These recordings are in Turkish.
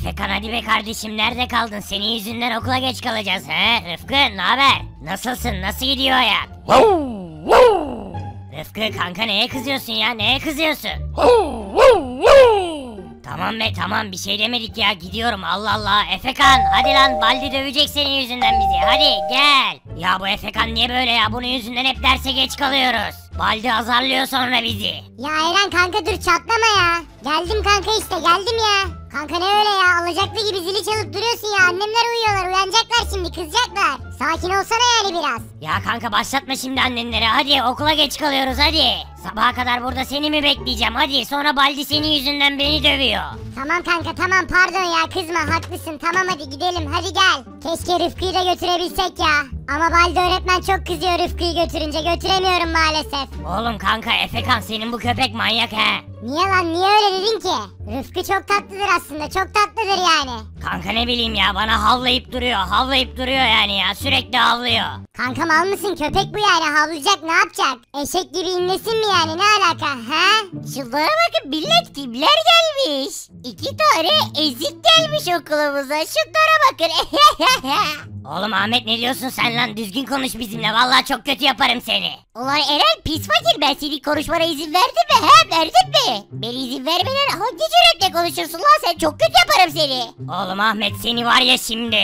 Efekan hadi be kardeşim nerede kaldın? Senin yüzünden okula geç kalacağız he? Rıfkı ne haber? Nasılsın? Nasıl gidiyor hayat? Rıfkı kanka neye kızıyorsun ya? Neye kızıyorsun? Tamam be tamam bir şey demedik ya gidiyorum Allah Allah Efekan hadi lan Baldi dövecek senin yüzünden bizi hadi gel Ya bu Efekan niye böyle ya bunun yüzünden hep derse geç kalıyoruz Baldi azarlıyor sonra bizi Ya Eren kanka dur çatlama ya. Geldim kanka işte geldim ya. Kanka ne öyle ya alacaklı gibi zili çalıp duruyorsun ya. Annemler uyuyorlar uyanacaklar şimdi kızacaklar. Sakin olsana yani biraz. Ya kanka başlatma şimdi annenleri hadi okula geç kalıyoruz hadi. Sabaha kadar burada seni mi bekleyeceğim? Hadi sonra Baldi senin yüzünden beni dövüyor. Tamam kanka tamam. Pardon ya kızma. Haklısın. Tamam hadi gidelim. Hadi gel. Keşke Rıfkı'yı da götürebilsek ya. Ama Balde öğretmen çok kızıyor Rıfkı'yı götürünce. Götüremiyorum maalesef. Oğlum kanka Efekan senin bu köpek manyak he. Niye lan? Niye öyle dedin ki? Rıfkı çok tatlıdır aslında. Çok tatlıdır yani. Kanka ne bileyim ya bana havlayıp duruyor. Havlayıp duruyor yani ya sürekli havlıyor Kanka mal mısın köpek bu yani havlayacak ne yapacak? Eşek gibi inlesin mi yani ne alaka ha? Şunlara bakın millet kimler gelmiş. İki tane ezik gelmiş okulumuza. Şunlara bakın. Oğlum Ahmet ne diyorsun sen lan? Düzgün konuş bizimle. Vallahi çok kötü yaparım seni. Ulan Eren pis fakir ben senin konuşmana izin verdim mi? He verdin mi? Ben izin vermeden hangi cüretle konuşursun lan sen? Çok kötü yaparım seni. Oğlum Ahmet seni var ya şimdi.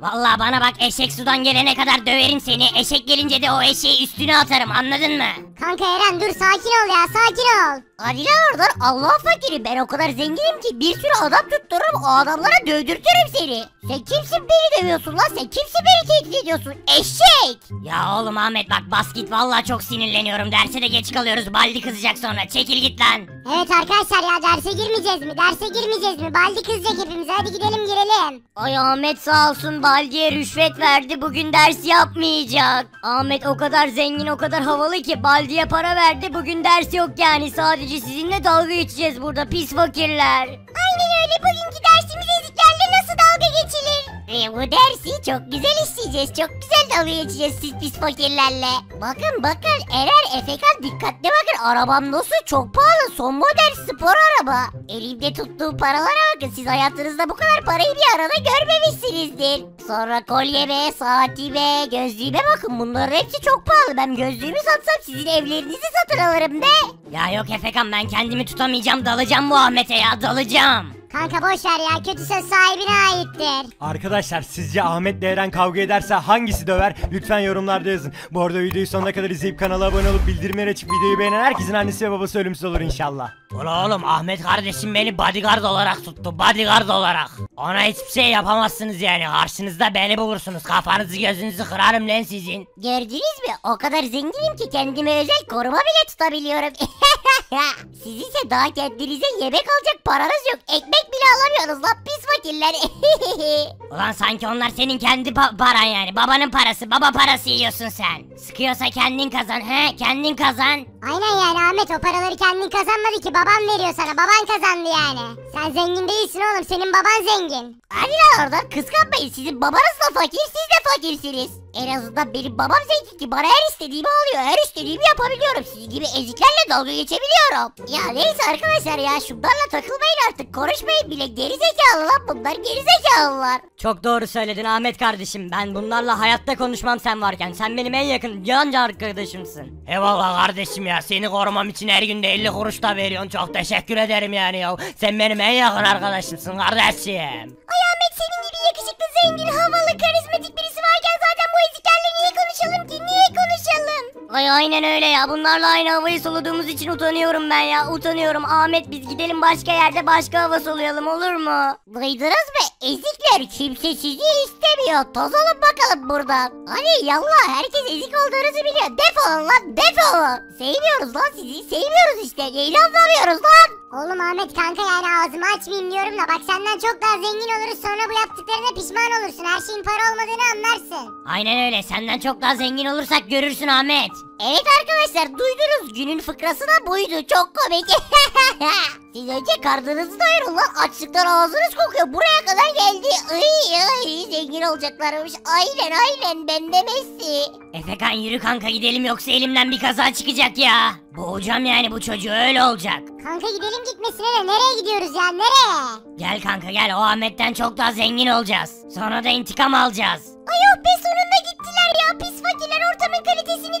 Vallahi bana bak eşek sudan gelene kadar döverim seni. Eşek gelince de o eşeği üstüne atarım anladın mı? Kanka Eren dur sakin ol ya sakin ol. Hadi lan oradan Allah fakiri ben o kadar zenginim ki bir sürü adam tuttururum o adamlara dövdürtürüm seni. Sen kimsin beni dövüyorsun lan sen kimsin beni tehdit ediyorsun eşek. Ya oğlum Ahmet bak bas git vallahi çok sinirleniyorum derse de geç kalıyoruz Baldi kızacak sonra çekil git lan. Evet arkadaşlar ya derse girmeyeceğiz mi? Derse girmeyeceğiz mi? Baldi kızacak hepimize hadi gidelim girelim. Ay Ahmet sağ olsun Baldi'ye rüşvet verdi bugün ders yapmayacak. Ahmet o kadar zengin o kadar havalı ki Baldi'ye para verdi bugün ders yok yani sadece sizinle dalga geçeceğiz burada pis fakirler. Aynen öyle bugünkü dersimiz eziklerle nasıl dalga geçilir? E, bu dersi çok güzel işleyeceğiz. Çok güzel dalga geçeceğiz siz pis fakirlerle. Bakın bakın Eren Efekan dikkatli bakın. Arabam nasıl çok pahalı. Son model spor araba. Elimde tuttuğum paralara bakın. Siz hayatınızda bu kadar parayı bir arada görmemişsinizdir. Sonra kolyeme, saatime, gözlüğüme bakın. Bunların hepsi çok pahalı. Ben gözlüğümü satsam sizin evlerinizi satın alırım de. Ya yok Efekan ben kendimi tutamayacağım. Dalacağım bu Ahmet'e ya dalacağım. Kanka boş ver ya kötü söz sahibine aittir. Arkadaşlar sizce Ahmet ile Eren kavga ederse hangisi döver? Lütfen yorumlarda yazın. Bu arada videoyu sonuna kadar izleyip kanala abone olup bildirimleri açıp videoyu beğenen herkesin annesi ve babası ölümsüz olur inşallah. Ulan oğlum Ahmet kardeşim beni bodyguard olarak tuttu bodyguard olarak. Ona hiçbir şey yapamazsınız yani karşınızda beni bulursunuz kafanızı gözünüzü kırarım lan sizin. Gördünüz mü? O kadar zenginim ki kendime özel koruma bile tutabiliyorum. Siz ise daha kendinize yemek alacak paranız yok. Ekmek bile alamıyorsunuz lan pis fakirler. Ulan sanki onlar senin kendi pa- paran yani. Babanın parası, baba parası yiyorsun sen. Sıkıyorsa kendin kazan, he? Kendin kazan. Aynen yani Ahmet o paraları kendin kazanmadı ki babam veriyor sana baban kazandı yani. Sen zengin değilsin oğlum senin baban zengin. Hadi lan oradan kıskanmayın. Sizin babanız da fakir, siz de fakirsiniz. En azından benim babam zengin ki bana her istediğimi alıyor. Her istediğimi yapabiliyorum. Sizin gibi eziklerle dalga geçebiliyorum. Ya neyse arkadaşlar ya şunlarla takılmayın artık. Konuşmayın bile. Gerizekalı lan bunlar gerizekalılar. Çok doğru söyledin Ahmet kardeşim. Ben bunlarla hayatta konuşmam sen varken. Sen benim en yakın canca arkadaşımsın. Eyvallah kardeşim ya seni korumam için her günde 50 kuruş da veriyorsun çok teşekkür ederim yani ya. Sen benim en yakın arkadaşımsın kardeşim. Ay Ahmet senin gibi yakışıklı zengin havalı karizmatik birisi varken zaten bu eziklerle niye konuşalım ki niye konuşalım? Ay aynen öyle ya. Bunlarla aynı havayı soluduğumuz için utanıyorum ben ya. Utanıyorum. Ahmet biz gidelim başka yerde başka hava soluyalım olur mu? Duydunuz mu? Ezikler kimse sizi istemiyor. Toz olun bakalım buradan. Hadi yallah herkes ezik olduğunuzu biliyor. Defolun lan defolun. Sevmiyoruz lan sizi. Sevmiyoruz işte. Neyle anlamıyoruz lan? Oğlum Ahmet kanka yani ağzımı açmayayım diyorum da bak senden çok daha zengin oluruz sonra bu yaptıklarına pişman olursun. Her şeyin para olmadığını anlarsın. Aynen öyle. Senden çok daha zengin olursak görürsün Ahmet. Evet arkadaşlar duydunuz günün fıkrası da buydu çok komik. Siz önce karnınızı doyurun lan açlıktan ağzınız kokuyor buraya kadar geldi. Ay ay zengin olacaklarmış aynen aynen ben de Messi. Efekan yürü kanka gidelim yoksa elimden bir kaza çıkacak ya. Boğacağım yani bu çocuğu öyle olacak. Kanka gidelim gitmesine de nereye gidiyoruz ya nereye? Gel kanka gel o Ahmet'ten çok daha zengin olacağız. Sonra da intikam alacağız. Ay oh be sonunda gittiler ya pis fakirler ortamın kalitesini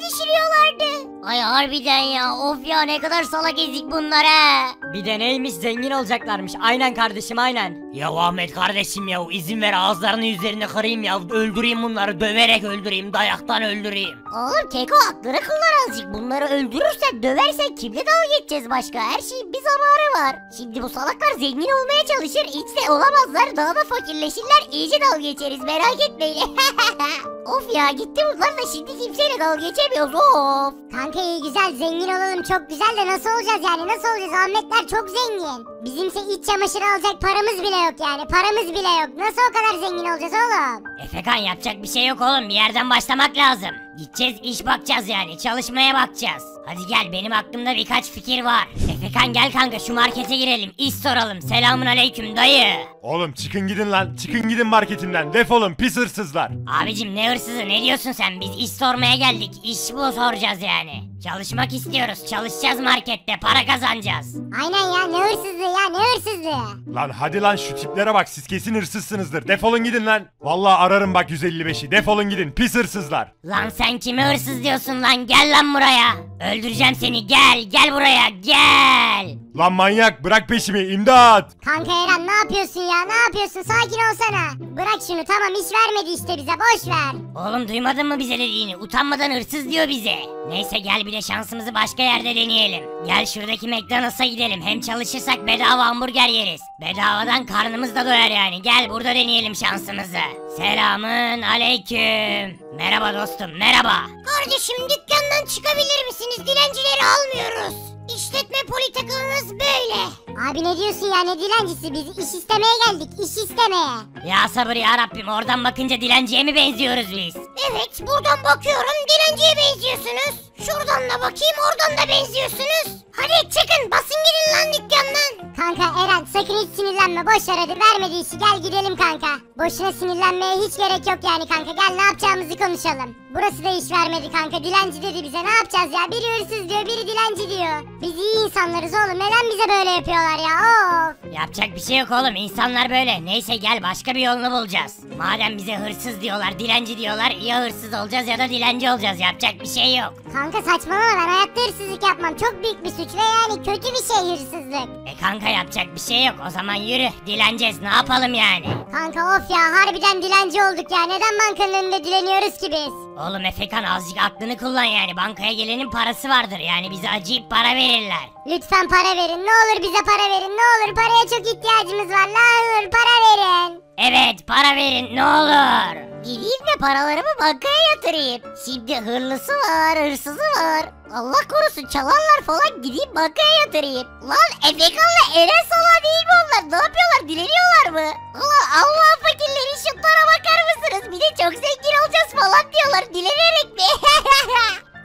düşürüyorlardı. Ay harbiden ya of ya ne kadar salak ezik bunlar he. Bir de neymiş zengin olacaklarmış. Aynen kardeşim aynen. Ya Ahmet kardeşim ya izin ver ağızlarını yüzlerini kırayım ya öldüreyim bunları döverek öldüreyim dayaktan öldüreyim. Oğlum Keko aklını kullan azıcık. Bunları öldürürsen döversen kimle dalga geçeceğiz başka? Her şeyin bir zamanı var. Şimdi bu salaklar zengin olmaya çalışır. Hiç de olamazlar. Daha da fakirleşirler. İyice dalga geçeriz merak etmeyin. of ya gitti bunlar da şimdi kimseyle dalga geçemiyoruz of. Kanka iyi güzel zengin olalım çok güzel de nasıl olacağız yani nasıl olacağız Ahmetler çok zengin. Bizimse iç çamaşırı alacak paramız bile yok yani paramız bile yok. Nasıl o kadar zengin olacağız oğlum? Efekan yapacak bir şey yok oğlum bir yerden başlamak lazım. Gideceğiz iş bakacağız yani çalışmaya bakacağız. Hadi gel benim aklımda birkaç fikir var. Efekan gel kanka şu markete girelim iş soralım selamun aleyküm dayı. Oğlum çıkın gidin lan. Çıkın gidin marketimden. Defolun pis hırsızlar. Abicim ne hırsızı ne diyorsun sen biz iş sormaya geldik iş bu soracağız yani. Çalışmak istiyoruz çalışacağız markette para kazanacağız. Aynen ya ne hırsızlığı ya ne hırsızlığı. Lan hadi lan şu tiplere bak siz kesin hırsızsınızdır. Defolun gidin lan. Vallahi ararım bak 155'i. Defolun gidin pis hırsızlar. Lan sen kime hırsız diyorsun lan gel lan buraya. Öldüreceğim seni gel gel buraya gel. Lan manyak bırak peşimi imdat. Kanka Eren ne yapıyorsun ya ne yapıyorsun sakin olsana. Bırak şunu tamam iş vermedi işte bize boş ver. Oğlum duymadın mı bize dediğini utanmadan hırsız diyor bize. Neyse gel bir de şansımızı başka yerde deneyelim. Gel şuradaki McDonald's'a gidelim hem çalışırsak bedava hamburger yeriz. Bedavadan karnımız da doyar yani gel burada deneyelim şansımızı. Selamın aleyküm. Merhaba dostum merhaba. Kardeşim dükkandan çıkabilir misiniz? Dilencileri almıyoruz. İşletme politikamız böyle. Abi ne diyorsun ya ne dilencisi biz iş istemeye geldik iş istemeye. Ya sabır ya Rabbim oradan bakınca dilenciye mi benziyoruz biz? Evet buradan bakıyorum dilenciye benziyorsunuz. Şuradan da bakayım oradan da benziyorsunuz. Hadi çıkın basın gidin lan dükkandan. Kanka Eren sakın hiç sinirlenme boş ver hadi vermedi işi gel gidelim kanka. Boşuna sinirlenmeye hiç gerek yok yani kanka gel ne yapacağımızı konuşalım. Burası da iş vermedi kanka dilenci dedi bize ne yapacağız ya biri hırsız diyor biri dilenci diyor. Biz iyi insanlarız oğlum neden bize böyle yapıyorlar ya of. Yapacak bir şey yok oğlum insanlar böyle. Neyse gel başka bir yolunu bulacağız. Madem bize hırsız diyorlar, dilenci diyorlar ya hırsız olacağız ya da dilenci olacağız. Yapacak bir şey yok. Kanka saçmalama ben hayatta hırsızlık yapmam çok büyük bir suç ve yani kötü bir şey hırsızlık. E kanka yapacak bir şey yok. O zaman yürü dileneceğiz ne yapalım yani. Kanka of ya harbiden dilenci olduk ya neden bankanın önünde dileniyoruz ki biz? Oğlum Efekan azıcık aklını kullan yani. Bankaya gelenin parası vardır yani bize acayip para verirler. Lütfen para verin ne olur bize para verin ne olur paraya çok ihtiyacımız var ne olur para verin. Evet para verin ne olur. Gideyim de paralarımı bankaya yatırayım. Şimdi hırlısı var, hırsızı var. Allah korusun çalarlar falan gideyim bankaya yatırayım. Lan Efekan'la Eren Sala değil mi onlar? Ne yapıyorlar? Dileniyorlar mı? Allah Allah fakirlerin şutlara bakar mısınız? Bir de çok zengin olacağız falan diyorlar. Dilenerek mi?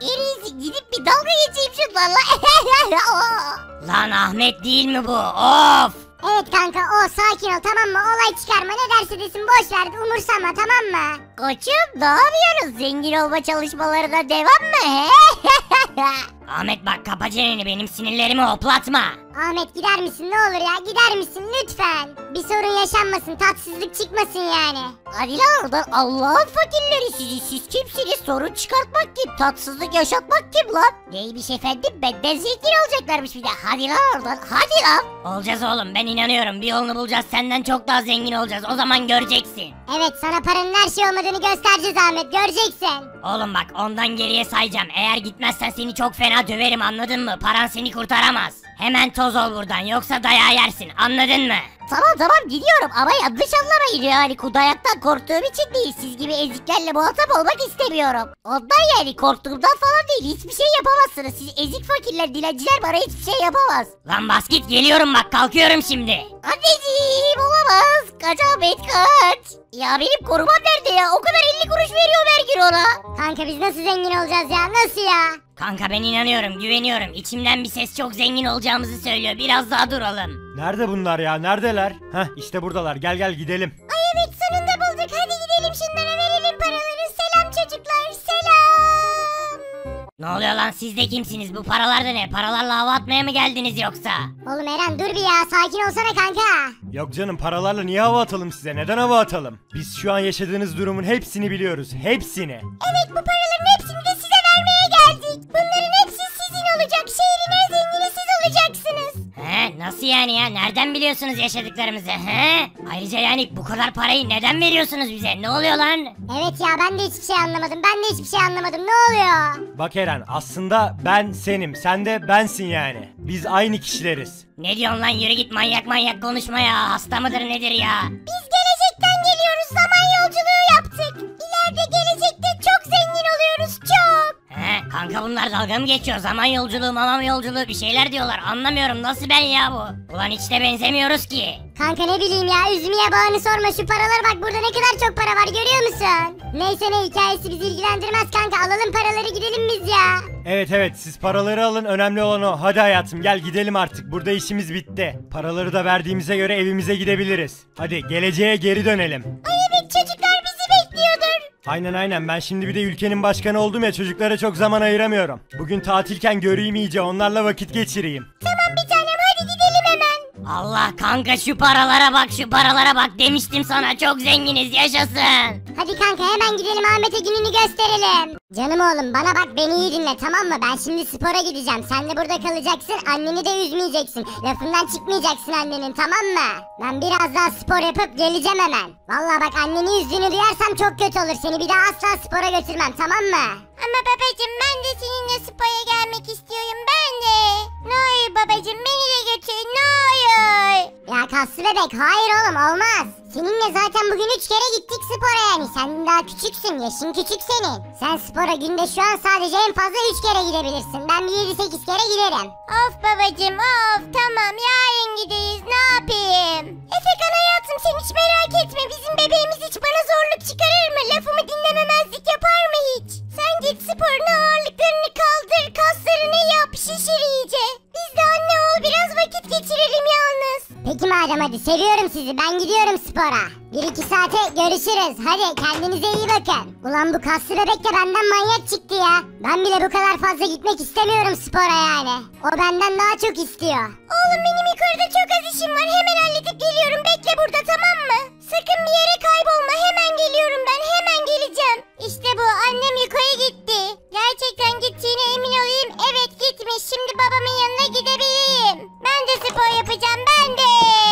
en iyisi gidip bir dalga geçeyim şunlarla. Lan Ahmet değil mi bu? Of. Evet kanka o sakin ol tamam mı olay çıkarma ne derse desin boş ver umursama tamam mı? Koçum ne yapıyoruz? Zengin olma çalışmalarına devam mı? Ahmet bak kapa çeneni benim sinirlerimi hoplatma. Ahmet gider misin? Ne olur ya gider misin? Lütfen. Bir sorun yaşanmasın tatsızlık çıkmasın yani. Hadi lan oradan Allah'ın fakirleri. Sizi siz kimsiniz? Sorun çıkartmak kim? Tatsızlık yaşatmak kim lan? Neymiş efendim? Benden zengin olacaklarmış bir de. Hadi lan oradan hadi lan. Olacağız oğlum ben inanıyorum. Bir yolunu bulacağız senden çok daha zengin olacağız. O zaman göreceksin. Evet sana paranın her şey olmadığını göstereceğiz Ahmet göreceksin. Oğlum bak ondan geriye sayacağım. Eğer gitmezsen seni çok fena döverim anladın mı? Paran seni kurtaramaz. Hemen toz ol buradan yoksa dayağı yersin anladın mı? Tamam tamam gidiyorum ama yanlış anlamayın yani kudayaktan korktuğum için değil siz gibi eziklerle muhatap olmak istemiyorum Ondan yani korktuğumdan falan değil hiçbir şey yapamazsınız siz ezik fakirler dilenciler bana hiçbir şey yapamaz Lan bas git geliyorum bak kalkıyorum şimdi. Anneciğim olamaz. Kaç Ahmet kaç. Ya benim korumam nerede ya? O kadar 50 kuruş veriyor her gün ona. Kanka biz nasıl zengin olacağız ya nasıl ya? Kanka ben inanıyorum güveniyorum. İçimden bir ses çok zengin olacağımızı söylüyor. Biraz daha duralım. Nerede bunlar ya? Neredeler? Heh işte buradalar. Gel gel gidelim. Ay evet sonunda bulduk hadi gidelim şunlara verelim paraları. Selam çocuklar selam. Ne oluyor lan siz de kimsiniz? Bu paralar da ne? Paralarla hava atmaya mı geldiniz yoksa? Oğlum Eren dur bir ya sakin olsana kanka. Yok canım paralarla niye hava atalım size? Neden hava atalım? Biz şu an yaşadığınız durumun hepsini biliyoruz. Hepsini. Evet bu paraların hepsini de size vermeye geldik. Bunların hepsi sizin olacak. Şehrin en zengini siz olacaksınız. He? Nasıl yani ya? Nereden biliyorsunuz yaşadıklarımızı? He? Ayrıca yani bu kadar parayı neden veriyorsunuz bize? Ne oluyor lan? Evet ya ben de hiçbir şey anlamadım. Ben de hiçbir şey anlamadım. Ne oluyor? Bak Eren aslında ben senim. Sen de bensin yani. Biz aynı kişileriz. Ne diyorsun lan? Yürü git manyak manyak konuşma ya. Hasta mıdır nedir ya? Biz gelecekten geliyoruz. Zaman yolculuğu yaptık. İleride gelecekte çok zengin oluyoruz. Çok. Kanka bunlar dalga mı geçiyor? Zaman yolculuğu, mamam yolculuğu bir şeyler diyorlar. Anlamıyorum nasıl ben ya bu? Ulan hiç de benzemiyoruz ki. Kanka ne bileyim ya üzümüye bağını sorma şu paralar bak burada ne kadar çok para var görüyor musun? Neyse ne hikayesi bizi ilgilendirmez kanka alalım paraları gidelim biz ya. Evet evet siz paraları alın önemli olan o. Hadi hayatım gel gidelim artık. Burada işimiz bitti. Paraları da verdiğimize göre evimize gidebiliriz. Hadi geleceğe geri dönelim. Ay evet çocuklar bizi bekliyordur. Aynen aynen ben şimdi bir de ülkenin başkanı oldum ya çocuklara çok zaman ayıramıyorum. Bugün tatilken göreyim iyice onlarla vakit geçireyim. Tamam Allah kanka şu paralara bak şu paralara bak demiştim sana çok zenginiz yaşasın. Hadi kanka hemen gidelim Ahmet'e gününü gösterelim. Canım oğlum bana bak beni iyi dinle tamam mı? Ben şimdi spora gideceğim. Sen de burada kalacaksın. Anneni de üzmeyeceksin. Lafından çıkmayacaksın annenin tamam mı? Ben biraz daha spor yapıp geleceğim hemen. Vallahi bak anneni üzdüğünü duyarsam çok kötü olur. Seni bir daha asla spora götürmem tamam mı? Ama babacım ben de seninle spora gelmek istiyorum ben de. Ne olur babacım beni de götür ne olur. Ya kaslı bebek hayır oğlum olmaz. Seninle zaten bugün üç kere gittik spora yani. Sen daha küçüksün yaşın küçük senin. Sen spora günde şu an sadece en fazla üç kere gidebilirsin. Ben bir yedi sekiz kere giderim. Of babacım of tamam yarın gideyiz ne yapayım? Efekan hayatım sen hiç merak etme. Bizim bebeğimiz hiç bana seviyorum sizi ben gidiyorum spora. Bir iki saate görüşürüz. Hadi kendinize iyi bakın. Ulan bu kaslı bebek de benden manyak çıktı ya. Ben bile bu kadar fazla gitmek istemiyorum spora yani. O benden daha çok istiyor. Oğlum benim yukarıda çok az işim var. Hemen halledip geliyorum. Bekle burada tamam mı? Sakın bir yere kaybolma. Hemen geliyorum ben. Hemen geleceğim. İşte bu. Annem yukarı gitti. Gerçekten gittiğine emin olayım. Evet gitmiş. Şimdi babamın yanına gidebileyim. Ben de spor yapacağım. Ben de.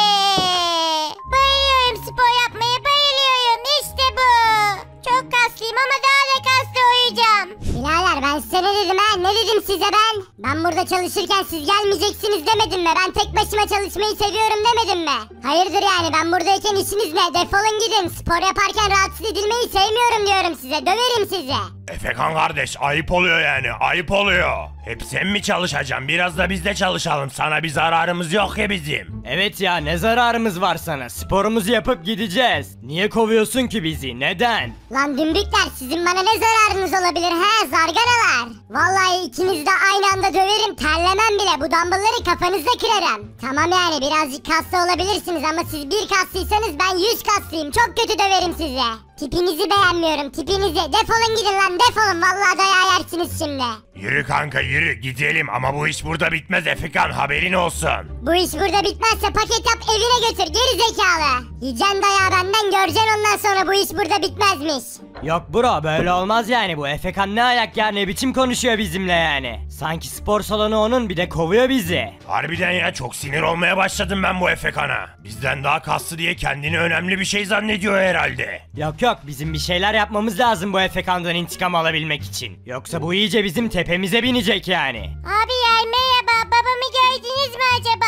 Ne dedim ha? Ne dedim size ben? Ben burada çalışırken siz gelmeyeceksiniz demedim mi? Ben tek başıma çalışmayı seviyorum demedim mi? Hayırdır yani ben buradayken işiniz ne? Defolun gidin. Spor yaparken rahatsız edilmeyi sevmiyorum diyorum size. Döverim sizi. Efekan kardeş ayıp oluyor yani ayıp oluyor. Hep sen mi çalışacaksın biraz da biz de çalışalım sana bir zararımız yok ya bizim. Evet ya ne zararımız var sana? Sporumuzu yapıp gideceğiz. Niye kovuyorsun ki bizi? Neden? Lan dümbükler sizin bana ne zararınız olabilir he zarganalar. Vallahi ikiniz de aynı anda döverim terlemem bile bu dumbbellları kafanızda kırarım. Tamam yani birazcık kaslı olabilirsiniz ama siz bir kaslıysanız ben yüz kaslıyım çok kötü döverim size. Tipinizi beğenmiyorum tipinizi defolun gidin lan defolun vallahi dayağı yersiniz şimdi. Yürü kanka yürü gidelim ama bu iş burada bitmez Efekan haberin olsun. Bu iş burada bitmezse paket yap evine götür geri zekalı. Yiyeceksin dayağı benden göreceksin ondan sonra bu iş burada bitmezmiş. Yok bro böyle olmaz yani bu Efekan ne ayak ya ne biçim konuşuyor bizimle yani. Sanki spor salonu onun bir de kovuyor bizi. Harbiden ya çok sinir olmaya başladım ben bu Efekan'a. Bizden daha kaslı diye kendini önemli bir şey zannediyor herhalde. Yok yok bizim bir şeyler yapmamız lazım bu Efekan'dan intikam alabilmek için. Yoksa bu iyice bizim tepemize binecek yani. Abi ya merhaba babamı gördünüz mü acaba?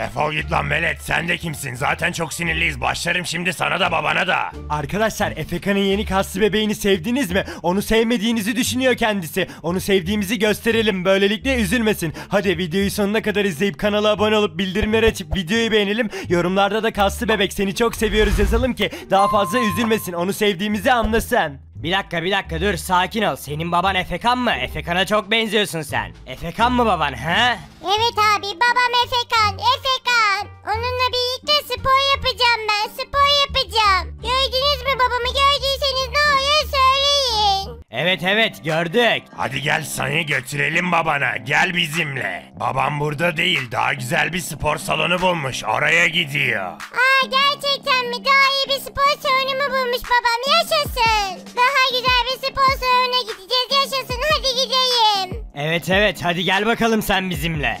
Defol git lan velet sen de kimsin? Zaten çok sinirliyiz. Başlarım şimdi sana da babana da. Arkadaşlar Efeka'nın yeni kaslı bebeğini sevdiniz mi? Onu sevmediğinizi düşünüyor kendisi. Onu sevdiğimizi gösterelim. Böylelikle üzülmesin. Hadi videoyu sonuna kadar izleyip kanala abone olup bildirimleri açıp videoyu beğenelim. Yorumlarda da kaslı bebek seni çok seviyoruz yazalım ki daha fazla üzülmesin. Onu sevdiğimizi anlasın. Bir dakika bir dakika dur sakin ol. Senin baban Efekan mı? Efekan'a çok benziyorsun sen. Efekan mı baban he? Evet abi babam Efekan Efekan. Onunla birlikte spor yapacağım ben spor yapacağım. Gördünüz mü babamı gördüyseniz ne oluyor söyleyin. Evet evet gördük. Hadi gel seni götürelim babana. Gel bizimle. Babam burada değil. Daha güzel bir spor salonu bulmuş. Oraya gidiyor. Aa gerçekten mi? Daha iyi bir spor salonu mu bulmuş babam yaşasın. Daha güzel bir spor salonuna gideceğiz yaşasın hadi gidelim. Evet evet hadi gel bakalım sen bizimle.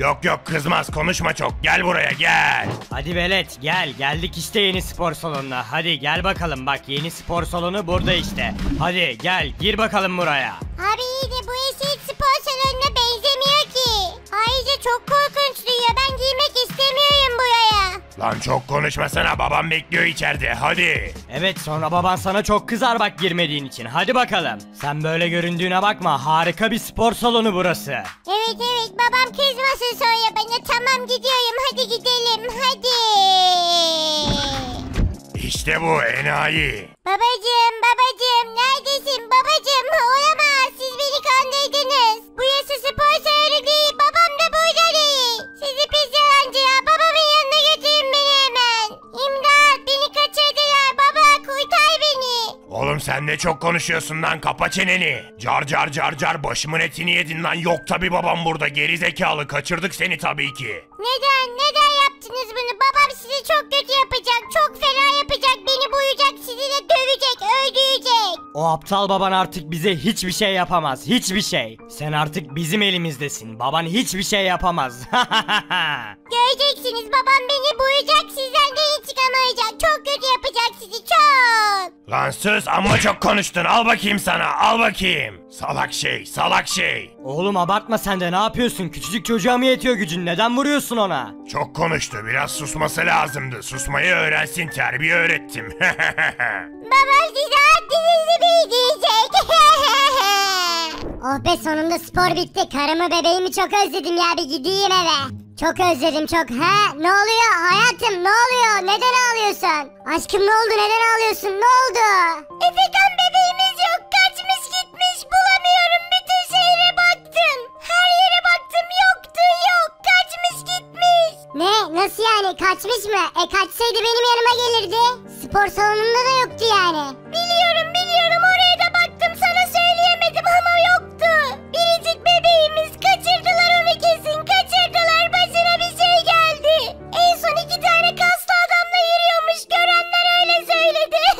Yok yok kızmaz konuşma çok. Gel buraya gel. Hadi Velet gel geldik işte yeni spor salonuna. Hadi gel bakalım bak yeni spor salonu burada işte. Hadi gel gir bakalım buraya. Abi iyi de bu eşit spor salonuna benzemiyor ki. Ayrıca çok korkunç duyuyor. Ben giymek istemiyorum buraya. Lan çok konuşmasana babam bekliyor içeride. Hadi. Evet sonra baban sana çok kızar bak girmediğin için. Hadi bakalım. Sen böyle göründüğüne bakma. Harika bir spor salonu burası. Evet evet babam kızmasın sonra bana. Tamam gidiyorum hadi gidelim hadi. İşte bu enayi. Babacım babacım neredesin babacım olamaz siz beni kandırdınız. Burası spor Oğlum sen ne çok konuşuyorsun lan kapa çeneni. Car car car car başımın etini yedin lan. Yok tabi babam burada geri zekalı kaçırdık seni tabii ki. Neden neden yaptınız bunu babam sizi çok kötü yapacak çok fena yapacak beni boyayacak sizi de dövecek öldürecek. O aptal baban artık bize hiçbir şey yapamaz. Hiçbir şey. Sen artık bizim elimizdesin. Baban hiçbir şey yapamaz. Göreceksiniz babam beni boyayacak sizden de hiç çıkamayacak çok kötü yapacak sizi çok. Lan sus amma çok konuştun al bakayım sana al bakayım. Salak şey salak şey. Oğlum abartma sen de ne yapıyorsun? Küçücük çocuğa mı yetiyor gücün? Neden vuruyorsun ona? Çok konuştu biraz susması lazımdı. Susmayı öğrensin terbiye öğrettim. Babam size haddinizi bildirecek. oh be sonunda spor bitti. Karımı bebeğimi çok özledim ya bir gideyim eve. Çok özledim çok. He ne oluyor hayatım ne oluyor? Neden ağlıyorsun? Aşkım ne oldu neden ağlıyorsun ne oldu? Efekan bebeğimiz Ne nasıl yani kaçmış mı? E kaçsaydı benim yanıma gelirdi. Spor salonunda da yoktu yani. Biliyorum biliyorum oraya da baktım sana söyleyemedim ama yoktu. Biricik bebeğimiz kaçırdılar onu kesin kaçırdılar başına bir şey geldi. En son iki tane kaslı adamla yürüyormuş görenler öyle söyledi.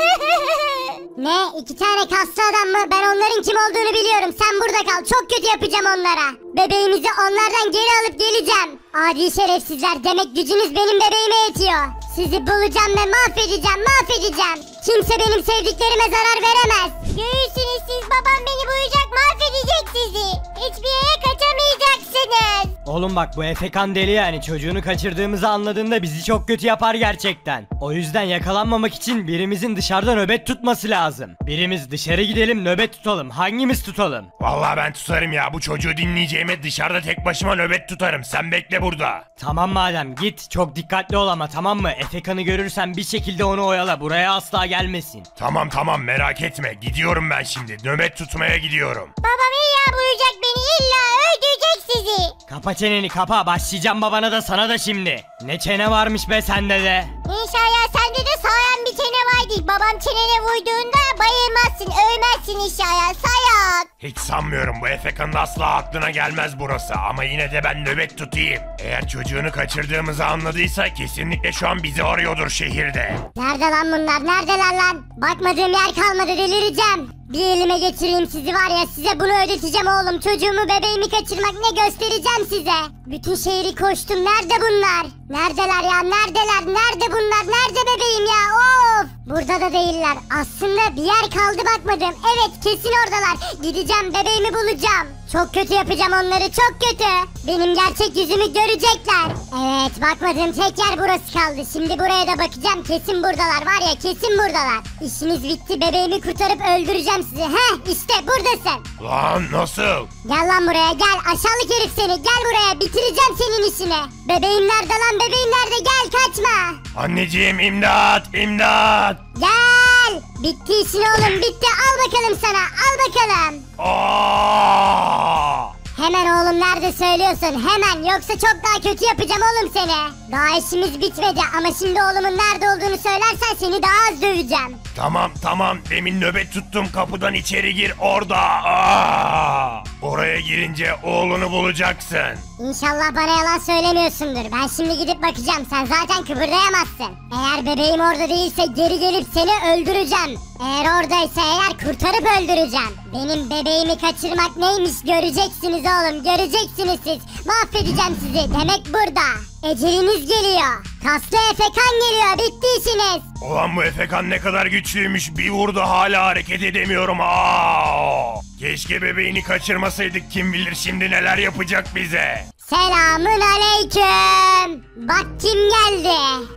ne iki tane kaslı adam mı? Ben onların kim olduğunu biliyorum sen burada kal çok kötü yapacağım onlara. Bebeğimizi onlardan geri alıp geleceğim. Adi şerefsizler demek gücünüz benim bebeğime yetiyor. Sizi bulacağım ve mahvedeceğim mahvedeceğim. Kimse benim sevdiklerime zarar veremez. Görürsünüz siz babam beni bulacak mahvedecek sizi. Hiçbir yere kaçamayacaksınız. Oğlum bak bu Efekan deli yani çocuğunu kaçırdığımızı anladığında bizi çok kötü yapar gerçekten. O yüzden yakalanmamak için birimizin dışarıda nöbet tutması lazım. Birimiz dışarı gidelim nöbet tutalım. Hangimiz tutalım? Vallahi ben tutarım ya bu çocuğu dinleyeceğime dışarıda tek başıma nöbet tutarım. Sen bekle burada. Tamam madem git çok dikkatli ol ama tamam mı? Efekan'ı görürsen bir şekilde onu oyala buraya asla gelmesin. Tamam tamam merak etme. Gidiyorum ben şimdi. Nöbet tutmaya gidiyorum. Babam illa bulacak beni illa öldürecek sizi. Kapa çeneni kapa başlayacağım babana da sana da şimdi. Ne çene varmış be sende de. İnşallah sende de sağlam bir çene vardır. Babam çenene vurduğunda bayılmazsın, ölmezsin inşallah. Sayak. Hiç sanmıyorum bu Efekan'ın asla aklına gelmez burası ama yine de ben nöbet tutayım. Eğer çocuğunu kaçırdığımızı anladıysa kesinlikle şu an bizi arıyordur şehirde. Nerede lan bunlar? Neredeler lan? Bakmadığım yer kalmadı delireceğim. Bir elime geçireyim sizi var ya size bunu ödeteceğim oğlum. Çocuğumu bebeğimi kaçırmak ne göstereceğim size. Bütün şehri koştum. Nerede bunlar? Neredeler ya? Neredeler? Nerede bunlar? Nerede bebeğim ya? Of! Burada da değiller. Aslında bir yer kaldı bakmadım. Evet kesin oradalar. Gideceğim bebeğimi bulacağım. Çok kötü yapacağım onları çok kötü. Benim gerçek yüzümü görecekler. Evet bakmadığım tek yer burası kaldı. Şimdi buraya da bakacağım. Kesin buradalar var ya kesin buradalar. İşiniz bitti bebeğimi kurtarıp öldüreceğim sizi. Heh işte buradasın. Lan nasıl? Gel lan buraya gel aşağılık herif seni gel buraya bitireceğim senin işini. Bebeğim nerede lan bebeğim nerede gel kaçma. Anneciğim imdat imdat. Gel. Bitti işin oğlum bitti al bakalım sana al bakalım. Aa! Hemen oğlum nerede söylüyorsun hemen yoksa çok daha kötü yapacağım oğlum seni. Daha işimiz bitmedi ama şimdi oğlumun nerede olduğunu söylersen seni daha az döveceğim. Tamam tamam demin nöbet tuttum kapıdan içeri gir orada. Aa! Oraya girince oğlunu bulacaksın. İnşallah bana yalan söylemiyorsundur. Ben şimdi gidip bakacağım. Sen zaten kıpırdayamazsın. Eğer bebeğim orada değilse geri gelip seni öldüreceğim. Eğer oradaysa eğer kurtarıp öldüreceğim. Benim bebeğimi kaçırmak neymiş göreceksiniz oğlum. Göreceksiniz siz. Mahvedeceğim sizi. Demek burada. Eceliniz geliyor. Kaslı efekan geliyor. Bitti işiniz. Ulan bu Efekan ne kadar güçlüymüş bir vurdu hala hareket edemiyorum. Aa! Keşke bebeğini kaçırmasaydık kim bilir şimdi neler yapacak bize. Selamun aleyküm. Bak kim geldi.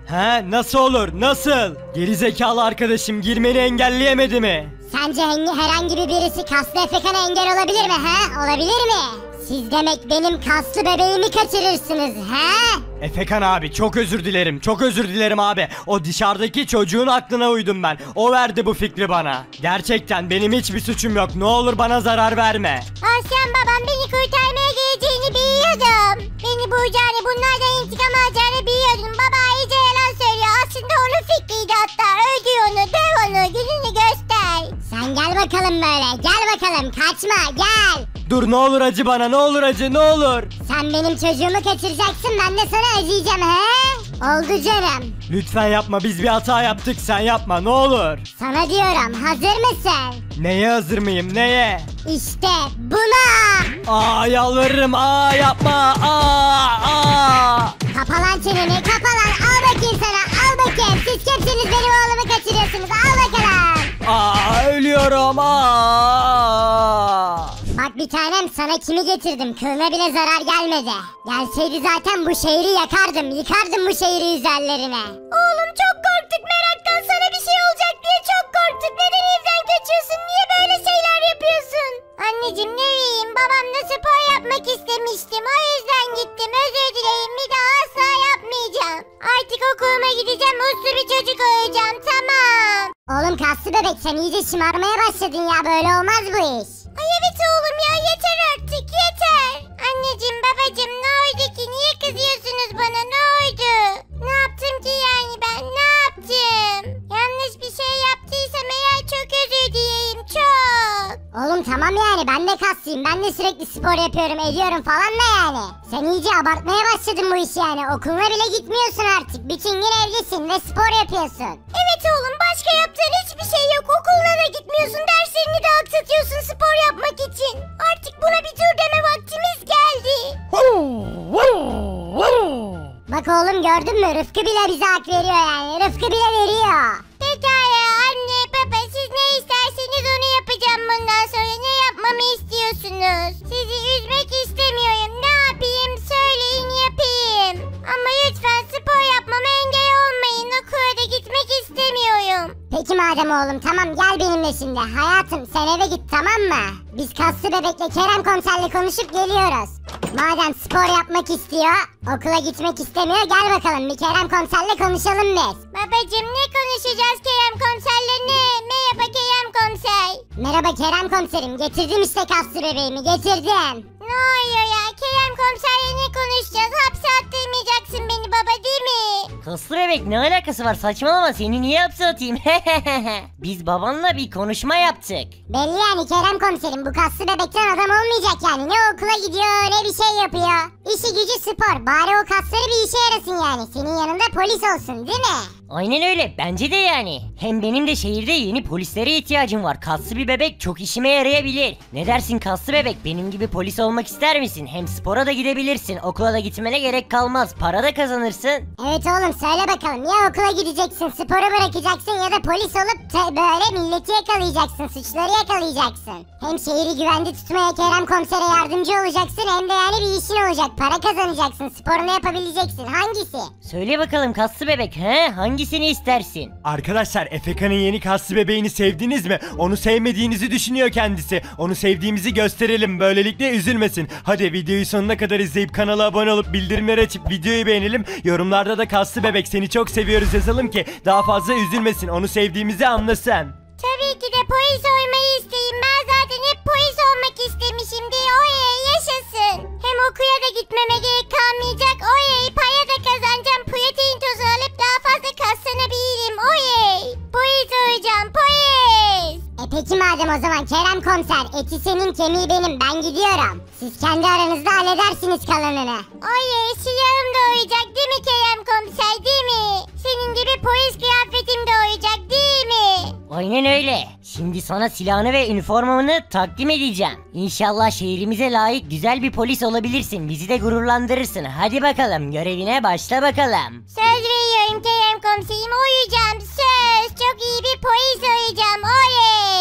He nasıl olur nasıl? Gerizekalı arkadaşım girmeni engelleyemedi mi? Sence hengi- herhangi bir birisi kaslı efekana engel olabilir mi he? Olabilir mi? Siz demek benim kaslı bebeğimi kaçırırsınız he? Efekan abi çok özür dilerim çok özür dilerim abi. O dışarıdaki çocuğun aklına uydum ben. O verdi bu fikri bana. Gerçekten benim hiçbir suçum yok ne olur bana zarar verme. Aslan babam beni kurtarmaya geleceğini biliyordum. Beni bulacağını bunlardan intikam alacağını biliyordum. Baba iyice yalan söylüyor. Aslında onun fikriydi hatta. Öldür onu döv onu gününü göster. Sen gel bakalım böyle gel bakalım kaçma gel. Dur ne olur acı bana ne olur acı ne olur. Sen benim çocuğumu kaçıracaksın ben de sana acıyacağım he? Oldu canım. Lütfen yapma biz bir hata yaptık sen yapma ne olur. Sana diyorum hazır mısın? Neye hazır mıyım neye? İşte buna. Aa yalvarırım aa yapma aa aa. Kapalan çeneni kapalan al bakayım sana al bakayım. Siz kimsiniz benim oğlumu kaçırıyorsunuz al bakalım. Aa ölüyorum aa. Bak bir tanem sana kimi getirdim kılına bile zarar gelmedi. Gelseydi zaten bu şehri yakardım yıkardım bu şehri üzerlerine. Oğlum çok korktuk meraktan sana bir şey olacak diye çok korktuk. Neden evden kaçıyorsun niye böyle şeyler yapıyorsun? Anneciğim ne bileyim babamla spor yapmak istemiştim o yüzden gittim özür dileyim bir daha asla yapmayacağım. Artık okuluma gideceğim uslu bir çocuk olacağım tamam. Oğlum kaslı bebek sen iyice şımarmaya başladın ya böyle olmaz bu iş. Ay evet oğlum ya yeter artık yeter. Anneciğim babacığım ne oldu ki niye kızıyorsunuz bana ne oldu? Ne yaptım ki yani ben ne yaptım? Yanlış bir şey yaptıysam eğer çok özür dileyim çok. Oğlum tamam yani ben de kaslıyım ben de sürekli spor yapıyorum ediyorum falan da yani. Sen iyice abartmaya başladın bu işi yani okuluna bile gitmiyorsun artık. Bütün gün evdesin ve spor yapıyorsun. Evet oğlum başka yaptığın hiçbir şey yok okuluna da gitmiyorsun derslerini de aksatıyorsun spor yapmak için. Artık buna bir dur deme vaktimiz geldi. Bak oğlum gördün mü Rıfkı bile bize hak veriyor yani Rıfkı bile veriyor. Pekala anne baba siz ne isterseniz onu yapacağım bundan sonra ne yapmamı istiyorsunuz? Sizi üzmek istemiyorum ne yapayım söyleyin yapayım. Ama lütfen spor yapmama engel olmayın okula da gitmek istemiyorum. Peki madem oğlum tamam gel benimle şimdi hayatım sen eve git tamam mı? Biz kaslı bebekle Kerem komiserle konuşup geliyoruz. Madem spor yapmak istiyor, okula gitmek istemiyor gel bakalım bir Kerem komiserle konuşalım biz. Babacım ne konuşacağız Kerem komiserle ne? Merhaba Kerem komiser. Merhaba Kerem komiserim getirdim işte kaslı bebeğimi getirdim. Ne oluyor ya Kerem komiserle ne konuşacağız? Hapse attırmayacaksın beni baba değil mi? Kaslı bebek ne alakası var saçmalama seni niye hapse atayım? Biz babanla bir konuşma yaptık. Belli yani Kerem komiserim bu kaslı bebekten adam olmayacak yani. Ne okula gidiyor ne bir şey yapıyor. İşi gücü spor. Bari o kasları bir işe yarasın yani. Senin yanında polis olsun değil mi? Aynen öyle bence de yani. Hem benim de şehirde yeni polislere ihtiyacım var. Kaslı bir bebek çok işime yarayabilir. Ne dersin kaslı bebek benim gibi polis olmak ister misin? Hem spora da gidebilirsin. Okula da gitmene gerek kalmaz. Para da kazanırsın. Evet oğlum söyle bakalım ya okula gideceksin sporu bırakacaksın ya da polis olup böyle milleti yakalayacaksın suçları yakalayacaksın. Hem şehri güvende tutmaya Kerem komisere yardımcı olacaksın hem de yani bir işin olacak para kazanacaksın sporunu yapabileceksin hangisi? Söyle bakalım kaslı bebek he hangisini istersin? Arkadaşlar Efeka'nın yeni kaslı bebeğini sevdiniz mi? Onu sevmediğinizi düşünüyor kendisi. Onu sevdiğimizi gösterelim böylelikle üzülmesin. Hadi videoyu sonuna kadar izleyip kanala abone olup bildirimleri açıp videoyu beğenelim. Yorumlarda da kaslı bebek seni çok seviyoruz yazalım ki daha fazla üzülmesin. Onu sevdiğimizi anlasın. Tabii ki de polis olmayı isteyeyim ben zaten hep polis olmak istemişimdir oley yaşasın. Hem okuya da gitmeme gerek kalmayacak oley para da kazanacağım protein tozu fazla kaslanabilirim oley. Polis olacağım polis. E peki madem o zaman Kerem komiser eti senin kemiği benim ben gidiyorum. Siz kendi aranızda halledersiniz kalanını. Oley silahım da olacak değil mi Kerem komiser değil mi? Senin gibi polis kıyafetim de olacak değil mi? Aynen öyle. Şimdi sana silahını ve üniformanı takdim edeceğim. İnşallah şehrimize layık güzel bir polis olabilirsin. Bizi de gururlandırırsın. Hadi bakalım görevine başla bakalım. Söz veriyorum Kerem komiserim uyuyacağım söz. Çok iyi bir polis olacağım oley.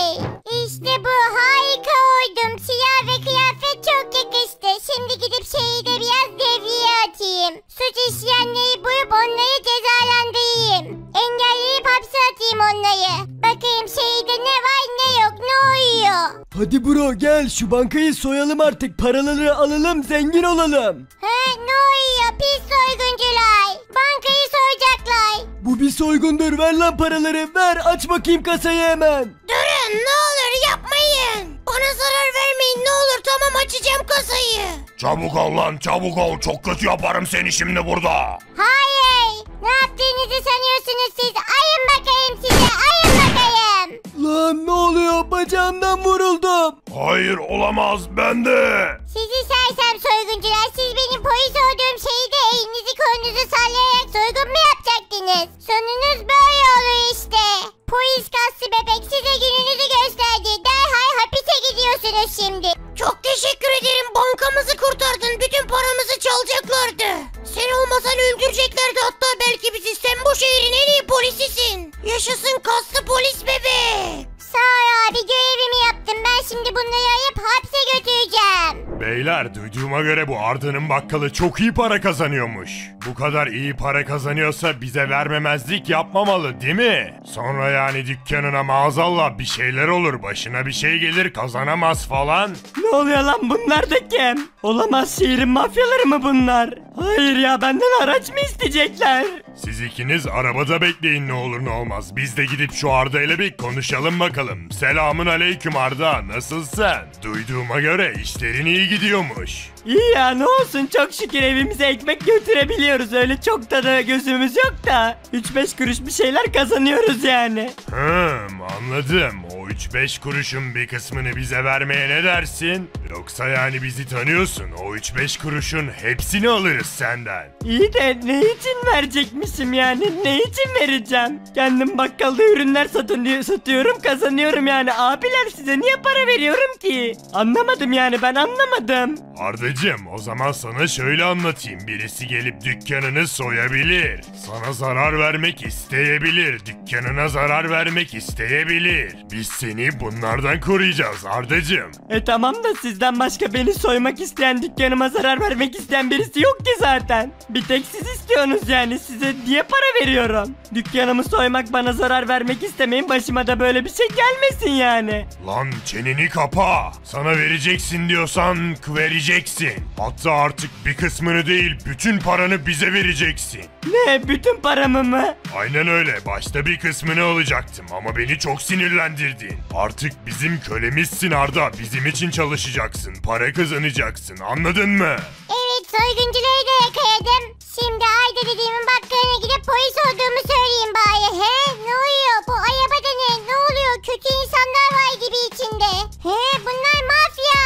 İşte bu harika oldum. Siyah ve kıyafet çok yakıştı. Şimdi gidip şehirde biraz devriye atayım. Suç işleyenleri bulup onları cezalandırayım. Engelleyip hapse atayım onları. Bakayım şehirde ne var ne yok ne oluyor. Hadi bro gel şu bankayı soyalım artık paraları alalım zengin olalım. He ne oluyor pis soyguncular. Bankayı soyacaklar. Bu bir soygundur ver lan paraları ver aç bakayım kasayı hemen. Durun ne olur yapmayın. Bana zarar vermeyin ne olur tamam açacağım kasayı. Çabuk ol lan çabuk ol çok kötü yaparım seni şimdi burada. Hayır. Ne yaptığınızı sanıyorsunuz siz? Ayın bakayım size. Ayın bakayım. Lan ne oluyor bacağımdan vuruldum. Hayır olamaz ben de. Sizi sersem soyguncular. Siz benim polis olduğum şeyde elinizi kolunuzu sallayarak soygun mu yapacaktınız? Sonunuz böyle olur işte. Polis kaslı bebek size gününüzü gösterdi. Derhal hapise gidiyorsunuz şimdi. Çok teşekkür ederim bankamızı kurtardın bütün paramızı çalacaklardı. Sen olmasan öldüreceklerdi hatta belki bizi sen bu şehrin en iyi polisisin. Yaşasın kaslı polis bebek. Sağ ol abi görevimi yaptım. Ben şimdi bunları alıp hapse götüreceğim. Beyler duyduğuma göre bu Arda'nın bakkalı çok iyi para kazanıyormuş. Bu kadar iyi para kazanıyorsa bize vermemezlik yapmamalı değil mi? Sonra yani dükkanına maazallah bir şeyler olur başına bir şey gelir kazanamaz falan. Ne oluyor lan bunlar da kim? Olamaz şehrin mafyaları mı bunlar? Hayır ya benden araç mı isteyecekler? Siz ikiniz arabada bekleyin ne olur ne olmaz. Biz de gidip şu Arda ile bir konuşalım bakalım. Selamın aleyküm Arda nasılsın? Duyduğuma göre işlerin iyi gidiyormuş. İyi ya ne olsun çok şükür evimize ekmek götürebiliyoruz öyle çok da da gözümüz yok da 3-5 kuruş bir şeyler kazanıyoruz yani. Hım anladım. O 3-5 kuruşun bir kısmını bize vermeye ne dersin? Yoksa yani bizi tanıyorsun. O 3-5 kuruşun hepsini alırız senden. İyi de ne için verecekmişim yani ne için vereceğim? Kendim bakkalda ürünler satın satıyorum kazanıyorum yani abiler size niye para veriyorum ki? Anlamadım yani ben anlamadım. Ardacım o zaman sana şöyle anlatayım. Birisi gelip dükkanını soyabilir. Sana zarar vermek isteyebilir. Dükkanına zarar vermek isteyebilir. Biz seni bunlardan koruyacağız Ardacım. E tamam da sizden başka beni soymak isteyen dükkanıma zarar vermek isteyen birisi yok ki zaten. Bir tek siz istiyorsunuz yani size diye para veriyorum. Dükkanımı soymak bana zarar vermek istemeyin başıma da böyle bir şey gelmesin yani. Lan çeneni kapa. Sana vereceksin diyorsan vereceksin. Hatta artık bir kısmını değil bütün paranı bize vereceksin. Ne bütün paramı mı? Aynen öyle. Başta bir kısmını alacaktım ama beni çok sinirlendirdin. Artık bizim kölemizsin Arda. Bizim için çalışacaksın. Para kazanacaksın. Anladın mı? Evet soyguncuları da yakaladım. Şimdi Ayda dediğimin bakkalına gidip polis olduğumu söyleyeyim bari. He ne oluyor bu arabada ne? Ne oluyor? Kötü insanlar var gibi içinde. He bunlar mafya.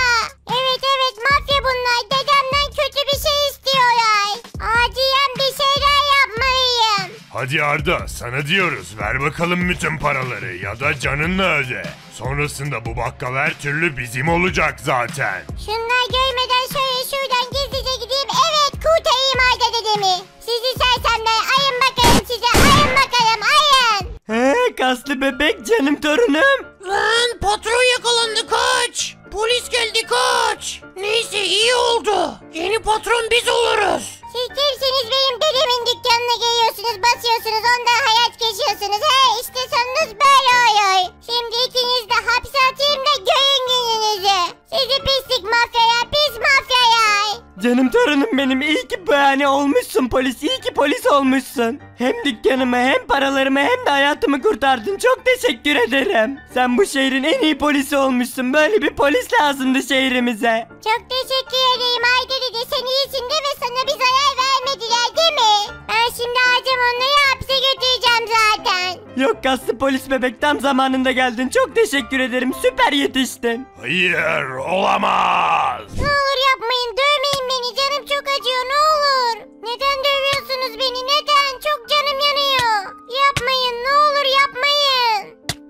Evet evet mafya bunlar. Dedemden kötü bir şey istiyorlar. Yapmalıyım. Hadi Arda sana diyoruz ver bakalım bütün paraları ya da canınla öde. Sonrasında bu bakkal her türlü bizim olacak zaten. Şunlar görmeden şöyle şuradan gizlice gideyim. Evet kurtarayım Arda dedemi. Sizi sersemler ayın bakalım size ayın bakalım ayın. He kaslı bebek canım torunum. Lan patron yakalandı kaç. Polis geldi kaç. Neyse iyi oldu. Yeni patron biz oluruz. Kimsiniz benim dedemin dükkanına geliyorsunuz basıyorsunuz ondan hayat geçiyorsunuz. He işte sonunuz böyle oluyor. Şimdi ikiniz de hapse atayım da görün gününüzü. Sizi pislik mafyaya pis mafyaya. Canım torunum benim iyi ki yani olmuşsun polis iyi ki polis olmuşsun. Hem dükkanımı hem paralarımı hem de hayatımı kurtardın çok teşekkür ederim. Sen bu şehrin en iyi polisi olmuşsun böyle bir polis lazımdı şehrimize. Çok teşekkür ederim Ayda dede sen Yok kaslı polis bebek tam zamanında geldin çok teşekkür ederim süper yetiştin. Hayır olamaz. Ne olur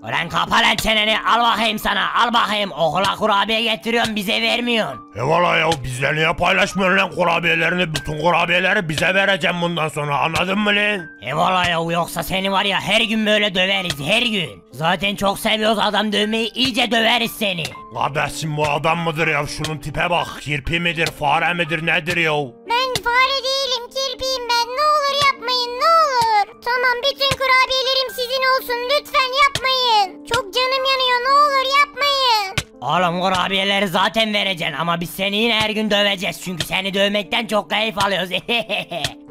Ulan kapa lan çeneni al bakayım sana al bakayım okula kurabiye getiriyorsun bize vermiyorsun. E valla ya bizle niye paylaşmıyorsun lan kurabiyelerini? Bütün kurabiyeleri bize vereceğim bundan sonra anladın mı lan? Eyvallah ya yoksa seni var ya her gün böyle döveriz her gün. Zaten çok seviyoruz adam dövmeyi iyice döveriz seni. Kardeşim bu adam mıdır ya? Şunun tipe bak. Kirpi midir, fare midir, nedir ya? Ben fare Tamam bütün kurabiyelerim sizin olsun lütfen yapmayın. Çok canım yanıyor ne olur yapmayın. Oğlum kurabiyeleri zaten vereceksin ama biz seni yine her gün döveceğiz çünkü seni dövmekten çok keyif alıyoruz.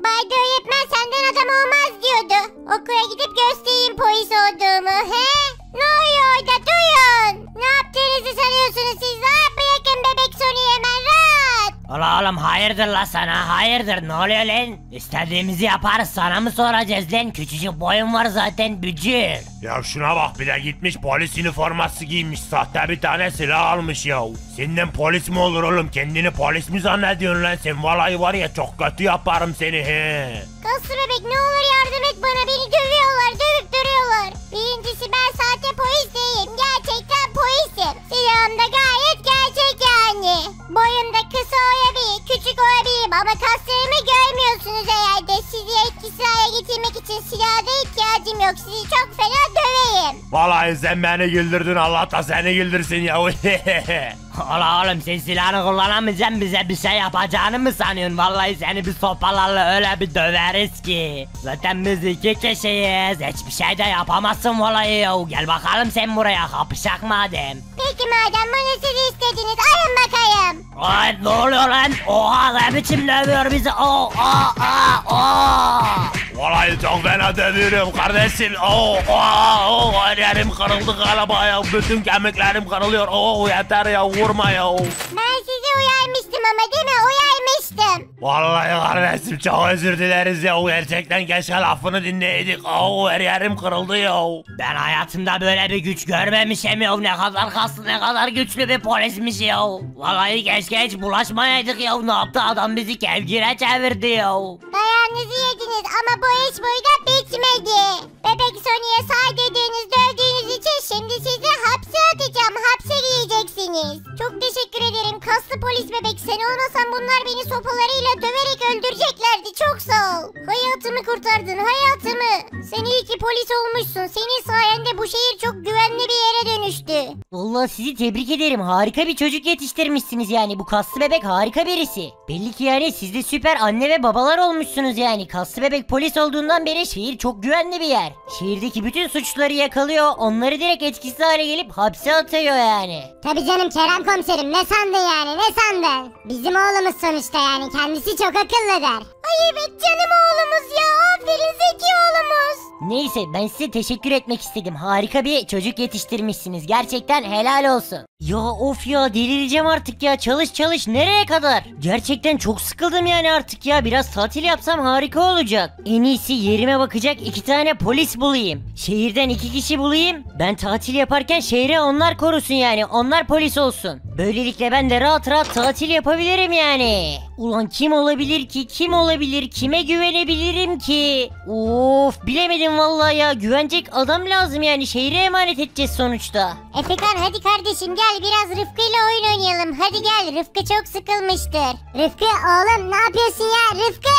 Bayda öğretmen senden adam olmaz diyordu. Okula gidip göstereyim polis olduğumu he? Ne oluyor orada duyun. Ne yaptığınızı sanıyorsunuz siz? Rahat bırakın bebek Sony'yi hemen rahat. Ola oğlum hayırdır la sana hayırdır ne oluyor lan? İstediğimizi yaparız sana mı soracağız lan? Küçücük boyun var zaten bücür. Ya şuna bak bir de gitmiş polis üniforması giymiş. Sahte bir tane silah almış ya. Senden polis mi olur oğlum? Kendini polis mi zannediyorsun lan sen? Vallahi var ya çok kötü yaparım seni he. Kaslı bebek ne olur yardım et bana beni dövüyorlar dövüp duruyorlar. Birincisi ben sahte polis değilim gerçekten polisim. Silahım da gayet gerçek yani. Boyum da kısa olabilir küçük olabilirim ama kaslarımı görmüyorsunuz herhalde. Sizi etkisiz hale getirmek için silaha da ihtiyacım yok sizi çok fena döveyim. Vallahi sen beni güldürdün Allah da seni güldürsün ya. Ola oğlum sen silahını kullanamayacaksın bize bir şey yapacağını mı sanıyorsun? Vallahi seni bir sopalarla öyle bir döveriz ki. Zaten biz iki kişiyiz. Hiçbir şey de yapamazsın vallahi ya. Gel bakalım sen buraya kapışak madem. Peki madem bunu siz istediniz alın bakayım. Ay ne oluyor lan? Oha ne biçim dövüyor bizi? Oh, oh, oh, oh. Vallahi çok fena dövüyorum kardeşim. Oh, oh, oh, her yerim kırıldı galiba ya. Bütün kemiklerim kırılıyor. Oh yeter ya vurma ya. Ben sizi uyarmıştım ama değil mi uyarmıştım. Vallahi kardeşim çok özür dileriz ya. Gerçekten keşke lafını dinleydik. Oh her yerim kırıldı ya. Ben hayatımda böyle bir güç görmemişim ya. Ne kadar kaslı ne kadar güçlü bir polismiş ya. Vallahi keşke hiç bulaşmayaydık ya. Ne yaptı adam bizi kevgire çevirdi ya. Dayağınızı yediniz ama bu iş burada bitmedi. Bebek Sony'e say dediğiniz dövdüğünüz için şimdi sizi hapse atacağım. Hapse giyeceksiniz. Çok teşekkür ederim kaslı polis bebek. Sen olmasan bunlar beni sopalarıyla döverek öldüreceklerdi. Çok sağ ol. Hayatımı kurtardın hayatımı. Sen iyi ki polis olmuşsun. Senin sayende bu şehir çok güvenli bir yere dönüştü. Vallahi sizi tebrik ederim. Harika bir çocuk yetiştirmişsiniz yani. Bu kaslı bebek harika birisi. Belli ki yani siz de süper anne ve babalar olmuşsunuz yani. Kaslı bebek polis olduğundan beri şehir çok güvenli bir yer. Şehirdeki bütün suçluları yakalıyor. Onları direkt etkisiz hale gelip hapse atıyor yani. Tabi canım Kerem komiserim ne sandın yani ne sandın? Bizim oğlumuz sonuçta yani kendisi çok akıllıdır. Ay evet canım oğlumuz ya aferin zeki oğlumuz. Neyse ben size teşekkür etmek istedim. Harika bir çocuk yetiştirmişsiniz. Gerçekten helal olsun. Ya of ya delireceğim artık ya. Çalış çalış nereye kadar? Gerçekten çok sıkıldım yani artık ya. Biraz tatil yapsam harika olacak. En iyisi yerime bakacak iki tane polis bulayım. Şehirden iki kişi bulayım. Ben tatil yaparken şehri onlar korusun yani. Onlar polis olsun. Böylelikle ben de rahat rahat tatil yapabilirim yani. Ulan kim olabilir ki? Kim olabilir? Kime güvenebilirim ki? Of bilemedim vallahi ya. Güvenecek adam lazım yani. Şehri emanet edeceğiz sonuçta. Efekan hadi kardeşim gel biraz Rıfkı ile oyun oynayalım. Hadi gel Rıfkı çok sıkılmıştır. Rıfkı oğlum ne yapıyorsun ya Rıfkı?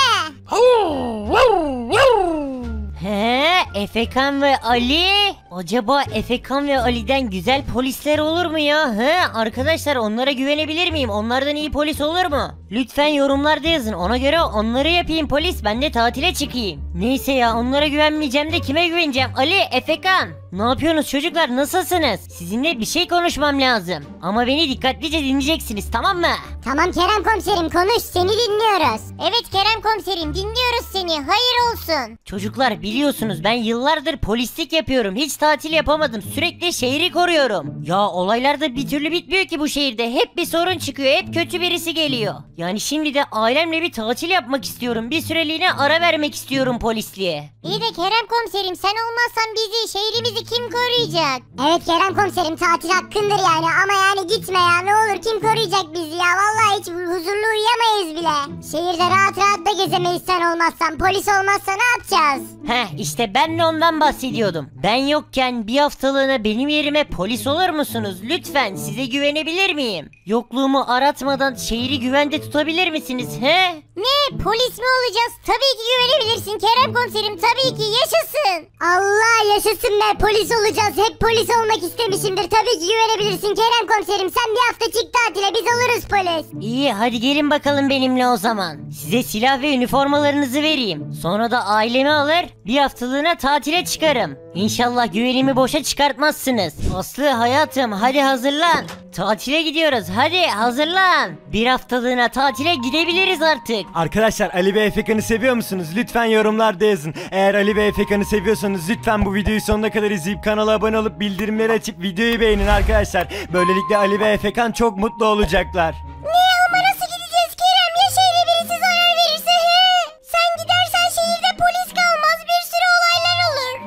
He, Efekan ve Ali. Acaba Efekan ve Ali'den güzel polisler olur mu ya? He, arkadaşlar onlara güvenebilir miyim? Onlardan iyi polis olur mu? Lütfen yorumlarda yazın. Ona göre onları yapayım polis. Ben de tatile çıkayım. Neyse ya onlara güvenmeyeceğim de kime güveneceğim? Ali, Efekan. Ne yapıyorsunuz çocuklar? Nasılsınız? Sizinle bir şey konuşmam lazım. Ama beni dikkatlice dinleyeceksiniz tamam mı? Tamam Kerem komiserim konuş seni dinliyoruz. Evet Kerem komiserim dinliyoruz seni hayır olsun. Çocuklar biliyorsunuz ben yıllardır polislik yapıyorum. Hiç tatil yapamadım. Sürekli şehri koruyorum. Ya olaylar da bir türlü bitmiyor ki bu şehirde. Hep bir sorun çıkıyor. Hep kötü birisi geliyor. Yani şimdi de ailemle bir tatil yapmak istiyorum. Bir süreliğine ara vermek istiyorum polisliğe. İyi de Kerem komiserim sen olmazsan bizi şehrimizi kim koruyacak? Evet Kerem komiserim tatil hakkındır yani ama yani gitme ya ne olur kim koruyacak bizi ya vallahi hiç huzurlu uyuyamayız bile. Şehirde rahat rahat da gezemeyiz sen olmazsan polis olmazsa ne yapacağız? Heh işte ben de ondan bahsediyordum. Ben yokken bir haftalığına benim yerime polis olur musunuz? Lütfen size güvenebilir miyim? Yokluğumu aratmadan şehri güvende tutabilir misiniz he? Ne polis mi olacağız? Tabii ki güvenebilirsin Kerem komiserim tabii ki yaşasın. Allah yaşasın be polis olacağız hep polis olmak istemişimdir tabii ki güvenebilirsin Kerem komiserim sen bir hafta çık tatile biz oluruz polis. İyi hadi gelin bakalım benimle o zaman. Size silah ve üniformalarınızı vereyim. Sonra da ailemi alır bir haftalığına tatile çıkarım. İnşallah güvenimi boşa çıkartmazsınız. Aslı hayatım hadi hazırlan. Tatile gidiyoruz hadi hazırlan. Bir haftalığına tatile gidebiliriz artık. Arkadaşlar Ali ve Efekan'ı seviyor musunuz? Lütfen yorumlarda yazın. Eğer Ali ve Efekan'ı seviyorsanız lütfen bu videoyu sonuna kadar izleyip kanala abone olup bildirimleri açıp videoyu beğenin arkadaşlar. Böylelikle Ali ve Efekan çok mutlu olacaklar. Ne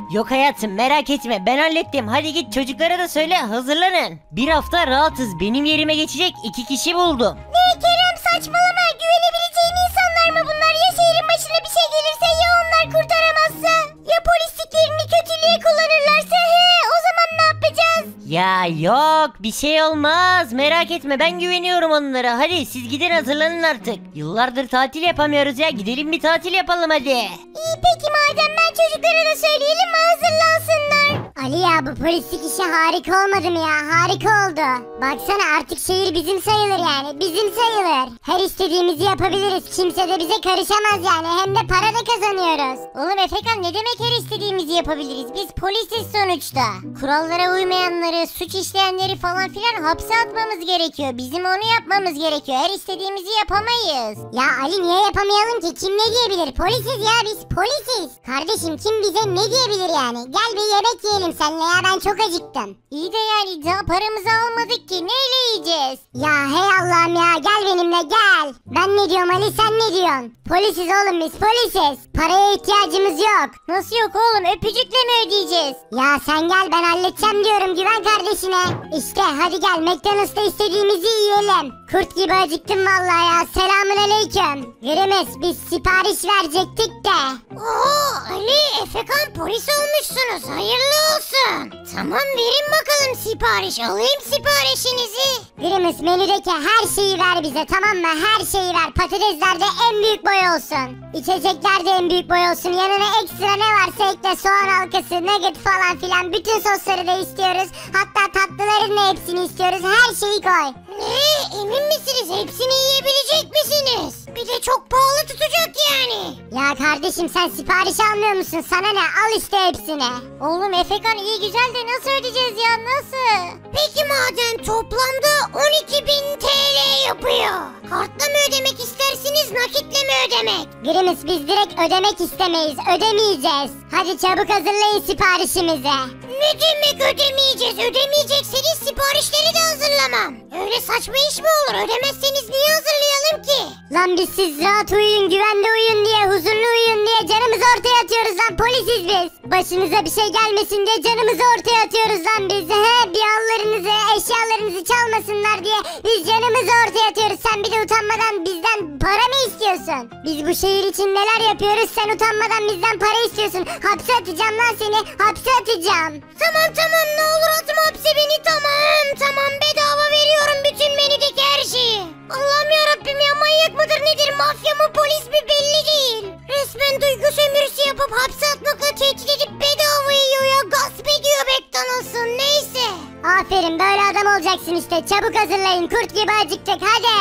Yok hayatım merak etme ben hallettim. Hadi git çocuklara da söyle hazırlanın. Bir hafta rahatız benim yerime geçecek iki kişi buldum. Ne Kerem saçmalama güvenebileceğin insanlar mı bunlar ya şehrin başına bir şey gelirse ya onlar kurtaramazsa ya polisliklerini kötülüğe kullanırlarsa he o zaman ne yapacağız? Ya yok bir şey olmaz merak etme ben güveniyorum onlara. Hadi siz gidin hazırlanın artık. Yıllardır tatil yapamıyoruz ya gidelim bir tatil yapalım hadi. İyi peki madem ben çocuklara da söyleyelim hazırlansınlar. Ali ya bu polislik işi harika olmadı mı ya harika oldu. Baksana artık şehir bizim sayılır yani bizim sayılır. Her istediğimizi yapabiliriz kimse de bize karışamaz yani hem de para da kazanıyoruz. Oğlum Efekan ne demek her istediğimizi yapabiliriz biz polisiz sonuçta. Kurallara uymayanları suç işleyenleri falan filan hapse atmamız gerekiyor. Bizim onu yapmamız gerekiyor her istediğimizi yapamayız. Ya Ali niye yapamayalım ki kim ne diyebilir polisiz ya biz polisiz. Kardeşim kim bize ne diyebilir yani gel bir yemek yiyelim seninle ya ben çok acıktım. İyi de yani daha paramızı almadık ki neyle yiyeceğiz? Ya hey Allah'ım ya gel benimle gel. Ben ne diyorum Ali sen ne diyorsun? Polisiz oğlum biz polisiz. Paraya ihtiyacımız yok. Nasıl yok oğlum öpücükle mi ödeyeceğiz? Ya sen gel ben halledeceğim diyorum güven kardeşine. İşte hadi gel McDonald's'ta istediğimizi yiyelim. Kurt gibi acıktım vallahi ya selamun aleyküm. Grimes biz sipariş verecektik de. Oo Ali Efekan polis olmuşsunuz hayırlı olsun. Tamam verin bakalım sipariş alayım siparişinizi. Grimes menüdeki her şeyi ver bize tamam mı her şeyi ver patatesler de en büyük boy olsun. İçecekler de en büyük boy olsun yanına ekstra ne varsa ekle soğan halkası nugget falan filan bütün sosları da istiyoruz. Hatta tatlıların da hepsini istiyoruz her şeyi koy. Ne emin misiniz hepsini yiyebilecek misiniz? Bir de çok pahalı tutacak yani. Ya kardeşim sen sipariş almıyor musun? Sana ne? Al işte hepsini. Oğlum Efekan iyi güzel de nasıl ödeyeceğiz ya? Nasıl? Peki madem toplamda 12 bin TL yapıyor. Kartla mı ödemek istersiniz nakitle mi ödemek? Grimis biz direkt ödemek istemeyiz. Ödemeyeceğiz. Hadi çabuk hazırlayın siparişimizi. Ne demek ödemeyeceğiz? Ödemeyecekseniz siparişleri de hazırlamam. Öyle saçma iş mi olur? Ödemezseniz niye hazırlayalım ki? Lan biz siz rahat uyuyun, güvende uyuyun diye, huzurlu uyuyun diye canımızı ortaya atıyoruz lan polisiz biz. Başınıza bir şey gelmesin diye canımızı ortaya atıyoruz lan biz. He bir allarınızı, eşyalarınızı çalmasınlar diye biz canımızı ortaya atıyoruz. Sen bir de utanmadan bizden para mı istiyorsun? Biz bu şehir için neler yapıyoruz sen utanmadan bizden para istiyorsun. Hapse atacağım lan seni, hapse atacağım. Tamam tamam ne olur atma hapse beni tamam. Tamam bedava bütün menüdeki her şeyi. Allah'ım yarabbim ya manyak mıdır nedir mafya mı polis mi belli değil. Resmen duygu sömürüsü yapıp hapse atmakla tehdit edip bedava yiyor ya gasp ediyor McDonald's'ın neyse. Aferin böyle adam olacaksın işte çabuk hazırlayın kurt gibi acıktık hadi.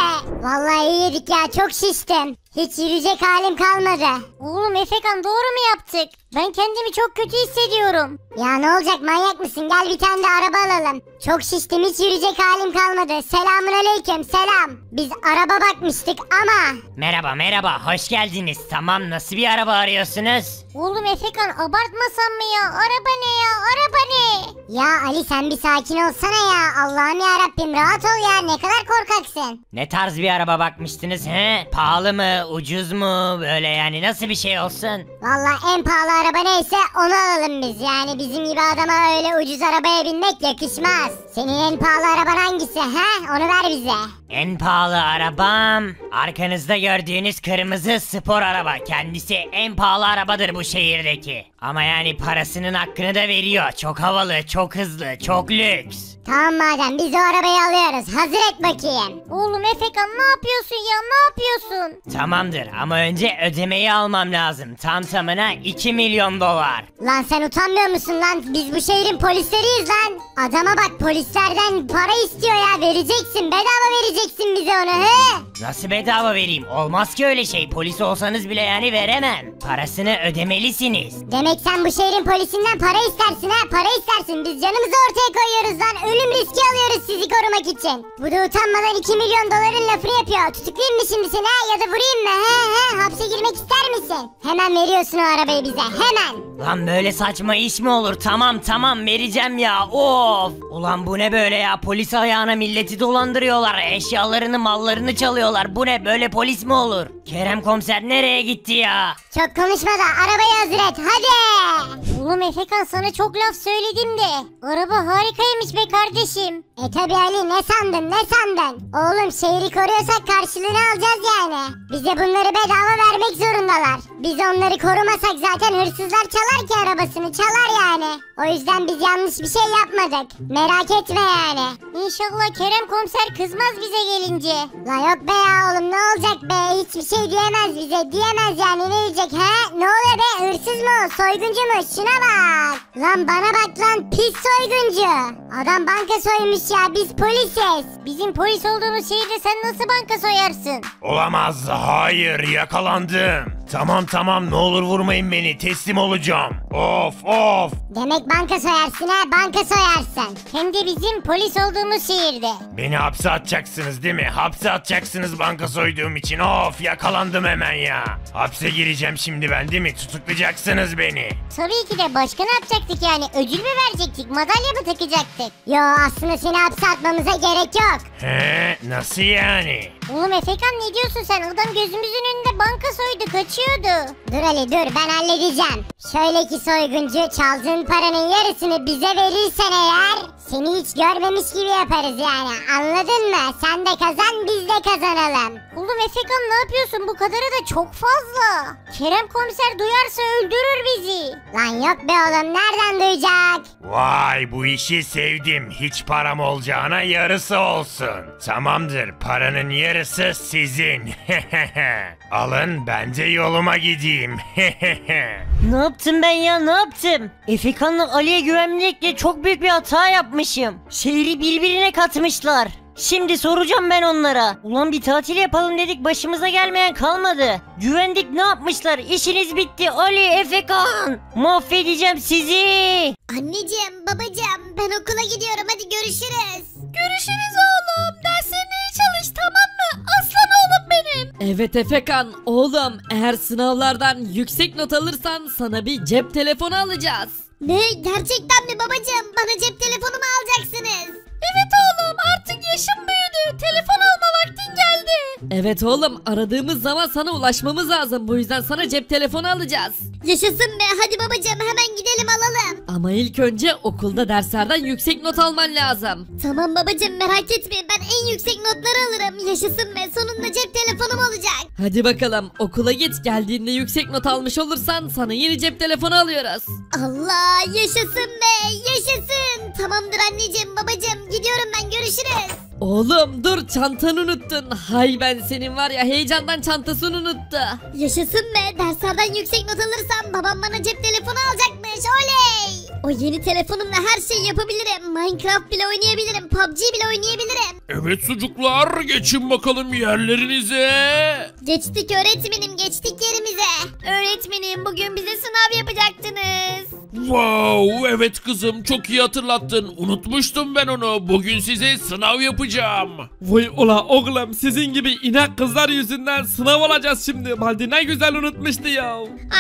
Vallahi iyi yedik ya çok şiştim. Hiç yürüyecek halim kalmadı. Oğlum Efekan doğru mu yaptık? Ben kendimi çok kötü hissediyorum. Ya ne olacak manyak mısın? Gel bir tane de araba alalım. Çok şiştim hiç yürüyecek halim kalmadı. Selamun aleyküm selam. Biz araba bakmıştık ama... Merhaba merhaba hoş geldiniz. Tamam nasıl bir araba arıyorsunuz? Oğlum Efekan abartmasan mı ya? Araba ne ya? Araba ne? Ya Ali sen bir sakin olsana ya. Allah'ım ya Rabbim rahat ol ya. Ne kadar korkaksın. Ne tarz bir araba bakmıştınız he? Pahalı mı ucuz mu böyle yani nasıl bir şey olsun? Vallahi en pahalı araba neyse onu alalım biz. Yani bizim gibi adama öyle ucuz arabaya binmek yakışmaz. Senin en pahalı araban hangisi he? Onu ver bize. En pahalı arabam arkanızda gördüğünüz kırmızı spor araba. Kendisi en pahalı arabadır bu şehirdeki. Ama yani parasının hakkını da veriyor. Çok havalı, çok hızlı, çok lüks. Tamam madem biz o arabayı alıyoruz. Hazır et bakayım. Oğlum Efekan ne yapıyorsun ya? Ne yapıyorsun? Tamamdır ama önce ödemeyi almam lazım. Tam tamına 2 milyon dolar. Lan sen utanmıyor musun lan? Biz bu şehrin polisleriyiz lan. Adama bak polislerden para istiyor ya. Vereceksin. Bedava vereceksin bize onu he. Nasıl bedava vereyim? Olmaz ki öyle şey. Polis olsanız bile yani veremem. Parasını ödemelisiniz. Demek sen bu şehrin polisinden para istersin ha. Para istersin. Biz canımızı ortaya koyuyoruz lan. Ölüm riski alıyoruz sizi korumak için. Bu da utanmadan 2 milyon doların lafını yapıyor. Tutuklayayım mı şimdi seni ha? Ya da vurayım mı? He he. Hapse girmek ister misin? Hemen veriyorsun o arabayı bize. Hemen. Lan böyle saçma iş mi olur? Tamam tamam vereceğim ya. Of. Ulan bu ne böyle ya? Polis ayağına milleti dolandırıyorlar. Eşyalarını mallarını çalıyorlar. Bu ne böyle polis mi olur? Kerem komiser nereye gitti ya? Çok konuşma da arabayı hazır et. Hadi. Oğlum Efekan sana çok laf söyledim de. Araba harikaymış be kardeşim. E tabi Ali ne sandın ne sandın? Oğlum şehri koruyorsak karşılığını alacağız yani. Bize bunları bedava vermek zorundalar. Biz onları korumasak zaten hırsızlar çalar ki arabasını çalar yani. O yüzden biz yanlış bir şey yapmadık. Merak etme yani. İnşallah Kerem komiser kızmaz bize gelince. La yok be ya oğlum ne olacak be hiçbir şey diyemez bize diyemez yani ne diyecek he? Ne oluyor be hırsız mı o? Soyguncu mu şuna bak. Lan bana bak lan pis soyguncu. Adam banka soymuş ya biz polisiz. Bizim polis olduğumuz şehirde sen nasıl banka soyarsın? Olamaz. Hayır yakalandım. Tamam tamam ne olur vurmayın beni teslim olacağım. Of of. Demek banka soyarsın ha banka soyarsın. Hem de bizim polis olduğumuz şehirde. Beni hapse atacaksınız değil mi? Hapse atacaksınız banka soyduğum için. Of yakalandım hemen ya. Hapse gireceğim şimdi ben değil mi? Tutuklayacaksınız beni. Tabii ki de başka ne yapacaktık yani ödül mü verecektik madalya mı takacaktık? Yo aslında seni hapse atmamıza gerek yok. He nasıl yani? Oğlum Efekan ne diyorsun sen adam gözümüzün önünde banka soydu kaçıyordu. Dur Ali dur ben halledeceğim. Şöyle ki soyguncu çaldığın paranın yarısını bize verirsen eğer seni hiç görmemiş gibi yaparız yani anladın mı? Sen de kazan biz de kazanalım. Oğlum Efekan ne yapıyorsun bu kadarı da çok fazla. Kerem komiser duyarsa öldürür bizi. Lan yok be oğlum nereden duyacak? Vay bu işi sevdim. Hiç param olacağına yarısı olsun. Tamamdır paranın yarısı sizin. Alın ben de yoluma gideyim. Ne yaptım ben ya ne yaptım? Efekan'la Ali'ye güvenmekle çok büyük bir hata yapmışım. Şehri birbirine katmışlar. Şimdi soracağım ben onlara. Ulan bir tatil yapalım dedik başımıza gelmeyen kalmadı. Güvendik ne yapmışlar? İşiniz bitti Ali Efekan. Mahvedeceğim sizi. Anneciğim, babacığım ben okula gidiyorum hadi görüşürüz. Görüşürüz oğlum. Derslerine iyi çalış tamam mı? Aslan oğlum benim. Evet Efekan oğlum eğer sınavlardan yüksek not alırsan sana bir cep telefonu alacağız. Ne gerçekten mi babacığım? Bana cep telefonu mu alacaksınız? Evet oğlum artık yaşım büyüdü. Telefon alma vaktin geldi. Evet oğlum aradığımız zaman sana ulaşmamız lazım. Bu yüzden sana cep telefonu alacağız. Yaşasın be hadi babacım hemen gidelim alalım. Ama ilk önce okulda derslerden yüksek not alman lazım. Tamam babacım merak etmeyin ben en yüksek notları alırım. Yaşasın be sonunda cep telefonum olacak. Hadi bakalım okula git geldiğinde yüksek not almış olursan sana yeni cep telefonu alıyoruz. Allah yaşasın be yaşasın. Tamamdır anneciğim babacım gidiyorum ben görüşürüz. Oğlum dur çantanı unuttun. Hay ben senin var ya heyecandan çantasını unuttu. Yaşasın be derslerden yüksek not alırsam babam bana cep telefonu alacakmış oley. O yeni telefonumla her şeyi yapabilirim. Minecraft bile oynayabilirim. PUBG bile oynayabilirim. Evet çocuklar geçin bakalım yerlerinize. Geçtik öğretmenim geçtik yerimize. Öğretmenim bugün bize sınav yapacaktınız. Wow evet kızım çok iyi hatırlattın. Unutmuştum ben onu. Bugün size sınav yapacağım. Vay ula oğlum sizin gibi inek kızlar yüzünden sınav olacağız şimdi. Baldi ne güzel unutmuştu ya.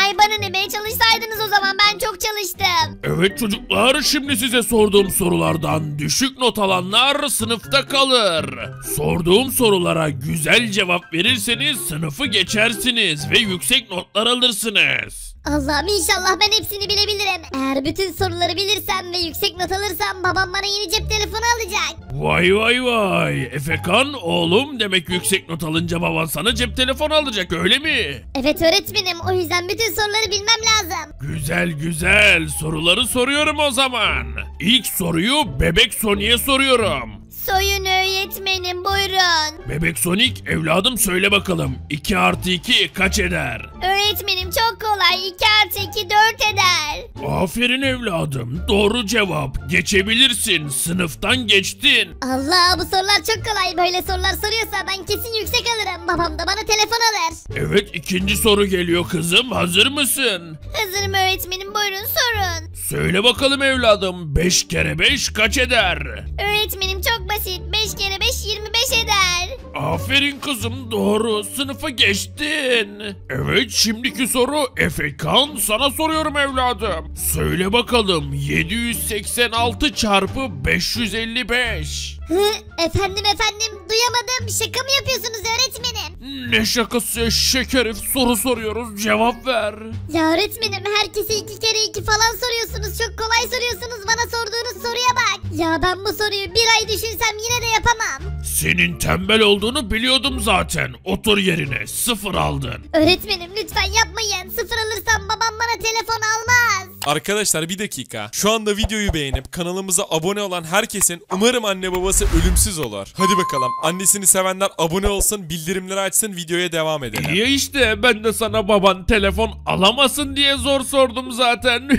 Ay bana ne be çalışsaydınız o zaman ben çok çalıştım. Evet çocuklar şimdi size sorduğum sorulardan düşük not alanlar sınıfta kalır. Sorduğum sorulara güzel cevap verirseniz sınıfı geçersiniz ve yüksek notlar alırsınız. Allah'ım inşallah ben hepsini bilebilirim. Eğer bütün soruları bilirsem ve yüksek not alırsam babam bana yeni cep telefonu alacak. Vay vay vay. Efekan oğlum demek yüksek not alınca baban sana cep telefonu alacak öyle mi? Evet öğretmenim o yüzden bütün soruları bilmem lazım. Güzel güzel soruları soruyorum o zaman. İlk soruyu Bebek Sonic'e soruyorum. Soyun öğretmenim buyurun. Bebek Sonic evladım söyle bakalım 2 artı 2 kaç eder? Öğretmenim çok kolay 2 artı 2 4 eder. Aferin evladım doğru cevap geçebilirsin sınıftan geçtin. Allah bu sorular çok kolay böyle sorular soruyorsa ben kesin yüksek alırım. Babam da bana telefon alır. Evet ikinci soru geliyor kızım hazır mısın? Hazırım öğretmenim buyurun sorun. Söyle bakalım evladım 5 kere 5 kaç eder? Öğretmenim çok basit 5 kere 5 25 eder. Aferin kızım doğru sınıfı geçtin. Evet şimdiki soru Efekan sana soruyorum evladım. Söyle bakalım 786 çarpı 555. Hı, efendim efendim duyamadım şaka mı yapıyorsunuz öğretmenim? Ne şakası şekerif soru soruyoruz cevap ver. Ya öğretmenim herkese iki kere iki falan soruyorsunuz çok kolay soruyorsunuz bana sorduğunuz soruya bak. Ya ben bu soruyu bir ay düşünsem yine de yapamam. Senin tembel olduğunu biliyordum zaten. Otur yerine sıfır aldın. Öğretmenim lütfen yapmayın sıfır alırsam babam bana telefon almaz. Arkadaşlar bir dakika. Şu anda videoyu beğenip kanalımıza abone olan herkesin umarım anne babası ölümsüz olur. Hadi bakalım. Annesini sevenler abone olsun, bildirimleri açsın, videoya devam edelim. İyi işte ben de sana baban telefon alamasın diye zor sordum zaten.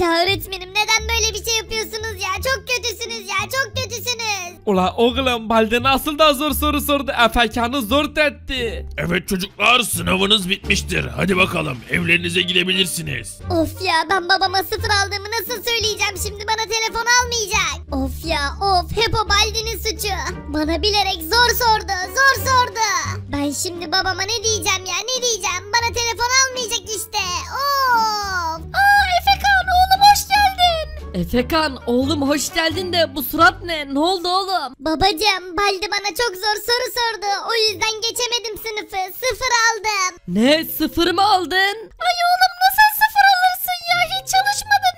Ya öğretmenim neden böyle bir şey yapıyorsunuz ya çok kötüsünüz ya çok. Ula oğlum Baldi nasıl da zor soru sordu. Efekan'ı zor etti. evet çocuklar sınavınız bitmiştir. Hadi bakalım evlerinize gidebilirsiniz. Of ya ben babama sıfır aldığımı nasıl söyleyeceğim şimdi bana telefon almayacak. Of ya of hep o Baldi'nin suçu. Bana bilerek zor sordu zor sordu. Ben şimdi babama ne diyeceğim ya ne diyeceğim bana telefon almayacak işte. Of. Aa Efekan oğlum hoş geldin de bu surat ne? Ne oldu oğlum? Babacım Baldi bana çok zor soru sordu. O yüzden geçemedim sınıfı. Sıfır aldım. Ne sıfır mı aldın? Ay oğlum nasıl sıfır alırsın ya? Hiç çalışmadın?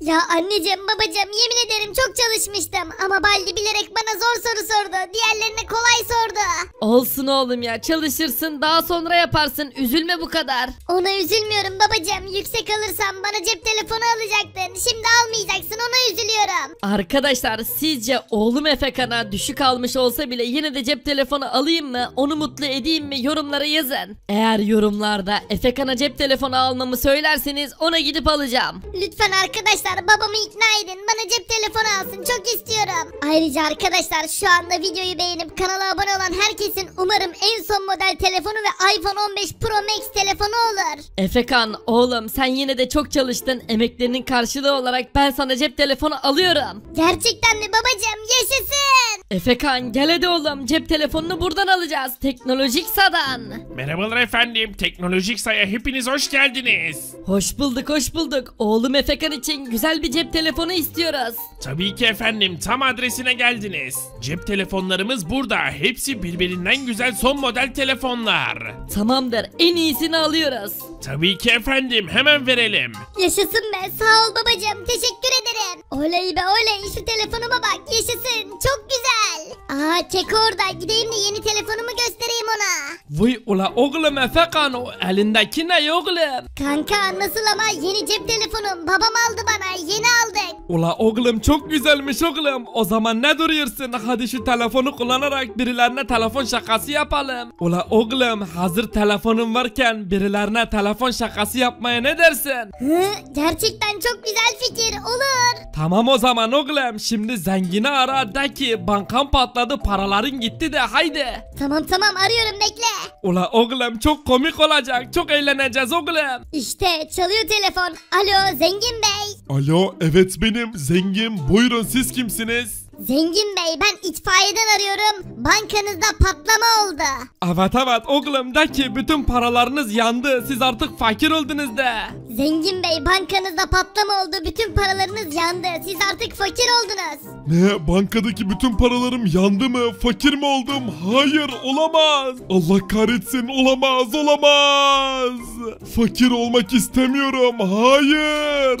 Ya anneciğim babacığım yemin ederim çok çalışmıştım. Ama Baldi bilerek bana zor soru sordu. Diğerlerine kolay sordu. Olsun oğlum ya çalışırsın daha sonra yaparsın üzülme bu kadar. Ona üzülmüyorum babacığım. Yüksek alırsam bana cep telefonu alacaktın. Şimdi almayacaksın ona üzülüyorum. Arkadaşlar sizce oğlum Efekan'a düşük almış olsa bile yine de cep telefonu alayım mı? Onu mutlu edeyim mi? Yorumlara yazın. Eğer yorumlarda Efekan'a cep telefonu almamı söylerseniz ona gidip alacağım. Lütfen arkadaşlar babamı ikna edin. Bana cep telefonu alsın. Çok istiyorum. Ayrıca arkadaşlar şu anda videoyu beğenip kanala abone olan herkesin umarım en son model telefonu ve iPhone 15 Pro Max telefonu olur. Efekan oğlum sen yine de çok çalıştın. Emeklerinin karşılığı olarak ben sana cep telefonu alıyorum. Gerçekten mi babacığım? Yaşasın. Efekan gel hadi oğlum cep telefonunu buradan alacağız. Teknolojik Sa'dan. Merhabalar efendim teknolojik saya hepiniz hoş geldiniz. Hoş bulduk hoş bulduk. Oğlum Efekan için güzel bir cep telefonu istiyoruz. Tabii ki efendim tam adresine geldiniz. Cep telefonlarımız burada. Hepsi birbirinden güzel son model telefonlar. Tamamdır en iyisini alıyoruz. Tabii ki efendim hemen verelim. Yaşasın be sağ ol babacığım teşekkür ederim. Oley be oley şu telefonuma bak yaşasın çok güzel. Aa çek orada gideyim de yeni telefonumu göstereyim ona. Vay ula oğlum Efekan o elindeki ne oğlum? Kanka nasıl ama yeni cep telefonum babam aldı bana yeni aldık. Ula oğlum çok güzelmiş oğlum. O zaman ne duruyorsun? Hadi şu telefonu kullanarak birilerine telefon şakası yapalım. Ula oğlum hazır telefonun varken birilerine telefon şakası yapmaya ne dersin? Hı, gerçekten çok güzel fikir olur. Tamam o zaman oğlum şimdi zengini ara de ki bankan patladı paraların gitti de haydi. Tamam tamam arıyorum bekle. Ula oğlum çok komik olacak çok eğleneceğiz oğlum. İşte çalıyor telefon. Alo zengin bey. Alo evet benim zengin buyurun siz kimsiniz? Zengin bey ben itfaiyeden arıyorum. Bankanızda patlama oldu. Evet evet oğlum de ki bütün paralarınız yandı siz artık fakir oldunuz de. Zengin bey bankanızda patlama oldu. Bütün paralarınız yandı. Siz artık fakir oldunuz. Ne bankadaki bütün paralarım yandı mı fakir mi oldum? Hayır olamaz. Allah kahretsin olamaz olamaz. Fakir olmak istemiyorum hayır.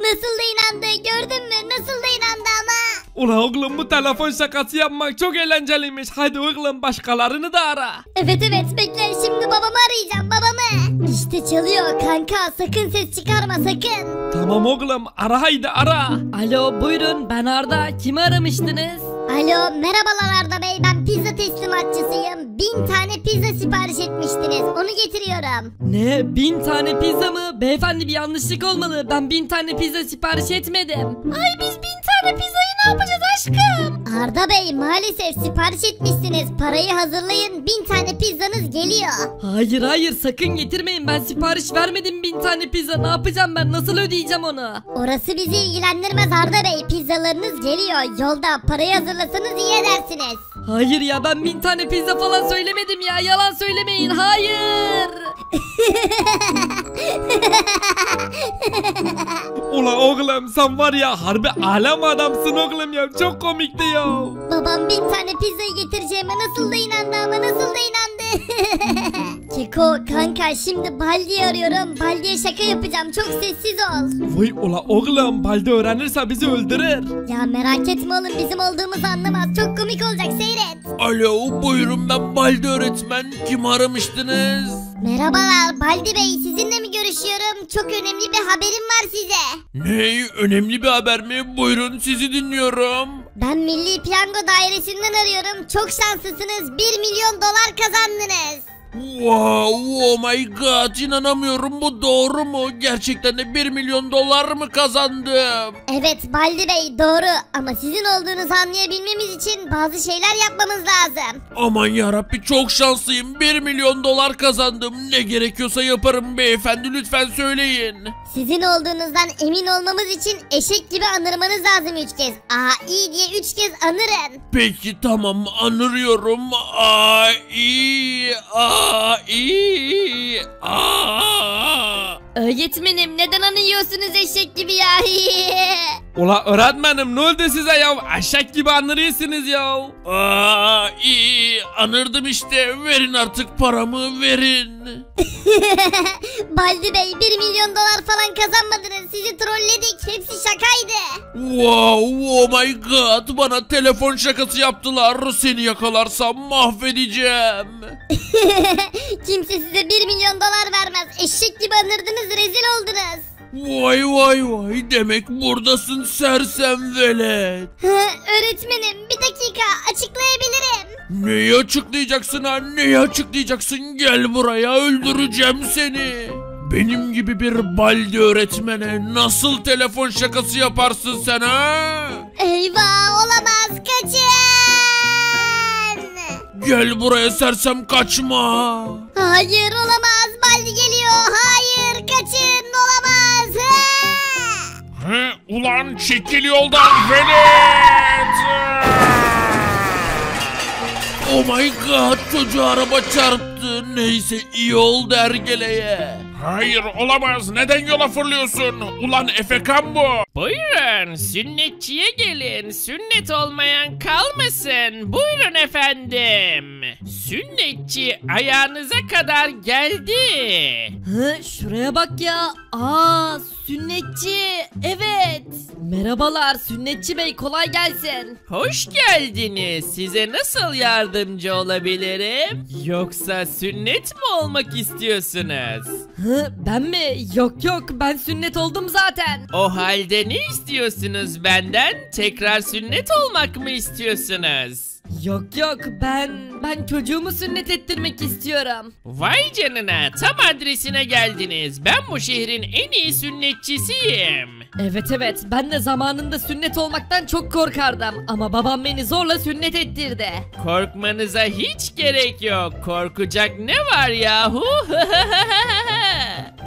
Nasıl da inandı gördün mü? Nasıl da inandı ama. Ula oğlum bu telefon şakası yapmak çok eğlenceliymiş. Hadi oğlum başkalarını da ara. Evet evet bekle şimdi babamı arayacağım babamı. İşte çalıyor kanka sakın ses çıkarma sakın. Tamam oğlum ara haydi ara. Alo buyurun ben Arda. Kimi aramıştınız? Alo merhabalar Arda Bey ben pizza teslimatçısıyım. Bin tane pizza sipariş etmiştiniz onu getiriyorum. Ne bin tane pizza mı? Beyefendi bir yanlışlık olmalı. Ben bin tane pizza sipariş etmedim. Ay biz bin tane pizzayı ne yapacağız aşkım? Arda Bey maalesef sipariş etmişsiniz. Parayı hazırlayın bin tane pizzanız geliyor. Hayır hayır sakın getirmeyin. Ben sipariş vermedim bin tane pizza. Ne yapacağım ben? Nasıl ödeyeceğim onu? Orası bizi ilgilendirmez Arda Bey. Pizzalarınız geliyor. Yolda parayı hazırlasanız iyi edersiniz. Hayır ya ben bin tane pizza falan söylemedim ya. Yalan söylemeyin. Hayır. Ula oğlum sen var ya harbi alem adamsın oğlum ya. Çok komikti ya. Babam bin tane pizzayı getireceğime nasıl da inandı ama nasıl da inandı. Keko kanka şimdi Baldi'yi arıyorum. Baldi'ye şaka yapacağım. Çok sessiz ol. Vay ula oğlum Balde öğrenirse bizi öldürür. Ya merak etme oğlum bizim olduğumuzu anlamaz. Çok komik olacak seyret. Alo buyurun ben Baldi öğretmen. Kim aramıştınız? Merhabalar Baldi Bey sizinle mi görüşüyorum? Çok önemli bir haberim var size. Ne önemli bir haber mi? Buyurun sizi dinliyorum. Ben Milli Piyango Dairesi'nden arıyorum. Çok şanslısınız. 1 milyon dolar kazandınız. Wow, oh my god inanamıyorum bu doğru mu? Gerçekten de 1 milyon dolar mı kazandım? Evet Baldi Bey doğru ama sizin olduğunuzu anlayabilmemiz için bazı şeyler yapmamız lazım. Aman yarabbi çok şanslıyım 1 milyon dolar kazandım. Ne gerekiyorsa yaparım beyefendi lütfen söyleyin. Sizin olduğunuzdan emin olmamız için eşek gibi anırmanız lazım üç kez. Aa iyi diye üç kez anırın. Peki tamam anırıyorum. Aa, iyi, aa, iyi, aa. Öğretmenim neden anıyorsunuz eşek gibi ya? Ula öğretmenim ne oldu size ya? Eşek gibi anlıyorsunuz ya. Aa, iyi anırdım işte verin artık paramı verin. Baldi Bey 1 milyon dolar falan kazanmadınız. Sizi trolledik. Hepsi şakaydı. Wow, oh my god bana telefon şakası yaptılar. Seni yakalarsam mahvedeceğim. Kimse size 1 milyon dolar vermez. Eşek gibi anırdınız rezil oldunuz. Vay vay vay demek buradasın sersem velet. Öğretmenim bir dakika açıklayabilirim. Neyi açıklayacaksın ha neyi açıklayacaksın gel buraya öldüreceğim seni. Benim gibi bir baldi öğretmene nasıl telefon şakası yaparsın sen ha? Eyvah olamaz kaçın. Gel buraya sersem kaçma. Hayır olamaz Baldi geliyor. Kaçın olamaz. Ulan çekil yoldan velet. Oh my god çocuğu araba çarptı. Neyse iyi oldu ergeleye. Hayır olamaz. Neden yola fırlıyorsun? Ulan Efekan bu. Buyurun sünnetçiye gelin. Sünnet olmayan kalmasın. Buyurun efendim. Sünnetçi ayağınıza kadar geldi. Hı, şuraya bak ya. Aa sünnetçi. Evet. Merhabalar sünnetçi bey kolay gelsin. Hoş geldiniz. Size nasıl yardımcı olabilirim? Yoksa sünnet mi olmak istiyorsunuz? Hı, ben mi? Yok yok ben sünnet oldum zaten. O halde ne istiyorsunuz benden? Tekrar sünnet olmak mı istiyorsunuz? Yok yok ben ben çocuğumu sünnet ettirmek istiyorum. Vay canına tam adresine geldiniz. Ben bu şehrin en iyi sünnetçisiyim. Evet evet ben de zamanında sünnet olmaktan çok korkardım ama babam beni zorla sünnet ettirdi. Korkmanıza hiç gerek yok. Korkacak ne var yahu?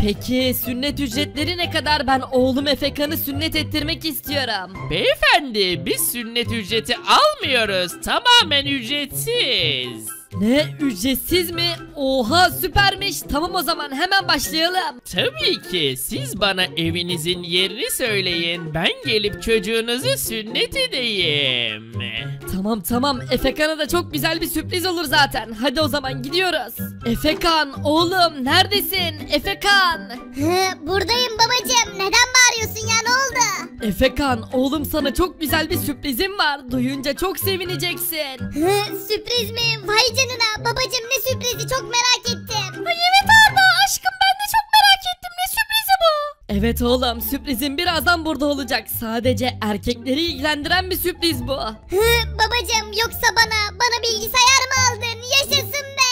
Peki sünnet ücretleri ne kadar? Ben oğlum Efekan'ı sünnet ettirmek istiyorum. Beyefendi biz sünnet ücreti almıyoruz. Tamamen ücretsiz. Ne ücretsiz mi? Oha süpermiş. Tamam o zaman hemen başlayalım. Tabii ki siz bana evinizin yerini söyleyin. Ben gelip çocuğunuzu sünnet edeyim. Tamam tamam Efekan'a da çok güzel bir sürpriz olur zaten. Hadi o zaman gidiyoruz. Efekan oğlum neredesin? Efekan. Hı, buradayım babacım. Neden bağırıyorsun ya ne oldu? Efekan oğlum sana çok güzel bir sürprizim var. Duyunca çok sevineceksin. Hı, sürpriz mi? Vay canına babacım ne sürprizi çok merak ettim. Ay evet Arda aşkım ben de çok merak ettim ne sürprizi bu? Evet oğlum sürprizin birazdan burada olacak. Sadece erkekleri ilgilendiren bir sürpriz bu. Hı, babacım yoksa bana bana bilgisayar mı aldın? Yaşasın be.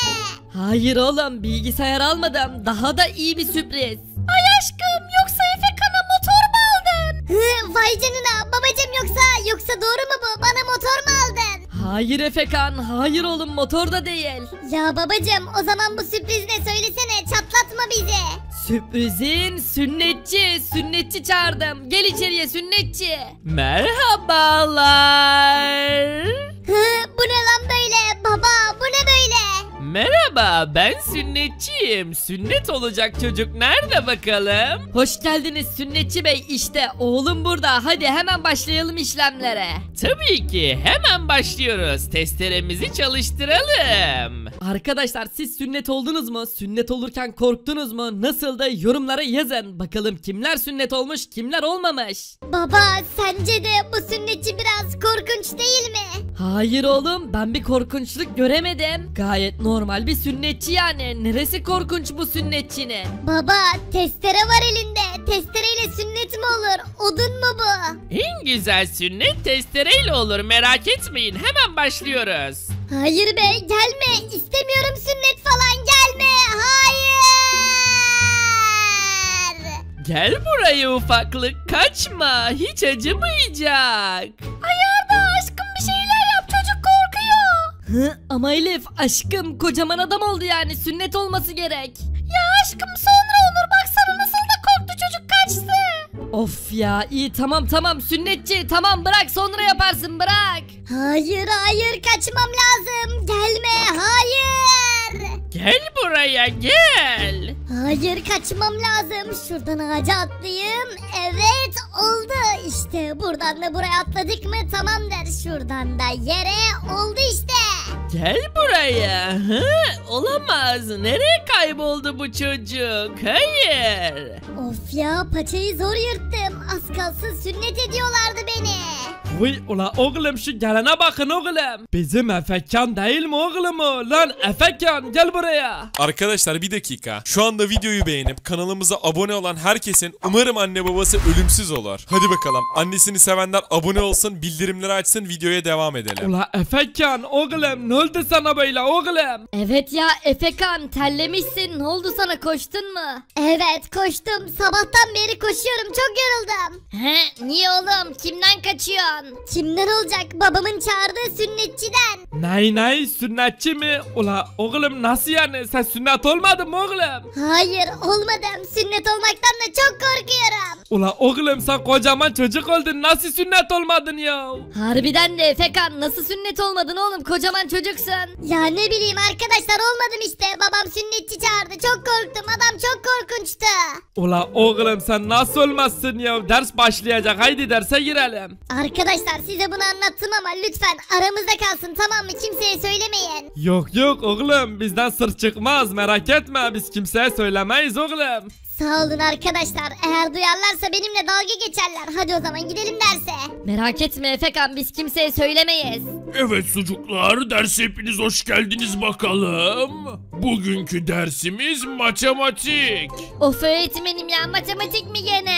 Hayır oğlum bilgisayar almadım. Daha da iyi bir sürpriz. Ay aşkım yoksa Efekan'a motor mu aldın? Hı, vay canına babacım yoksa yoksa doğru mu bu? Bana motor mu aldın? Hayır Efekan hayır oğlum motor da değil. Ya babacım o zaman bu sürpriz ne söylesene çatlatma bizi. Sürprizin sünnetçi sünnetçi çağırdım. Gel içeriye sünnetçi. Merhabalar. Hı, bu ne lan böyle baba bu ne böyle? Merhaba ben sünnetçiyim. Sünnet olacak çocuk nerede bakalım? Hoş geldiniz sünnetçi bey işte oğlum burada hadi hemen başlayalım işlemlere. Tabii ki hemen başlıyoruz. Testeremizi çalıştıralım. Arkadaşlar siz sünnet oldunuz mu? Sünnet olurken korktunuz mu? Nasıl da yorumlara yazın. Bakalım kimler sünnet olmuş kimler olmamış. Baba sence de bu sünnetçi biraz korkunç değil mi? Hayır oğlum ben bir korkunçluk göremedim. Gayet normal bir sünnetçi yani. Neresi korkunç bu sünnetçinin? Baba testere var elinde. Testereyle sünnet mi olur? Odun mu bu? En güzel sünnet testereyle olur merak etmeyin hemen başlıyoruz. Hayır be gelme. İstemiyorum sünnet falan gelme. Hayır. Gel buraya ufaklık kaçma hiç acımayacak. Hı, ama Elif aşkım kocaman adam oldu yani sünnet olması gerek. Ya aşkım sonra olur baksana nasıl da korktu çocuk kaçtı. Of ya iyi tamam tamam sünnetçi tamam bırak sonra yaparsın bırak. Hayır hayır kaçmam lazım. Gelme hayır. Gel buraya gel. Hayır kaçmam lazım. Şuradan ağaca atlayayım. Evet oldu. İşte buradan da buraya atladık mı tamamdır. Şuradan da yere oldu işte. Gel buraya. Hı? Olamaz. Nereye kayboldu bu çocuk? Hayır. Of ya paçayı zor yırttım. Az kalsın sünnet ediyorlardı beni. Vay ula oğlum şu gelene bakın oğlum. Bizim Efekan değil mi oğlum o? Lan Efekan gel buraya. Arkadaşlar bir dakika. Şu anda videoyu beğenip kanalımıza abone olan herkesin umarım anne babası ölümsüz olur. Hadi bakalım. Annesini sevenler abone olsun, bildirimleri açsın, videoya devam edelim. Ula Efekan oğlum ne oldu sana böyle oğlum? Evet ya Efekan terlemişsin ne oldu sana koştun mu? Evet koştum. Sabahtan beri koşuyorum. Çok yoruldum. He, niye oğlum? Kimden kaçıyorsun? Kimden olacak? Babamın çağırdığı sünnetçiden. Nay nay sünnetçi mi? Ula oğlum nasıl yani sen sünnet olmadın mı oğlum? Hayır olmadım. Sünnet olmaktan da çok korkuyorum. Ula oğlum sen kocaman çocuk oldun nasıl sünnet olmadın ya? Harbiden de Efekan nasıl sünnet olmadın oğlum kocaman çocuksun. Ya ne bileyim arkadaşlar olmadım işte. Babam sünnetçi çağırdı. Çok korktum. Adam çok korkunçtu. Ula oğlum sen nasıl olmazsın ya? Ders başlayacak haydi derse girelim. Arkadaşlar size bunu anlattım ama lütfen aramızda kalsın tamam mı? Kimseye söylemeyin. Yok yok oğlum bizden sır çıkmaz merak etme biz kimseye söylemeyiz oğlum. Sağ olun arkadaşlar. Eğer duyarlarsa benimle dalga geçerler. Hadi o zaman gidelim derse. Merak etme Efekan biz kimseye söylemeyiz. Evet çocuklar derse hepiniz hoş geldiniz bakalım. Bugünkü dersimiz matematik. Of öğretmenim ya matematik mi gene?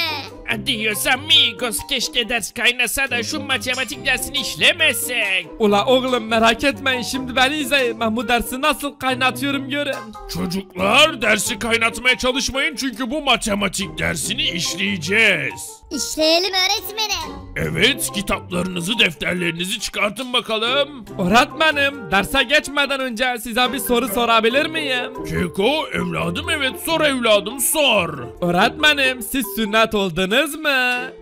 Adios amigos keşke ders kaynasa da şu matematik dersini işlemesek. Ula oğlum merak etmeyin şimdi beni izleyin ben bu dersi nasıl kaynatıyorum görün. Çocuklar dersi kaynatmaya çalışmayın çünkü bu matematik dersini işleyeceğiz. İşleyelim öğretmenim. Evet kitaplarınızı defterlerinizi çıkartın bakalım. Öğretmenim derse geçmeden önce size bir soru sorabilir miyim? Keko evladım evet sor evladım sor. Öğretmenim siz sünnet oldunuz mu?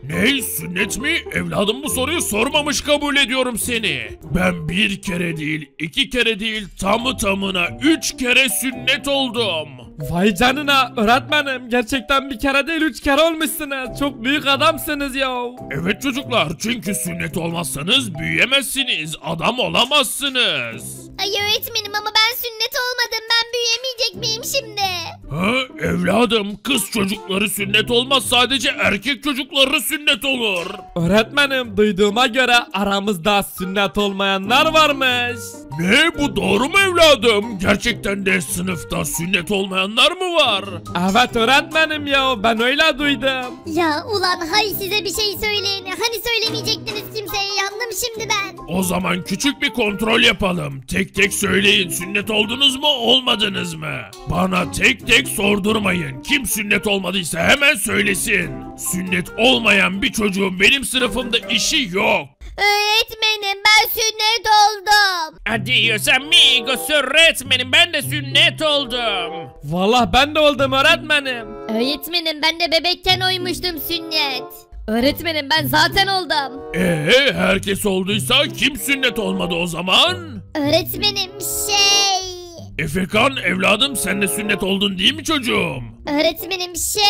Ne sünnet mi? Evladım bu soruyu sormamış kabul ediyorum seni. Ben bir kere değil iki kere değil tamı tamına üç kere sünnet oldum. Vay canına öğretmenim gerçekten bir kere değil üç kere olmuşsunuz. Çok büyük adamsınız ya. Evet çocuklar çünkü sünnet olmazsanız büyüyemezsiniz adam olamazsınız. Ay öğretmenim ama ben sünnet olmadım. Ben büyüyemeyecek miyim şimdi? Ha evladım kız çocukları sünnet olmaz sadece erkek çocukları sünnet olur. Öğretmenim duyduğuma göre aramızda sünnet olmayanlar varmış. Ne bu doğru mu evladım? Gerçekten de sınıfta sünnet olmayanlar mı var? Evet öğretmenim ya ben öyle duydum. Ya ulan hay size bir şey söyleyin. Hani söylemeyecektiniz kimseye yandım şimdi ben. O zaman küçük bir kontrol yapalım. Tek tek söyleyin sünnet oldunuz mu olmadınız mı? Bana tek tek sordurmayın. Kim sünnet olmadıysa hemen söylesin. Sünnet olmayan bir çocuğun benim sınıfımda işi yok. Öğretmenim ben sünnet oldum. Adios amigos öğretmenim ben de sünnet oldum. Valla ben de oldum öğretmenim. Öğretmenim ben de bebekken oymuştum sünnet. Öğretmenim ben zaten oldum. Ee herkes olduysa kim sünnet olmadı o zaman? Öğretmenim şey... Efekan evladım sen de sünnet oldun değil mi çocuğum? Öğretmenim şey...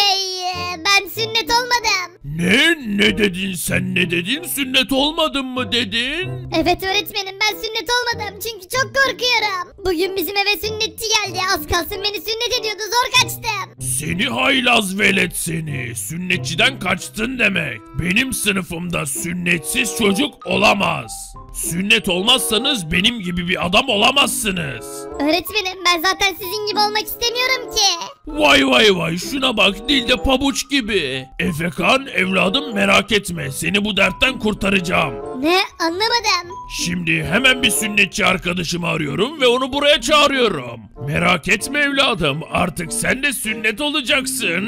Ben sünnet olmadım. Ne? Ne dedin sen ne dedin? Sünnet olmadın mı dedin? Evet öğretmenim ben sünnet olmadım çünkü çok korkuyorum. Bugün bizim eve sünnetçi geldi. Az kalsın beni sünnet ediyordu zor kaçtım. Seni haylaz velet seni. Sünnetçiden kaçtın demek. Benim sınıfımda sünnetsiz çocuk olamaz. Sünnet olmazsanız benim gibi bir adam olamazsınız. Öğretmenim ben zaten sizin gibi olmak istemiyorum ki. Vay vay vay şuna bak dilde pabuç gibi. Efekan evladım merak etme seni bu dertten kurtaracağım. Ne anlamadım. Şimdi hemen bir sünnetçi arkadaşımı arıyorum ve onu buraya çağırıyorum. Merak etme evladım artık sen de sünnet olacaksın.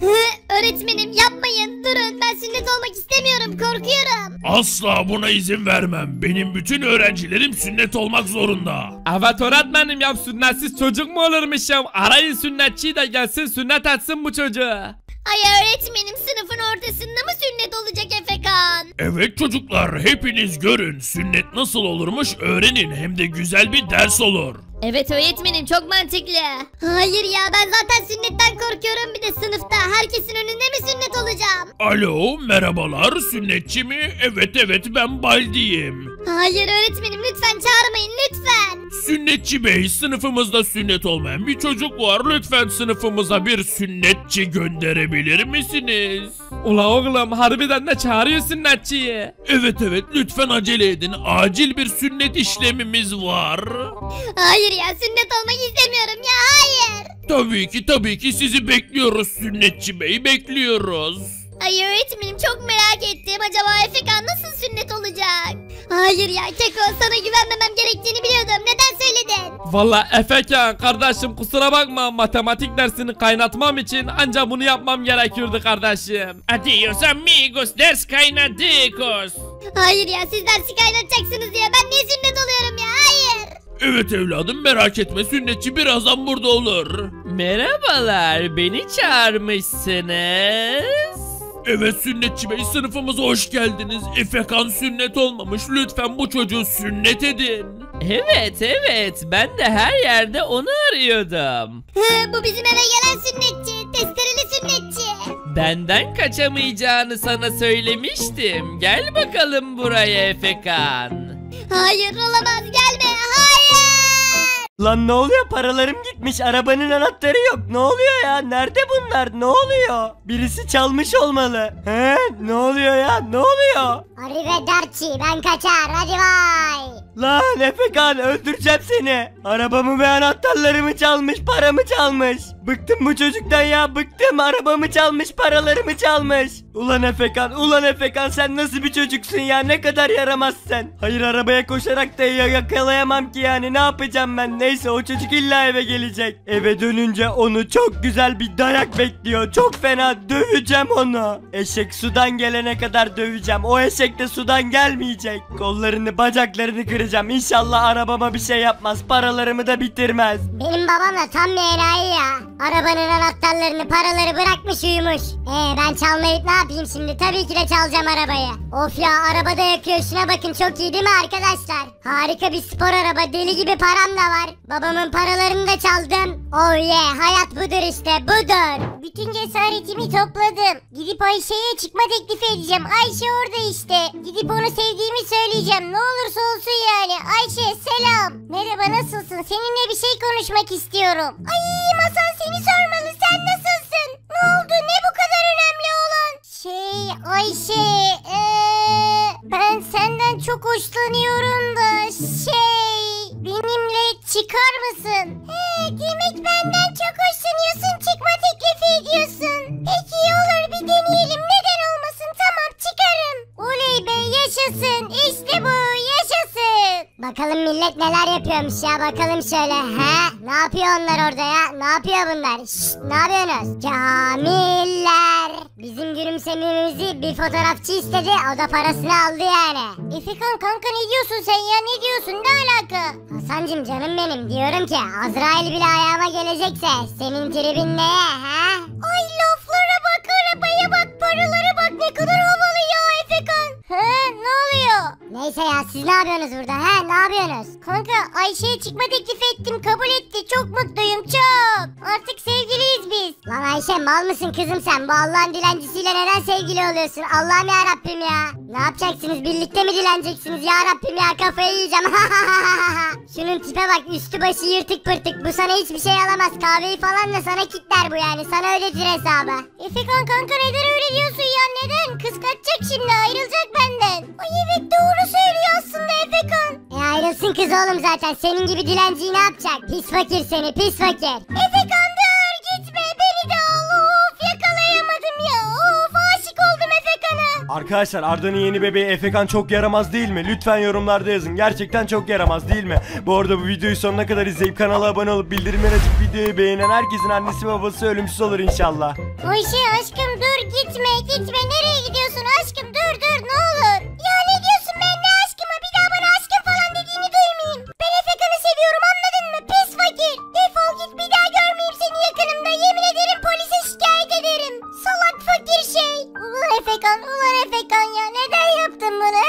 Hı, öğretmenim yapmayın durun ben sünnet olmak istemiyorum korkuyorum. Asla buna izin vermem. Benim bütün öğrencilerim sünnet olmak zorunda. Evet öğretmenim ya sünnetsiz çocuk mu olurmuş ya? Arayın sünnetçiyi de gelsin sünnet etsin bu çocuğu. Ay öğretmenim sınıfın ortasında mı sünnet olacak Efekan? Evet çocuklar hepiniz görün sünnet nasıl olurmuş öğrenin hem de güzel bir ders olur. Evet öğretmenim çok mantıklı. Hayır ya ben zaten sünnetten korkuyorum bir de sınıfta herkesin önünde mi sünnet olacağım? Alo merhabalar sünnetçi mi? Evet evet ben Baldi'yim. Hayır öğretmenim lütfen çağırmayın lütfen. Sünnetçi bey sınıfımızda sünnet olmayan bir çocuk var lütfen sınıfımıza bir sünnetçi gönderebilir misiniz? Ula oğlum harbiden de çağırıyor sünnetçiyi. Evet evet lütfen acele edin acil bir sünnet işlemimiz var. Hayır ya sünnet olmak istemiyorum ya hayır. Tabii ki tabii ki sizi bekliyoruz sünnetçi bey bekliyoruz. Ay öğretmenim çok merak ettim. Acaba Efekan nasıl sünnet olacak? Hayır ya Keko sana güvenmemem gerektiğini biliyordum. Neden söyledin? Valla Efekan kardeşim kusura bakma matematik dersini kaynatmam için ancak bunu yapmam gerekiyordu kardeşim. Adios amigos ders kaynadıkos. Hayır ya siz dersi kaynatacaksınız ya. Ben niye sünnet oluyorum ya? Hayır. Evet evladım merak etme sünnetçi birazdan burada olur. Merhabalar beni çağırmışsınız. Evet sünnetçi bey sınıfımıza hoş geldiniz. Efekan sünnet olmamış lütfen bu çocuğu sünnet edin. Evet evet ben de her yerde onu arıyordum. Hı, Bu bizim eve gelen sünnetçi. Testereli sünnetçi. Benden kaçamayacağını sana söylemiştim. Gel bakalım buraya Efekan. Hayır olamaz gelme. Hayır. Lan ne oluyor? Paralarım gitmiş. Arabanın anahtarı yok. Ne oluyor ya? Nerede bunlar? Ne oluyor? Birisi çalmış olmalı. He? Ne oluyor ya? Ne oluyor? Arrivederci ben kaçar. Hadi bay. Lan Efekan öldüreceğim seni. Arabamı ve anahtarlarımı çalmış paramı çalmış Bıktım bu çocuktan ya? Bıktım. Arabamı çalmış paralarımı çalmış. Ulan Efekan ulan Efekan sen nasıl bir çocuksun ya? Ne kadar yaramazsın. Hayır arabaya koşarak da ya- yakalayamam ki yani. Ne yapacağım ben? Neyse o çocuk illa eve gelecek. Eve dönünce onu çok güzel bir dayak bekliyor. Çok fena. Döveceğim onu. Eşek sudan gelene kadar döveceğim. O eşek de sudan gelmeyecek. Kollarını bacaklarını kıracağım. İnşallah arabama bir şey yapmaz. Paralarımı da bitirmez. Benim babam da tam bir enayi ya. Arabanın anahtarlarını paraları bırakmış uyumuş. Ee ben çalmayıp ne yapayım şimdi? Tabii ki de çalacağım arabayı. Of ya arabada yakıyor şuna bakın çok iyi değil mi arkadaşlar? Harika bir spor araba deli gibi param da var. Babamın paralarını da çaldım. Oh yeah hayat budur işte budur. Bütün cesaretimi topladım. Gidip Ayşe'ye çıkma teklif edeceğim. Ayşe orada işte. Gidip onu sevdiğimi söyleyeceğim. Ne olursa olsun yani. Ayşe selam. Merhaba nasılsın? Seninle bir şey konuşmak istiyorum. Ay Hasan seni sormalı. Sen nasılsın? Ne oldu? Ne bu kadar önemli olan? Şey Ayşe eee, ben senden çok hoşlanıyorum da şey benimle çıkar mısın? He demek benden çok hoşlanıyorsun çıkma teklifi ediyorsun. Peki olur bir deneyelim tamam çıkarım. Oley be yaşasın. İşte bu yaşasın. Bakalım millet neler yapıyormuş ya bakalım şöyle. He? Ne yapıyor onlar orada ya? Ne yapıyor bunlar? Şşt, ne yapıyorsunuz? Kamiller bizim gülümsememizi bir fotoğrafçı istedi o da parasını aldı yani. Efekan kanka ne diyorsun sen ya? Ne diyorsun? Ne alaka? Hasancım canım benim diyorum ki Azrail bile ayağıma gelecekse senin tribin neye he? Ay laflara bak arabaya bak paralara bak ne kadar Efekan He ne oluyor? Neyse ya siz ne yapıyorsunuz burada he ne yapıyorsunuz? Kanka Ayşe'ye çıkma teklif ettim kabul etti çok mutluyum çok. Artık sevgiliyiz biz. Lan Ayşe mal mısın kızım sen bu Allah'ın dilencisiyle neden sevgili oluyorsun? Allah'ım ya Rabbim ya. Ne yapacaksınız birlikte mi dileneceksiniz ya Rabbim ya kafayı yiyeceğim. Şunun tipe bak üstü başı yırtık pırtık bu sana hiçbir şey alamaz kahveyi falan da sana kitler bu yani sana ödetir hesabı. Efekan kanka neden öyle diyorsun ya neden? Kız kaçacak şimdi ayrılacak benden. Ay evet doğru söylüyor aslında Efekan. E ayrılsın kız oğlum zaten senin gibi dilenciyi ne yapacak? Pis fakir seni pis fakir. Efekan dur gitme beni de al of yakalayamadım ya of aşık oldum Efekan'a. Arkadaşlar Arda'nın yeni bebeği Efekan çok yaramaz değil mi? Lütfen yorumlarda yazın. Gerçekten çok yaramaz değil mi? Bu arada bu videoyu sonuna kadar izleyip kanala abone olup bildirimleri açıp videoyu beğenen herkesin annesi babası ölümsüz olur inşallah. Ayşe aşkım dur gitme gitme nereye gidiyorsun aşkım dur dur ne olur. Ya ne diyorsun ben ne aşkıma bir daha bana aşkım falan dediğini duymayayım. Ben Efekan'ı seviyorum anladın mı pis fakir. Defol git bir daha görmeyeyim seni yakınımda yemin ederim polise şikayet ederim. Salak fakir şey. Ulan Efekan ulan Efekan ya neden yaptın bunu?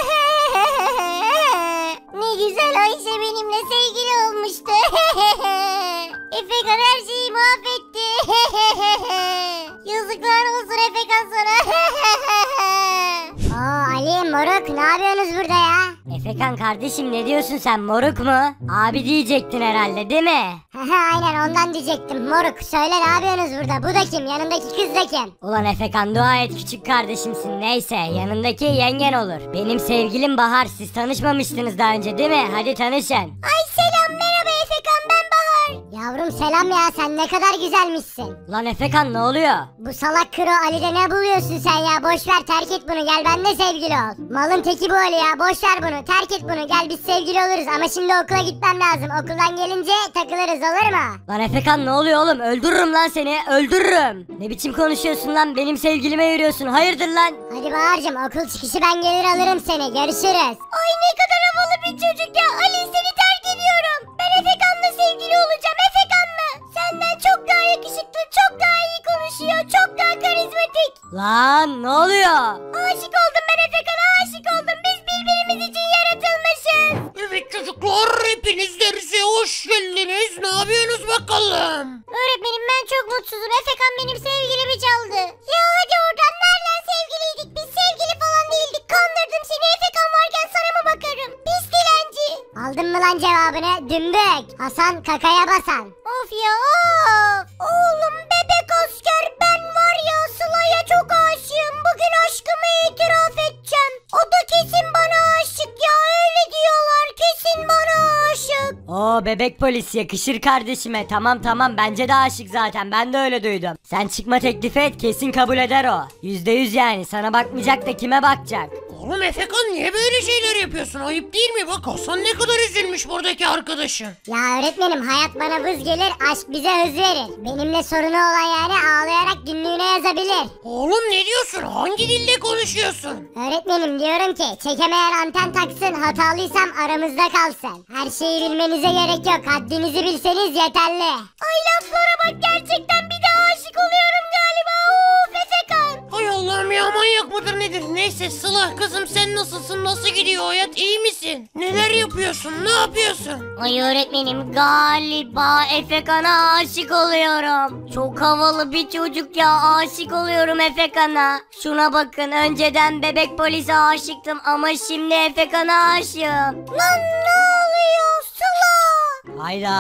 ne güzel Ayşe benimle sevgili olmuştu. Efekan her şeyi mahvetti. Yazıklar olsun Efekan sana. Moruk ne yapıyorsunuz burada ya? Efekan kardeşim ne diyorsun sen moruk mu? Abi diyecektin herhalde değil mi? Aynen ondan diyecektim moruk. Söyle ne yapıyorsunuz burada? Bu da kim? Yanındaki kız da kim? Ulan Efekan dua et küçük kardeşimsin neyse yanındaki yengen olur. Benim sevgilim Bahar siz tanışmamıştınız daha önce değil mi? Hadi tanışın. Ay selam merhaba Yavrum selam ya sen ne kadar güzelmişsin. Lan Efekan ne oluyor? Bu salak kro Ali'de ne buluyorsun sen ya? Boş ver terk et bunu gel benimle sevgili ol. Malın teki bu Ali ya boş ver bunu terk et bunu gel biz sevgili oluruz ama şimdi okula gitmem lazım. Okuldan gelince takılırız olur mu? Lan Efekan ne oluyor oğlum? Öldürürüm lan seni. Öldürürüm. Ne biçim konuşuyorsun lan? Benim sevgilime yürüyorsun. Hayırdır lan? Hadi Bahar'cığım okul çıkışı ben gelir alırım seni görüşürüz. Ay ne kadar havalı bir çocuk ya. Ali seni terk ediyorum. Ben Efekan'la sevgili olacağım. Efekan'la. Senden çok daha yakışıklı, çok daha iyi konuşuyor, çok daha karizmatik. Lan ne oluyor? Aşık oldum ben Efekan'a aşık oldum. Biz birbirimiz için yaratılmışız. Evet çocuklar hepiniz derse hoş geldiniz. Ne yapıyorsunuz bakalım? Öğretmenim ben çok mutsuzum. Efekan benim sevgilimi çaldı. Ya hadi oradan nereden sevgiliydik? Biz sevgili falan değildik. Kandırdım seni. Efekan varken sana mı bakarım? Pis dilenci. Aldın mı lan cevabını? Dümbük. Hasan kakaya basan. Of ya of. Oğlum Oo bebek polis yakışır kardeşime. Tamam tamam bence de aşık zaten. Ben de öyle duydum. Sen çıkma teklifi et kesin kabul eder o. Yüzde yüz yani. Sana bakmayacak da kime bakacak? Oğlum Efekan niye böyle şeyler yapıyorsun? Ayıp değil mi? Bak Hasan ne kadar üzülmüş buradaki arkadaşın. Ya öğretmenim hayat bana vız gelir aşk bize hız verir. Benimle sorunu olan yani ağlayarak günlüğüne yazabilir. Oğlum ne diyorsun? Hangi dilde konuşuyorsun? Öğretmenim diyorum ki çekemeyen anten taksın hatalıysam aramızda kalsın. Her şeyi bilmenize gerek yok haddinizi bilseniz yeterli. Ay laflara bak gerçekten bir daha aşık oluyorum galiba. Of Efekan. Hay Allah'ım ya manyak mıdır nedir? Neyse Sıla kızım sen nasılsın? Nasıl gidiyor hayat? İyi misin? Neler yapıyorsun? Ne yapıyorsun? Ay öğretmenim galiba Efekan'a aşık oluyorum. Çok havalı bir çocuk ya aşık oluyorum Efekan'a. Şuna bakın önceden bebek polise aşıktım ama şimdi Efekan'a aşığım. Lan ne oluyor Sıla? Hayda.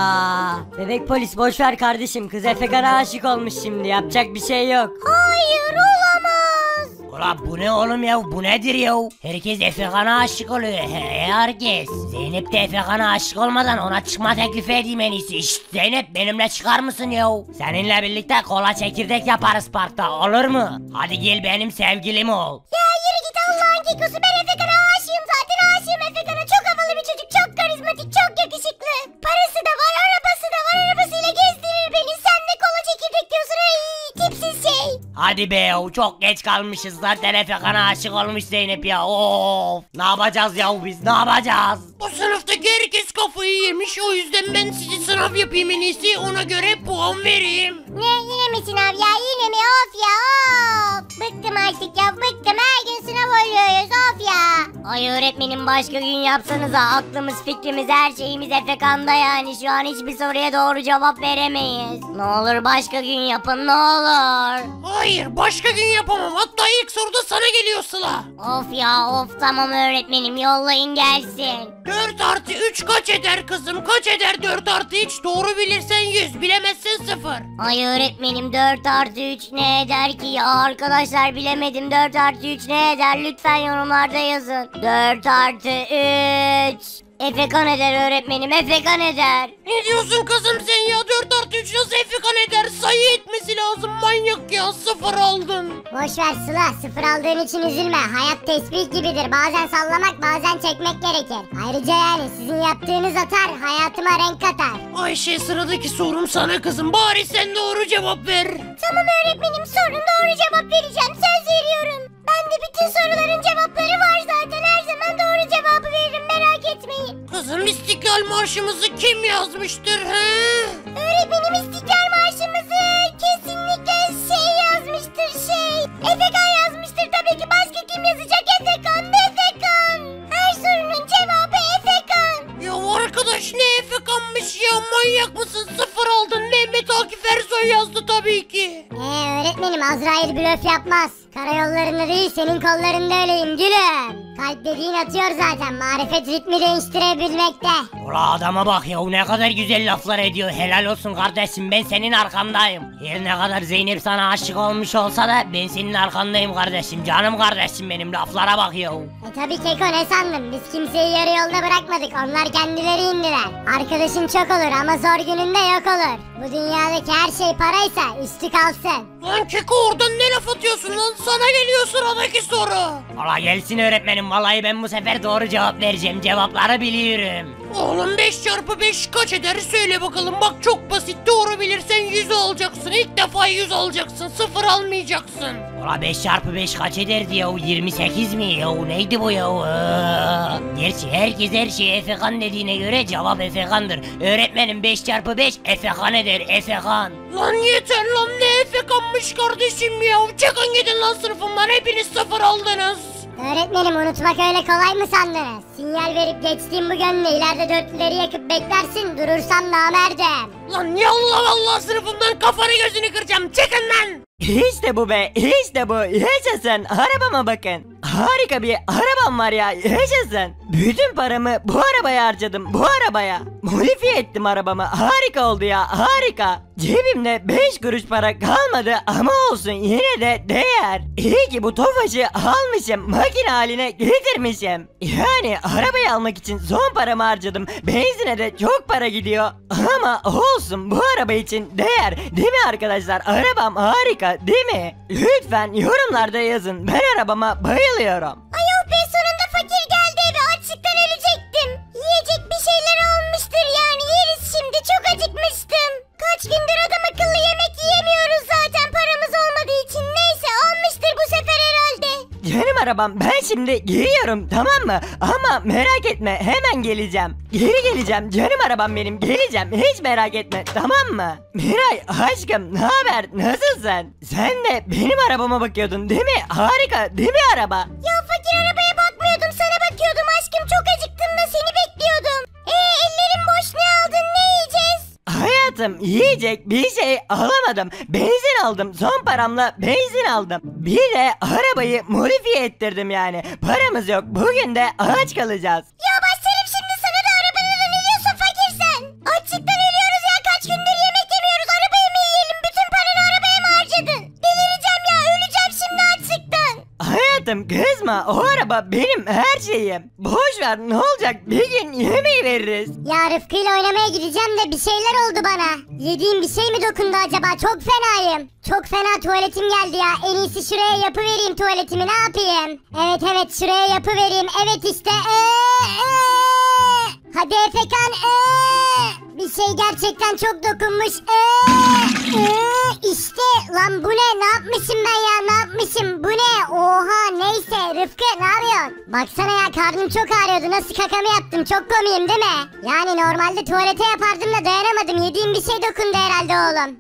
Bebek polis boş ver kardeşim. Kız Efekan'a aşık olmuş şimdi. Yapacak bir şey yok. Hayır olamaz. Ulan bu ne oğlum ya? Bu nedir ya? Herkes Efekan'a aşık oluyor. He, herkes. Zeynep de Efekan'a aşık olmadan ona çıkma teklifi edeyim en iyisi. Şşt Zeynep benimle çıkar mısın ya? Seninle birlikte kola çekirdek yaparız parkta. Olur mu? Hadi gel benim sevgilim ol. Ya yürü git Allah'ın kekosu ben Efekan'a çok karizmatik çok yakışıklı. Parası da var arabası da var arabasıyla gezdirir beni sen de kola çekirdek diyorsun ay tipsiz şey. Hadi be çok geç kalmışız zaten Efekan'a aşık olmuş Zeynep ya. Of. Ne yapacağız ya biz ne yapacağız? Bu sınıftaki herkes kafayı yemiş o yüzden ben size sınav yapayım en iyisi ona göre puan vereyim. Ne yine mi sınav ya yine mi of ya of. Bıktım artık ya bıktım her gün sınav oluyoruz of ya. Ay öğretmenim başka gün yapsanıza aklımız fikrimiz her şeyimiz Efekan'da yani şu an hiçbir soruya doğru cevap veremeyiz. Ne olur başka gün yapın ne olur. Hayır başka gün yapamam hatta ilk soruda sana geliyor Sıla. Of ya of tamam öğretmenim yollayın gelsin. 4 artı 3 kaç eder kızım kaç eder 4 artı 3 doğru bilirsen 100 bilemezsen 0. Ay öğretmenim 4 artı 3 ne eder ki ya arkadaşlar bilemedim 4 artı 3 ne eder lütfen yorumlarda yazın. 4 artı 3. Efekan eder öğretmenim efekan eder. Ne diyorsun kızım sen ya 4 artı 3 nasıl efekan eder sayı etmesi lazım manyak ya 0 aldın. Boş ver Sıla sıfır aldığın için üzülme. Hayat tesbih gibidir. Bazen sallamak bazen çekmek gerekir. Ayrıca yani sizin yaptığınız atar hayatıma renk katar. Ayşe sıradaki sorum sana kızım bari sen doğru cevap ver. Tamam öğretmenim sorun doğru cevap vereceğim söz veriyorum. Bende bütün soruların cevapları var zaten her zaman doğru cevabı veririm merak etmeyin. Kızım İstiklal Marşımızı kim yazmıştır he? Öğretmenim İstiklal Marşımızı kesinlikle şey yazmıştır şey. Efekan yazmıştır tabii ki başka kim yazacak Efekan Efekan. Her sorunun cevabı Efekan. Ya arkadaş ne efekanmış ya manyak mısın sıfır aldın Mehmet Akif Ersoy yazdı tabii ki. Ee öğretmenim Azrail blöf yapmaz. Karayollarında değil senin kollarında öyleyim gülüm. Kalp dediğin atıyor zaten. Marifet ritmi değiştirebilmekte. Ula adama bak ya ne kadar güzel laflar ediyor. Helal olsun kardeşim ben senin arkandayım. Her ne kadar Zeynep sana aşık olmuş olsa da ben senin arkandayım kardeşim. Canım kardeşim benim laflara bak ya. E tabi Keko ne sandın? Biz kimseyi yarı yolda bırakmadık. Onlar kendileri indiler. Arkadaşın çok olur ama zor gününde yok olur. Bu dünyadaki her şey paraysa üstü kalsın. Lan Keko oradan ne laf atıyorsun lan? Sana geliyor sıradaki soru. Valla gelsin öğretmenim vallahi ben bu sefer doğru cevap vereceğim. Cevapları biliyorum. Oğlum 5 çarpı 5 kaç eder söyle bakalım. Bak çok basit doğru bilirsen 100 alacaksın. İlk defa 100 alacaksın. Sıfır almayacaksın. Ula 5 çarpı 5 kaç ederdi ya? 28 mi ya? Neydi bu ya? Ee, Gerçi herkes her şeye Efekan dediğine göre cevap Efekan'dır. Öğretmenim 5 çarpı 5 Efekan eder Efekan. Lan yeter lan ne efe kalmış kardeşim ya. Çıkın gidin lan sınıfımdan hepiniz sıfır aldınız. Öğretmenim unutmak öyle kolay mı sandınız? Sinyal verip geçtiğim bu gönlü ileride dörtlüleri yakıp beklersin durursam namerdim. Lan yallah vallahi sınıfımdan kafanı gözünü kıracağım. Çıkın lan. İşte bu be işte bu yaşasın arabama bakın harika bir arabam var ya yaşasın. Bütün paramı bu arabaya harcadım bu arabaya. Modifiye ettim arabamı harika oldu ya harika. Cebimde 5 kuruş para kalmadı ama olsun yine de değer. İyi ki bu tofaşı almışım makine haline getirmişim. Yani arabayı almak için son paramı harcadım benzine de çok para gidiyor. Ama olsun bu araba için değer değil mi arkadaşlar? Arabam harika değil mi? Lütfen yorumlarda yazın. Ben arabama bayılıyorum. Ayol be sonunda fakir geldi eve açlıktan ölecektim. Yiyecek bir şeyler olmuştur yani yeriz şimdi çok acıkmıştım. Kaç gündür adam akıllı yemek yiyemiyoruz zaten paramız olmadığı için. Neyse almıştır bu sefer. Canım arabam ben şimdi giriyorum tamam mı? Ama merak etme hemen geleceğim. Geri geleceğim canım arabam benim geleceğim hiç merak etme tamam mı? Miray aşkım ne haber nasılsın? Sen de benim arabama bakıyordun değil mi? Harika değil mi araba? Ya fakir arabaya bakmıyordum sana bakıyordum aşkım çok acıktım da seni bekliyordum. Eee Hayatım yiyecek bir şey alamadım. Benzin aldım. Son paramla benzin aldım. Bir de arabayı modifiye ettirdim yani. Paramız yok. Bugün de aç kalacağız. Ya Hayatım kızma. O araba benim her şeyim. Boş ver ne olacak? Bir gün yemeği veririz. Ya Rıfkı ile oynamaya gideceğim de bir şeyler oldu bana. Yediğim bir şey mi dokundu acaba? Çok fenayım. Çok fena tuvaletim geldi ya. En iyisi şuraya yapıvereyim tuvaletimi ne yapayım? Evet evet şuraya yapıvereyim. Evet işte. Ee, ee. Hadi Efekan. Ee. Bir şey gerçekten çok dokunmuş. Ee, ee. İşte lan bu ne? Ne yapmışım ben ya? Ne yapmışım? Bu ne? Oha neyse Rıfkı ne yapıyorsun? Baksana ya karnım çok ağrıyordu. Nasıl kakamı yaptım? Çok komiyim değil mi? Yani normalde tuvalete yapardım da dayanamadım. Yediğim bir şey dokundu herhalde oğlum.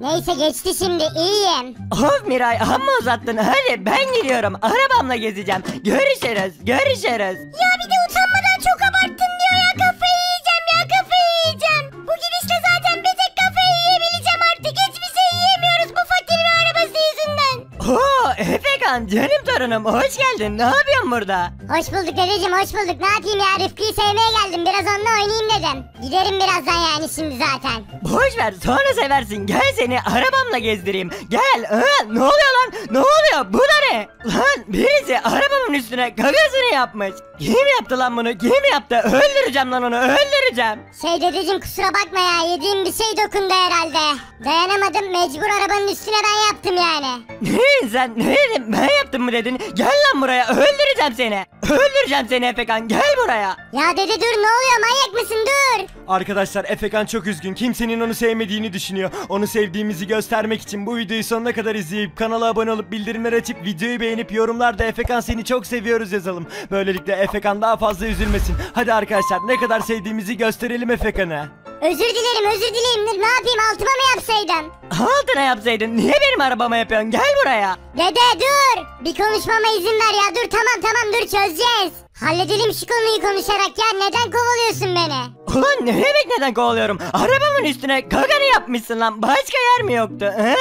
Neyse geçti şimdi iyiyim. Of Miray amma uzattın. Hadi ben gidiyorum. Arabamla gezeceğim. Görüşürüz. Görüşürüz. Ya bir de utanmadan yüzünden. Efekan canım torunum hoş geldin. Ne yapıyorsun burada? Hoş bulduk dedeciğim hoş bulduk. Ne yapayım ya Rıfkı'yı sevmeye geldim. Biraz onunla oynayayım dedim. Giderim birazdan yani şimdi zaten. Boş ver sonra seversin. Gel seni arabamla gezdireyim. Gel. Aa, ne oluyor lan? Ne oluyor? Bu da ne? Lan birisi arabamın üstüne gagasını yapmış. Kim yaptı lan bunu? Kim yaptı? Öldüreceğim lan onu. Öldüreceğim. Şey dedeciğim kusura bakma ya yediğim bir şey dokundu herhalde. Dayanamadım mecbur arabanın üstüne ben yaptım yani. Ne sen? Ne dedin? Ben yaptım mı dedin? Gel lan buraya. Öldüreceğim seni. Öldüreceğim seni Efekan. Gel buraya. Ya dede dur ne oluyor manyak mısın dur. Arkadaşlar Efekan çok üzgün. Kimsenin onu sevmediğini düşünüyor. Onu sevdiğimizi göstermek için bu videoyu sonuna kadar izleyip kanala abone olup bildirimleri açıp videoyu beğenip yorumlarda Efekan seni çok seviyoruz yazalım. Böylelikle Efekan daha fazla üzülmesin. Hadi arkadaşlar ne kadar sevdiğimizi gösterelim Efekan'a. Özür dilerim özür dileyim dur ne yapayım altıma mı yapsaydım? Altına yapsaydın. Niye benim arabama yapıyorsun? Gel buraya. Dede dur. Bir konuşmama izin ver ya dur tamam tamam dur çözeceğiz. Halledelim şu konuyu konuşarak ya neden kovalıyorsun beni? Ulan ne demek neden kovalıyorum? Arabamın üstüne gaganı yapmışsın lan. Başka yer mi yoktu? He?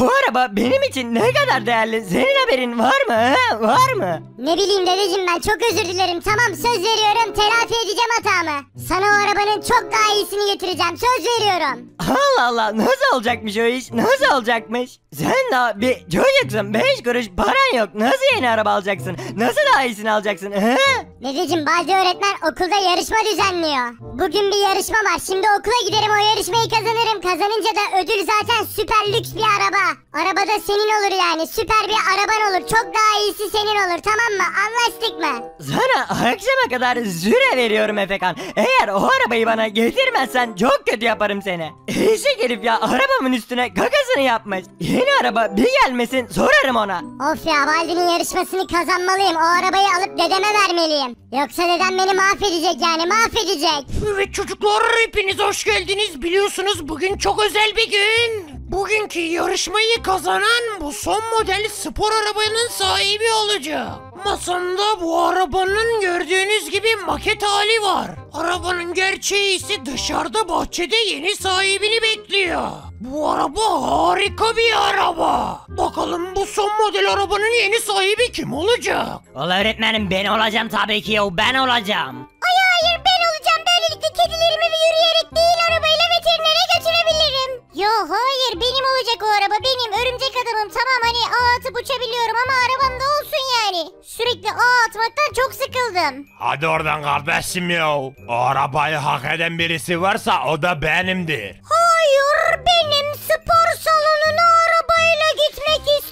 O araba benim için ne kadar değerli senin haberin var mı? He? Var mı? Ne bileyim dedeciğim ben çok özür dilerim. Tamam söz veriyorum telafi edeceğim hatamı. Sana o arabanın çok daha iyisini getireceğim. Söz veriyorum. Allah Allah nasıl olacakmış o iş? Nasıl olacakmış? Sen daha bir çocuksun 5 kuruş paran yok. Nasıl yeni araba alacaksın? Nasıl daha iyisini alacaksın? He? Dedeciğim Baldi öğretmen okulda yarışma düzenliyor. Bugün bir yarışma var. Şimdi okula giderim o yarışmayı kazanırım. Kazanınca da ödül zaten süper lüks bir araba. Araba da senin olur yani. Süper bir araban olur. Çok daha iyisi senin olur tamam mı? Anlaştık mı? Sana akşama kadar süre veriyorum Efekan. Eğer o arabayı bana getirmezsen çok kötü yaparım seni. Eşek herif ya arabamın üstüne kakasını yapmış. Yeni araba bir gelmesin sorarım ona. Of ya Baldi'nin yarışmasını kazanmalıyım. O arabayı alıp dedeme vermeliyim. Yoksa dedem beni mahvedecek yani mahvedecek. Evet çocuklar hepiniz hoş geldiniz. Biliyorsunuz bugün çok özel bir gün. Bugünkü yarışmayı kazanan bu son model spor arabanın sahibi olacak. Masamda bu arabanın gördüğünüz gibi maket hali var. Arabanın gerçeği ise dışarıda bahçede yeni sahibini bekliyor. Bu araba harika bir araba. Bakalım bu son model arabanın yeni sahibi kim olacak? Valla öğretmenim ben olacağım tabii ki ya ben olacağım. Ay hayır ben olacağım. Böylelikle kedilerimi yürüyerek değil arabayla veterinere götürebilirim. Yo hayır benim olacak o araba benim. Örümcek adamım tamam hani ağ atıp uçabiliyorum ama arabam da olsun yani. Sürekli ağ atmaktan çok sıkıldım. Hadi oradan kardeşim ya. O arabayı hak eden birisi varsa o da benimdir. Hayır benim spor salonuna arabayla gitmek istiyorum.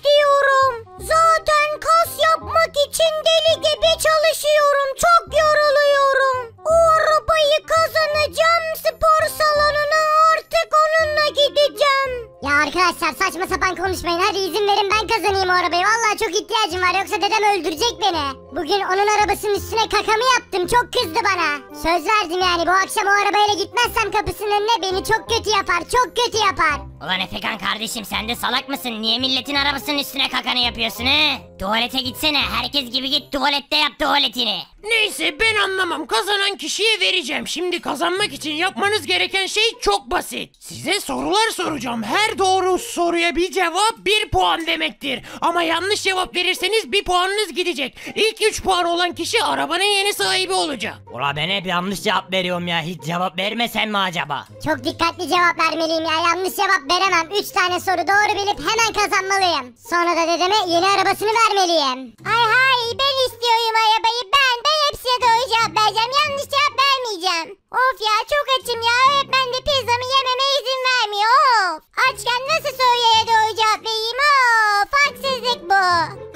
Zaten kas yapmak için deli gibi çalışıyorum. Çok yoruluyorum. O arabayı kazanacağım spor salonuna artık onunla gideceğim. Ya arkadaşlar saçma sapan konuşmayın. Hadi izin verin ben kazanayım o arabayı. Vallahi çok ihtiyacım var yoksa dedem öldürecek beni. Bugün onun arabasının üstüne kakamı yaptım. Çok kızdı bana. Söz verdim yani bu akşam o arabayla gitmezsem kapısının önüne beni çok kötü yapar. Çok kötü yapar. Ulan Efekan kardeşim sen de salak mısın? Niye milletin arabasının üstüne kakanı yapıyorsun he? Tuvalete gitsene. Herkes gibi git tuvalette yap tuvaletini. Neyse ben anlamam. Kazanan kişiye vereceğim. Şimdi kazanmak için yapmanız gereken şey çok basit. Size sorular soracağım. Her doğru soruya bir cevap bir puan demektir. Ama yanlış cevap verirseniz bir puanınız gidecek. İlk 3 puan olan kişi arabanın yeni sahibi olacak. Ula ben hep yanlış cevap veriyorum ya hiç cevap vermesem mi acaba? Çok dikkatli cevap vermeliyim ya. Yanlış cevap veremem. 3 tane soru doğru bilip hemen kazanmalıyım. Sonra da dedeme yeni arabasını vermeliyim. Hay hay ben istiyorum arabayı. Ben ben hepsine doğru cevap vereceğim. Yanlış cevap vermeyeceğim. Of ya çok açım ya. Öğretmen de pizzamı yememe izin vermiyor. Of. Açken nasıl soruya doğru cevap vereyim? Of. Haksızlık bu.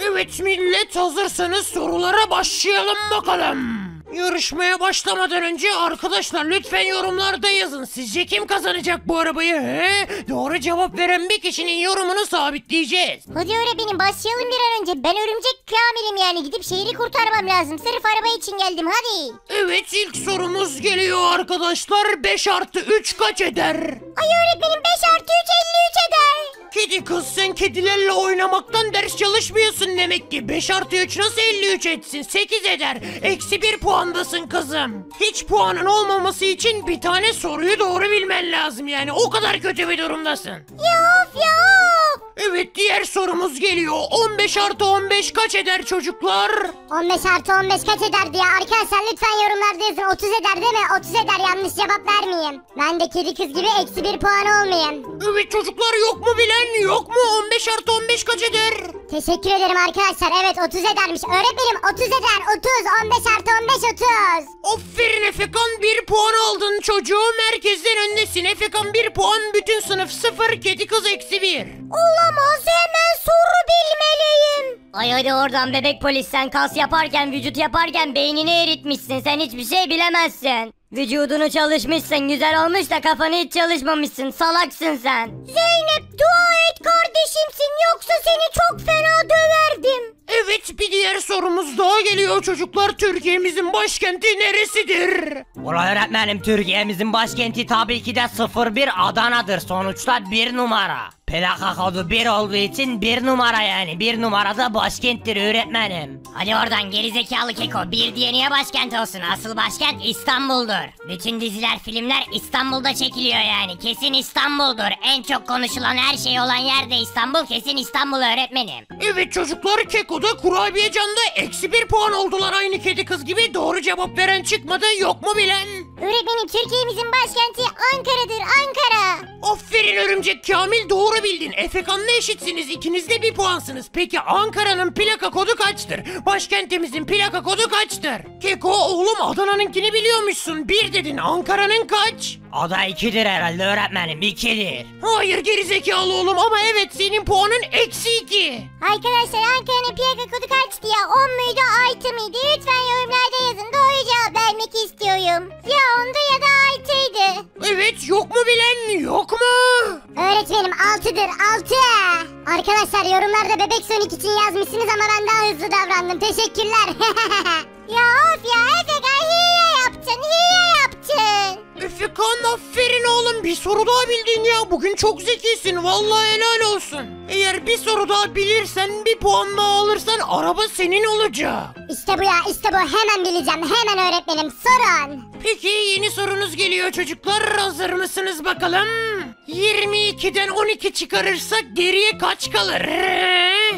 Evet millet hazırsanız sorulara başlayalım bakalım. Yarışmaya başlamadan önce arkadaşlar lütfen yorumlarda yazın. Sizce kim kazanacak bu arabayı? He? Doğru cevap veren bir kişinin yorumunu sabitleyeceğiz. Hadi öğretmenim başlayalım bir an önce. Ben örümcek kamilim yani gidip şehri kurtarmam lazım. Sırf araba için geldim hadi. Evet ilk sorumuz geliyor arkadaşlar. 5 artı 3 kaç eder? Ay öğretmenim 5 artı 3 53 eder. Kedi kız sen kedilerle oynamaktan ders çalışmıyorsun demek ki. 5 artı 3 nasıl 53 etsin? 8 eder. Eksi 1 puandasın kızım. Hiç puanın olmaması için bir tane soruyu doğru bilmen lazım yani. O kadar kötü bir durumdasın. Ya of. Evet diğer sorumuz geliyor. 15 artı 15 kaç eder çocuklar? 15 artı 15 kaç eder diye arkadaşlar lütfen yorumlarda yazın 30 eder değil mi? 30 eder yanlış cevap vermeyeyim. Ben de kedi kız gibi eksi bir puan olmayayım. Evet çocuklar yok mu bilen yok mu? 15 artı 15 kaç eder? Teşekkür ederim arkadaşlar evet 30 edermiş. Öğretmenim 30 eder 30 15 artı 15 30. Aferin Efekan 1 puan aldın çocuğum. Herkesten öndesin. Efekan 1 puan bütün sınıf 0 kedi kız eksi 1. Olamaz hemen soru bilmeliyim. Ay hadi oradan bebek polis sen kas yaparken vücut yaparken beynini eritmişsin sen hiçbir şey bilemezsin. Vücudunu çalışmışsın güzel olmuş da kafanı hiç çalışmamışsın salaksın sen. Zeynep dua et kardeşimsin yoksa seni çok fena döverdim. Evet bir diğer sorumuz daha geliyor çocuklar. Türkiye'mizin başkenti neresidir? Ula öğretmenim Türkiye'mizin başkenti tabii ki de 01 Adana'dır sonuçta bir numara. Plaka kodu 1 olduğu için bir numara yani. Bir numarada başkenttir öğretmenim. Hadi oradan gerizekalı keko bir diye niye başkent olsun asıl başkent İstanbul'dur. Bütün diziler filmler İstanbul'da çekiliyor yani kesin İstanbul'dur. En çok konuşulan her şey olan yer de İstanbul kesin İstanbul öğretmenim. Evet çocuklar Keko'da kurabiye canda eksi bir puan oldular aynı kedi kız gibi doğru cevap veren çıkmadı yok mu bilen? Öğretmenim Türkiye'mizin başkenti Ankara'dır Ankara. Aferin örümcek Kamil doğru bildin. Efekan'la eşitsiniz ikiniz de bir puansınız. Peki Ankara'nın plaka kodu kaçtır? Başkentimizin plaka kodu kaçtır? Keko oğlum Adana'nınkini biliyormuşsun. Bir dedin Ankara'nın kaç? O da 2'dir herhalde öğretmenim 2'dir. Hayır gerizekalı oğlum ama evet senin puanın eksi iki. Arkadaşlar Ankara'nın plaka kodu kaçtı ya? 10 muydu 6 mıydı? Lütfen yorumlarda yazın. Doğru cevap vermek istiyorum. Ya 10'du ya da 6'ydı. Evet yok mu bilen yok mu? Öğretmenim 6'dır 6. Arkadaşlar yorumlarda bebek Sonic için yazmışsınız ama ben daha hızlı davrandım. Teşekkürler. ya of ya Efekan hile yaptın hile yaptın. Efekan aferin oğlum bir soru daha bildin ya bugün çok zekisin vallahi helal olsun. Eğer bir soru daha bilirsen bir puan daha alırsan araba senin olacak. İşte bu ya işte bu hemen bileceğim hemen öğretmenim sorun. Peki yeni sorunuz geliyor çocuklar hazır mısınız bakalım? 22'den 12 çıkarırsak geriye kaç kalır?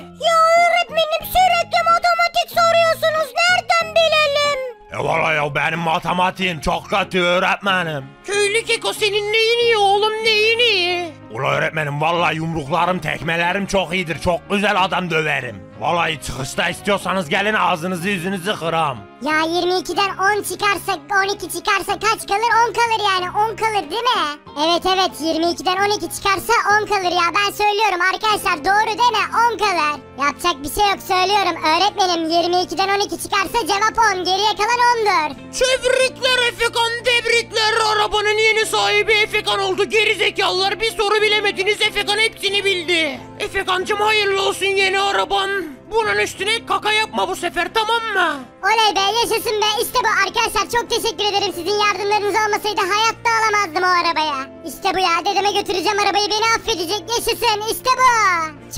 Ya öğretmenim sürekli matematik soruyorsunuz nereden bilelim? E valla ya benim matematiğim çok kötü öğretmenim. Köylü keko senin neyin iyi oğlum neyin iyi? Ula öğretmenim vallahi yumruklarım tekmelerim çok iyidir. Çok güzel adam döverim. Vallahi çıkışta istiyorsanız gelin ağzınızı yüzünüzü kıram. Ya 22'den 10 çıkarsa 12 çıkarsa kaç kalır 10 kalır yani 10 kalır değil mi? Evet evet 22'den 12 çıkarsa 10 kalır ya ben söylüyorum arkadaşlar doğru değil mi 10 kalır. Yapacak bir şey yok söylüyorum öğretmenim 22'den 12 çıkarsa cevap 10 geriye kalan 10'dur. Tebrikler Efekan tebrikler arabanın yeni sahibi Efekan oldu gerizekalılar bir soru bilemediniz Efekan hepsini bildi. Efekancım hayırlı olsun yeni araban. Bunun üstüne kaka yapma bu sefer tamam mı? Oley be yaşasın be işte bu arkadaşlar çok teşekkür ederim sizin yardımlarınız olmasaydı hayatta alamazdım o arabaya. İşte bu ya dedeme götüreceğim arabayı beni affedecek yaşasın işte bu.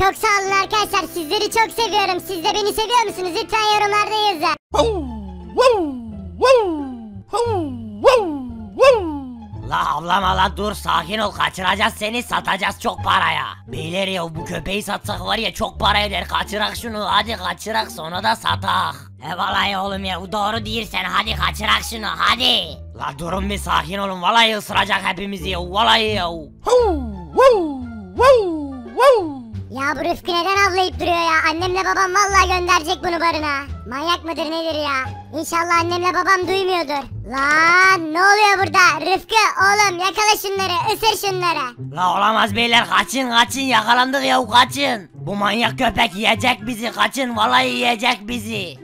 Çok sağ olun arkadaşlar sizleri çok seviyorum siz de beni seviyor musunuz lütfen yorumlarda yazın. La avlama la dur sakin ol kaçıracağız seni satacağız çok paraya. Beyler ya bu köpeği satsak var ya çok para eder kaçırak şunu hadi kaçırak sonra da satak. E vallahi oğlum ya doğru değilsen hadi kaçırak şunu hadi. La durun bir sakin olun vallahi ısıracak hepimizi ya vallahi ya. Ya bu Rıfkı neden avlayıp duruyor ya? Annemle babam vallahi gönderecek bunu barına. Manyak mıdır nedir ya? İnşallah annemle babam duymuyordur. Lan ne oluyor burada? Rıfkı oğlum yakala şunları ısır şunları. La olamaz beyler kaçın kaçın yakalandık ya kaçın. Bu manyak köpek yiyecek bizi kaçın vallahi yiyecek bizi.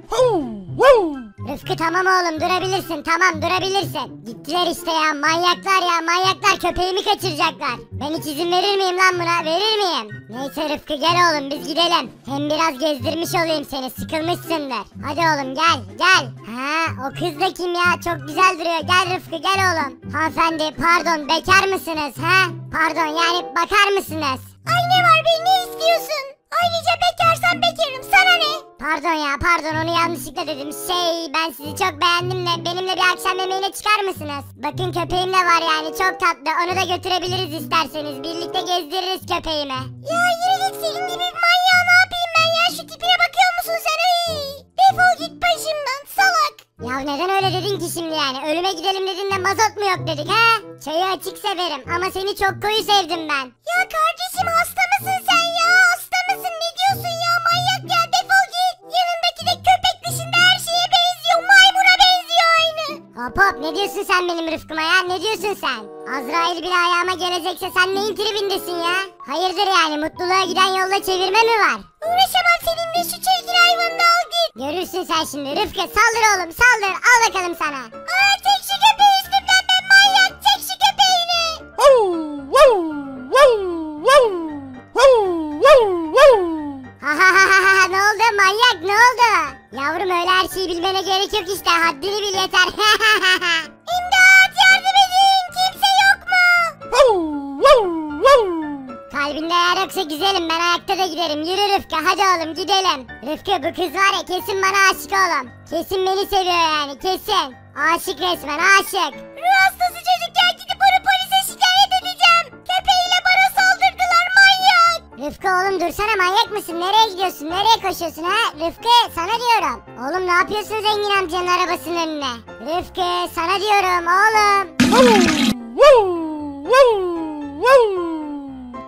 Rıfkı tamam oğlum durabilirsin tamam durabilirsin. Gittiler işte ya manyaklar ya manyaklar köpeğimi kaçıracaklar. Ben hiç izin verir miyim lan buna verir miyim? Neyse Rıfkı gel oğlum biz gidelim. Hem biraz gezdirmiş olayım seni sıkılmışsındır. Hadi oğlum gel gel. Ha o kız da kim ya çok güzel duruyor gel Rıfkı gel oğlum. Hanımefendi pardon bekar mısınız ha? Pardon yani bakar mısınız? Ay ne var be ne istiyorsun? Ayrıca bekarsan bekarım sana ne? Pardon ya pardon onu yanlışlıkla dedim. Şey ben sizi çok beğendim de benimle bir akşam yemeğine çıkar mısınız? Bakın köpeğim de var yani çok tatlı onu da götürebiliriz isterseniz. Birlikte gezdiririz köpeğimi. Ya yürü git senin gibi manyağı ne yapayım ben ya şu tipine bakıyor musun sen? Ay, defol git başımdan salak. Ya neden öyle dedin ki şimdi yani? Ölüme gidelim dedin de mazot mu yok dedik ha? Çayı açık severim ama seni çok koyu sevdim ben. Ya kardeşim hasta mısın sen ya? Hasta mısın? Ne diyorsun ya? Manyak ya defol git. Yanındaki de köpek dışında her şeye benziyor. Maymuna benziyor aynı. Hop hop ne diyorsun sen benim Rıfkıma ya? Ne diyorsun sen? Azrail bile ayağıma gelecekse sen neyin tribindesin ya? Hayırdır yani mutluluğa giden yolda çevirme mi var? Uğraşamam seninle şu çirkin hayvanını al git. Görürsün sen şimdi Rıfkı saldır oğlum saldır al bakalım sana. Aa manyak ne oldu? Yavrum öyle her şeyi bilmene gerek yok işte haddini bil yeter. İmdat yardım edin kimse yok mu? Kalbinde yer yoksa güzelim ben ayakta da giderim. Yürü Rıfkı hadi oğlum gidelim. Rıfkı bu kız var ya kesin bana aşık oğlum. Kesin beni seviyor yani kesin. Aşık resmen aşık. Ruh hastası Rıfkı oğlum dursana manyak mısın? Nereye gidiyorsun? Nereye koşuyorsun ha? Rıfkı sana diyorum. Oğlum ne yapıyorsun zengin amcanın arabasının önüne? Rıfkı sana diyorum oğlum.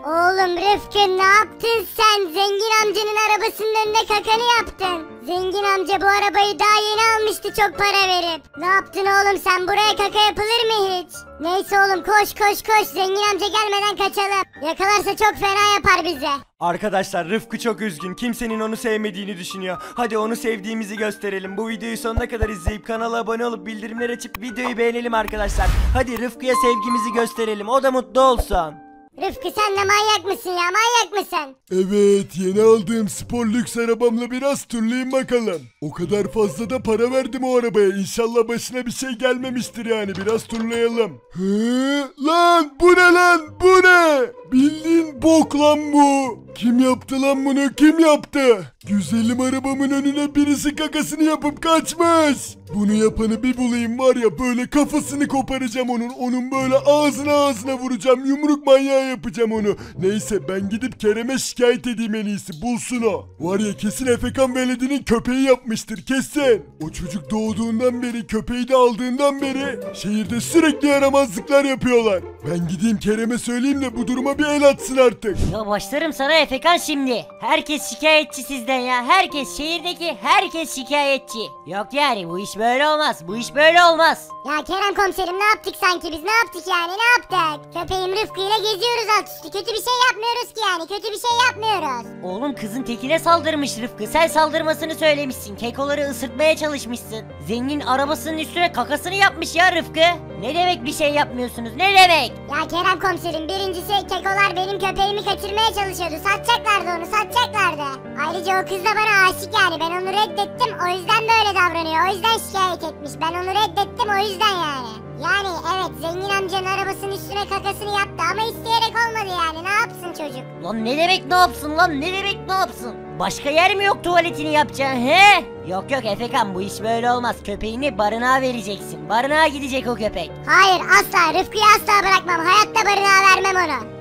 Oğlum Rıfkı ne yaptın sen? Zengin amcanın arabasının önüne kakanı yaptın. Zengin amca bu arabayı daha yeni almıştı çok para verip. Ne yaptın oğlum sen buraya kaka yapılır mı hiç? Neyse oğlum koş koş koş zengin amca gelmeden kaçalım. Yakalarsa çok fena yapar bize. Arkadaşlar Rıfkı çok üzgün. Kimsenin onu sevmediğini düşünüyor. Hadi onu sevdiğimizi gösterelim. Bu videoyu sonuna kadar izleyip kanala abone olup bildirimleri açıp videoyu beğenelim arkadaşlar. Hadi Rıfkı'ya sevgimizi gösterelim. O da mutlu olsun. Rıfkı sen de manyak mısın ya manyak mısın? Evet yeni aldığım spor lüks arabamla biraz turlayayım bakalım. O kadar fazla da para verdim o arabaya. İnşallah başına bir şey gelmemiştir yani biraz turlayalım. Hı? Lan bu ne lan bu ne? Bildiğin bok lan bu. Kim yaptı lan bunu kim yaptı? Güzelim arabamın önüne birisi kakasını yapıp kaçmış. Bunu yapanı bir bulayım var ya böyle kafasını koparacağım onun. Onun böyle ağzına ağzına vuracağım. Yumruk manyağı yapacağım onu. Neyse ben gidip Kerem'e şikayet edeyim en iyisi. Bulsun o. Var ya kesin Efekan Veledi'nin köpeği yapmıştır kesin. O çocuk doğduğundan beri köpeği de aldığından beri şehirde sürekli yaramazlıklar yapıyorlar. Ben gideyim Kerem'e söyleyeyim de bu duruma bir el atsın artık. Ya başlarım sana Efekan şimdi. Herkes şikayetçi sizden ya. Herkes şehirdeki herkes şikayetçi. Yok yani bu iş böyle olmaz. Bu iş böyle olmaz. Ya Kerem komiserim ne yaptık sanki biz ne yaptık yani ne yaptık? Köpeğim Rıfkı ile geziyoruz alt üstü kötü bir şey yapmıyoruz ki yani kötü bir şey yapmıyoruz. Oğlum kızın tekine saldırmış Rıfkı. Sen saldırmasını söylemişsin. Kekoları ısırtmaya çalışmışsın. Zengin arabasının üstüne kakasını yapmış ya Rıfkı. Ne demek bir şey yapmıyorsunuz? Ne demek? Ya Kerem komiserim birincisi kekolar benim köpeğimi kaçırmaya çalışıyordu satacaklardı onu satacaklardı. Ayrıca o kız da bana aşık yani ben onu reddettim o yüzden böyle davranıyor o yüzden şikayet etmiş ben onu reddettim o yüzden yani. Yani evet zengin amcanın arabasının üstüne kakasını yaptı ama isteyerek olmadı yani ne yapsın çocuk. Lan ne demek ne yapsın lan? Ne demek ne yapsın? Başka yer mi yok tuvaletini yapacağın he? Yok yok Efekan bu iş böyle olmaz. Köpeğini barınağa vereceksin. Barınağa gidecek o köpek. Hayır asla Rıfkı'yı asla bırakmam hayatta barınağa vermem onu.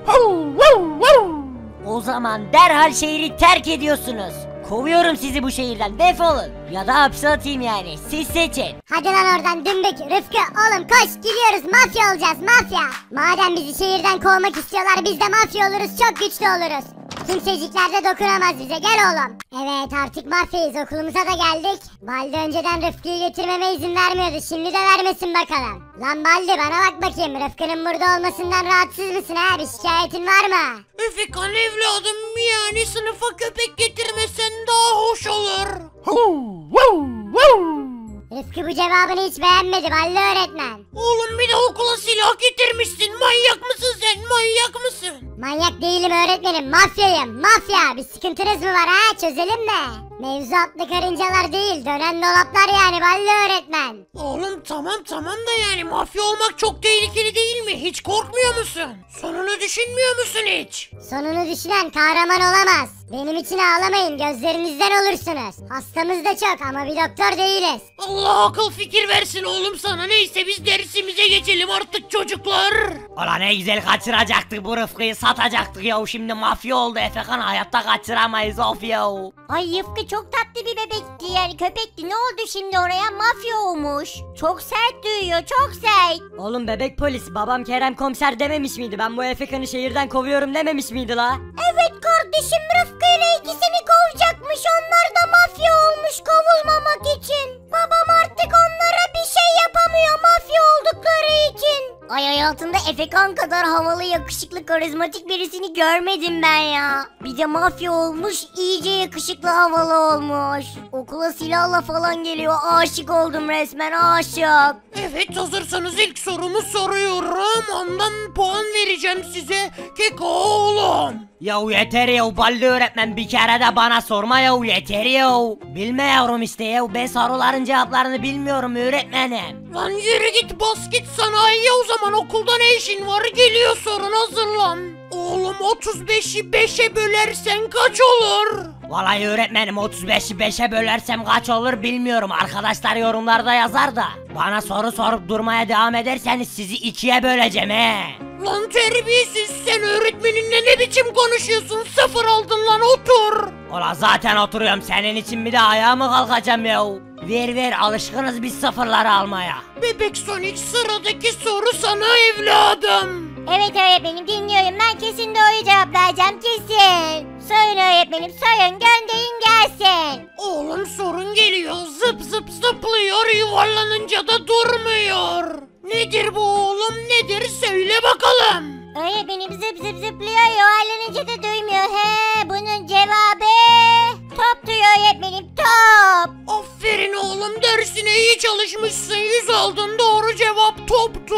O zaman derhal şehri terk ediyorsunuz. Kovuyorum sizi bu şehirden defolun. Ya da hapse atayım yani. Siz seçin. Hadi lan oradan dümbük Rıfkı oğlum koş gidiyoruz mafya olacağız mafya. Madem bizi şehirden kovmak istiyorlar biz de mafya oluruz çok güçlü oluruz. Kimsecikler de dokunamaz bize gel oğlum. Evet artık mafyayız okulumuza da geldik. Baldi önceden Rıfkı'yı getirmeme izin vermiyordu şimdi de vermesin bakalım. Lan Baldi bana bak bakayım Rıfkı'nın burada olmasından rahatsız mısın ha bir şikayetin var mı? Efekan evladım yani sınıfa köpek getirmesen daha hoş olur. Rıfkı bu cevabını hiç beğenmedi Baldi öğretmen. Oğlum bir de okula silah getirmişsin. Manyak mısın sen? Manyak mısın? Manyak değilim öğretmenim mafyayım mafya bir sıkıntınız mı var ha çözelim mi? Mevzu atlı karıncalar değil dönen dolaplar yani Baldi öğretmen. Oğlum tamam tamam da yani mafya olmak çok tehlikeli değil mi? Hiç korkmuyor musun? Sonunu düşünmüyor musun hiç? Sonunu düşünen kahraman olamaz. Benim için ağlamayın gözlerinizden olursunuz. Hastamız da çok ama bir doktor değiliz. Allah akıl fikir versin oğlum sana. Neyse biz dersimize geçelim artık çocuklar. Ulan ne güzel kaçıracaktık bu Rıfkı'yı satacaktık ya. Şimdi mafya oldu Efekan hayatta kaçıramayız of ya. Ay Rıfkı çok tatlı bir bebekti yani köpekti ne oldu şimdi oraya mafya olmuş. Çok sert duyuyor çok sert. Oğlum bebek polis babam Kerem komiser dememiş miydi? Ben bu Efekan'ı şehirden kovuyorum dememiş miydi la? Evet kardeşim Rıfkı ile ikisini kovacakmış onlar da mafya olmuş kovulmamak için. Babam artık onlara bir şey yapamıyor mafya oldukları için. Ay hayatımda Efekan kadar havalı, yakışıklı, karizmatik birisini görmedim ben ya. Bir de mafya olmuş, iyice yakışıklı, havalı olmuş. Okula silahla falan geliyor, aşık oldum resmen aşık. Evet hazırsanız ilk sorumu soruyorum. Ondan puan vereceğim size. Keko oğlum. Ya yeter ya Balli öğretmen bir kere de bana sorma ya yeter ya. Bilme yavrum işte ya ben soruların cevaplarını bilmiyorum öğretmenim. Lan yürü git bas git sanayiye o zaman okulda ne işin var? Geliyor sorun hazırlan. Oğlum 35'i 5'e bölersen kaç olur? Vallahi öğretmenim 35'i 5'e bölersem kaç olur bilmiyorum. Arkadaşlar yorumlarda yazar da. Bana soru sorup durmaya devam ederseniz sizi ikiye böleceğim he. Lan terbiyesiz sen öğretmeninle ne biçim konuşuyorsun? Sıfır aldın lan otur. Ola zaten oturuyorum senin için bir de ayağa mı kalkacağım ya? Ver ver alışkınız biz sıfırları almaya. Bebek Sonic sıradaki soru sana evladım. Evet öğretmenim dinliyorum ben kesin doğru cevap vereceğim kesin. Sayın öğretmenim sayın gönderin gelsin. Oğlum sorun geliyor zıp zıp zıplıyor yuvarlanınca da durmuyor. Nedir bu oğlum nedir söyle bakalım. Öğretmenim zıp zıp zıplıyor yuvarlanınca da duymuyor. He bunun cevabı top diyor öğretmenim top. Aferin oğlum dersine iyi çalışmışsın yüz aldın doğru cevap toptu.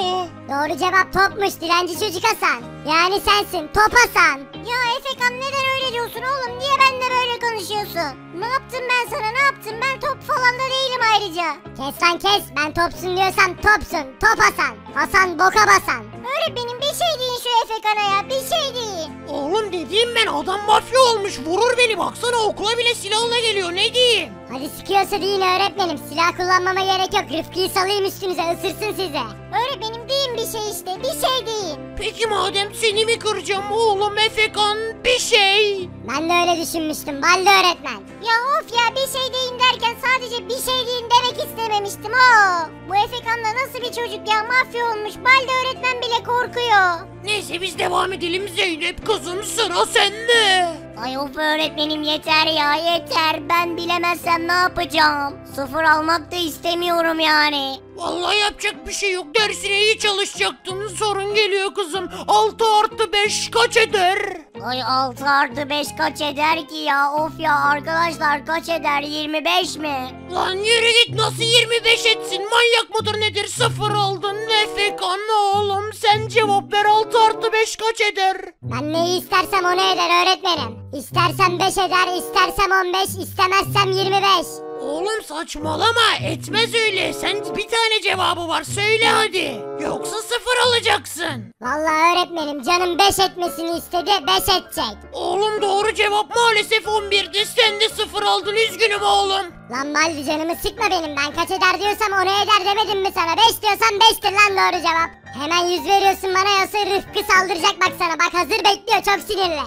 Doğru cevap topmuş dilenci çocuk Hasan. Yani sensin top Hasan. Ya Efekan neden öyle diyorsun oğlum? Niye benimle böyle konuşuyorsun? Ne yaptım ben sana ne yaptım? Ben top falan da değilim ayrıca. Kes lan kes. Ben topsun diyorsam topsun. Top Hasan. Hasan boka basan. Öğretmenim bir şey deyin şu Efekan'a ya. Bir şey deyin. Oğlum dediğim ben adam mafya olmuş vurur beni baksana okula bile silahla geliyor ne diyeyim. Hadi sıkıyorsa deyin öğretmenim. Silah kullanmama gerek yok. Rıfkı'yı salayım üstünüze ısırsın size. Öğretmenim deyin bir şey işte. Bir şey deyin. Peki madem seni mi kıracağım oğlum Efekan bir şey. Ben de öyle düşünmüştüm Balde öğretmen. Ya of ya bir şey deyin derken sadece bir şey deyin demek istememiştim o. Bu Efekan'la nasıl bir çocuk ya mafya olmuş Balde öğretmen bile korkuyor. Neyse biz devam edelim Zeynep kızım sıra sende. Ay of öğretmenim yeter ya yeter. Ben bilemezsem ne yapacağım? Sıfır almak da istemiyorum yani. Vallahi yapacak bir şey yok dersine iyi çalışacaktın sorun geliyor kızım 6 artı 5 kaç eder? Ay 6 artı 5 kaç eder ki ya? Of ya arkadaşlar kaç eder? 25 mi? Lan yürü git nasıl 25 etsin manyak mıdır nedir sıfır aldın Efekan oğlum sen cevap ver 6 artı 5 kaç eder? Ben neyi istersem onu eder öğretmenim. İstersem 5 eder, istersem 15, istemezsem 25. Oğlum saçmalama etmez öyle sen bir tane cevabı var söyle hadi yoksa sıfır alacaksın. Vallahi öğretmenim canım 5 etmesini istedi, 5 edecek. Oğlum doğru cevap maalesef 11'di sen de sıfır aldın üzgünüm oğlum. Lan Baldi canımı sıkma benim ben kaç eder diyorsam onu eder demedim mi sana 5 diyorsam 5'tir lan doğru cevap. Hemen yüz veriyorsun bana yoksa Rıfkı saldıracak bak sana bak hazır bekliyor çok sinirli.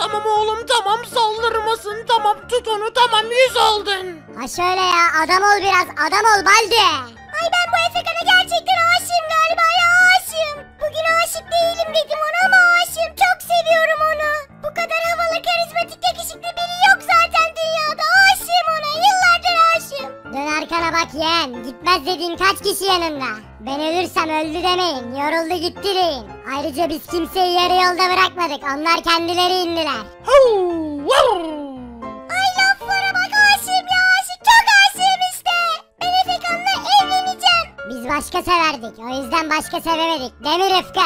Tamam oğlum tamam saldırmasın tamam tut onu tamam yüz aldın. Ha şöyle ya adam ol biraz adam ol Baldi. Ay ben bu Efekan'a gerçekten aşığım galiba ya aşığım. Bugün aşık değilim dedim ona ama aşığım çok seviyorum onu. Bu kadar havalı karizmatik yakışıklı biri yok zaten dünyada aşığım ona yıllardır. Dön arkana bak yeğen gitmez dediğin kaç kişi yanında. Ben ölürsem öldü demeyin yoruldu gitti deyin. Ayrıca biz kimseyi yarı yolda bırakmadık onlar kendileri indiler. Ay laflara bak aşığım ya aşık çok aşığım işte. Ben Efekan'la evleneceğim. Biz başka severdik o yüzden başka sevemedik mi Rıfkı?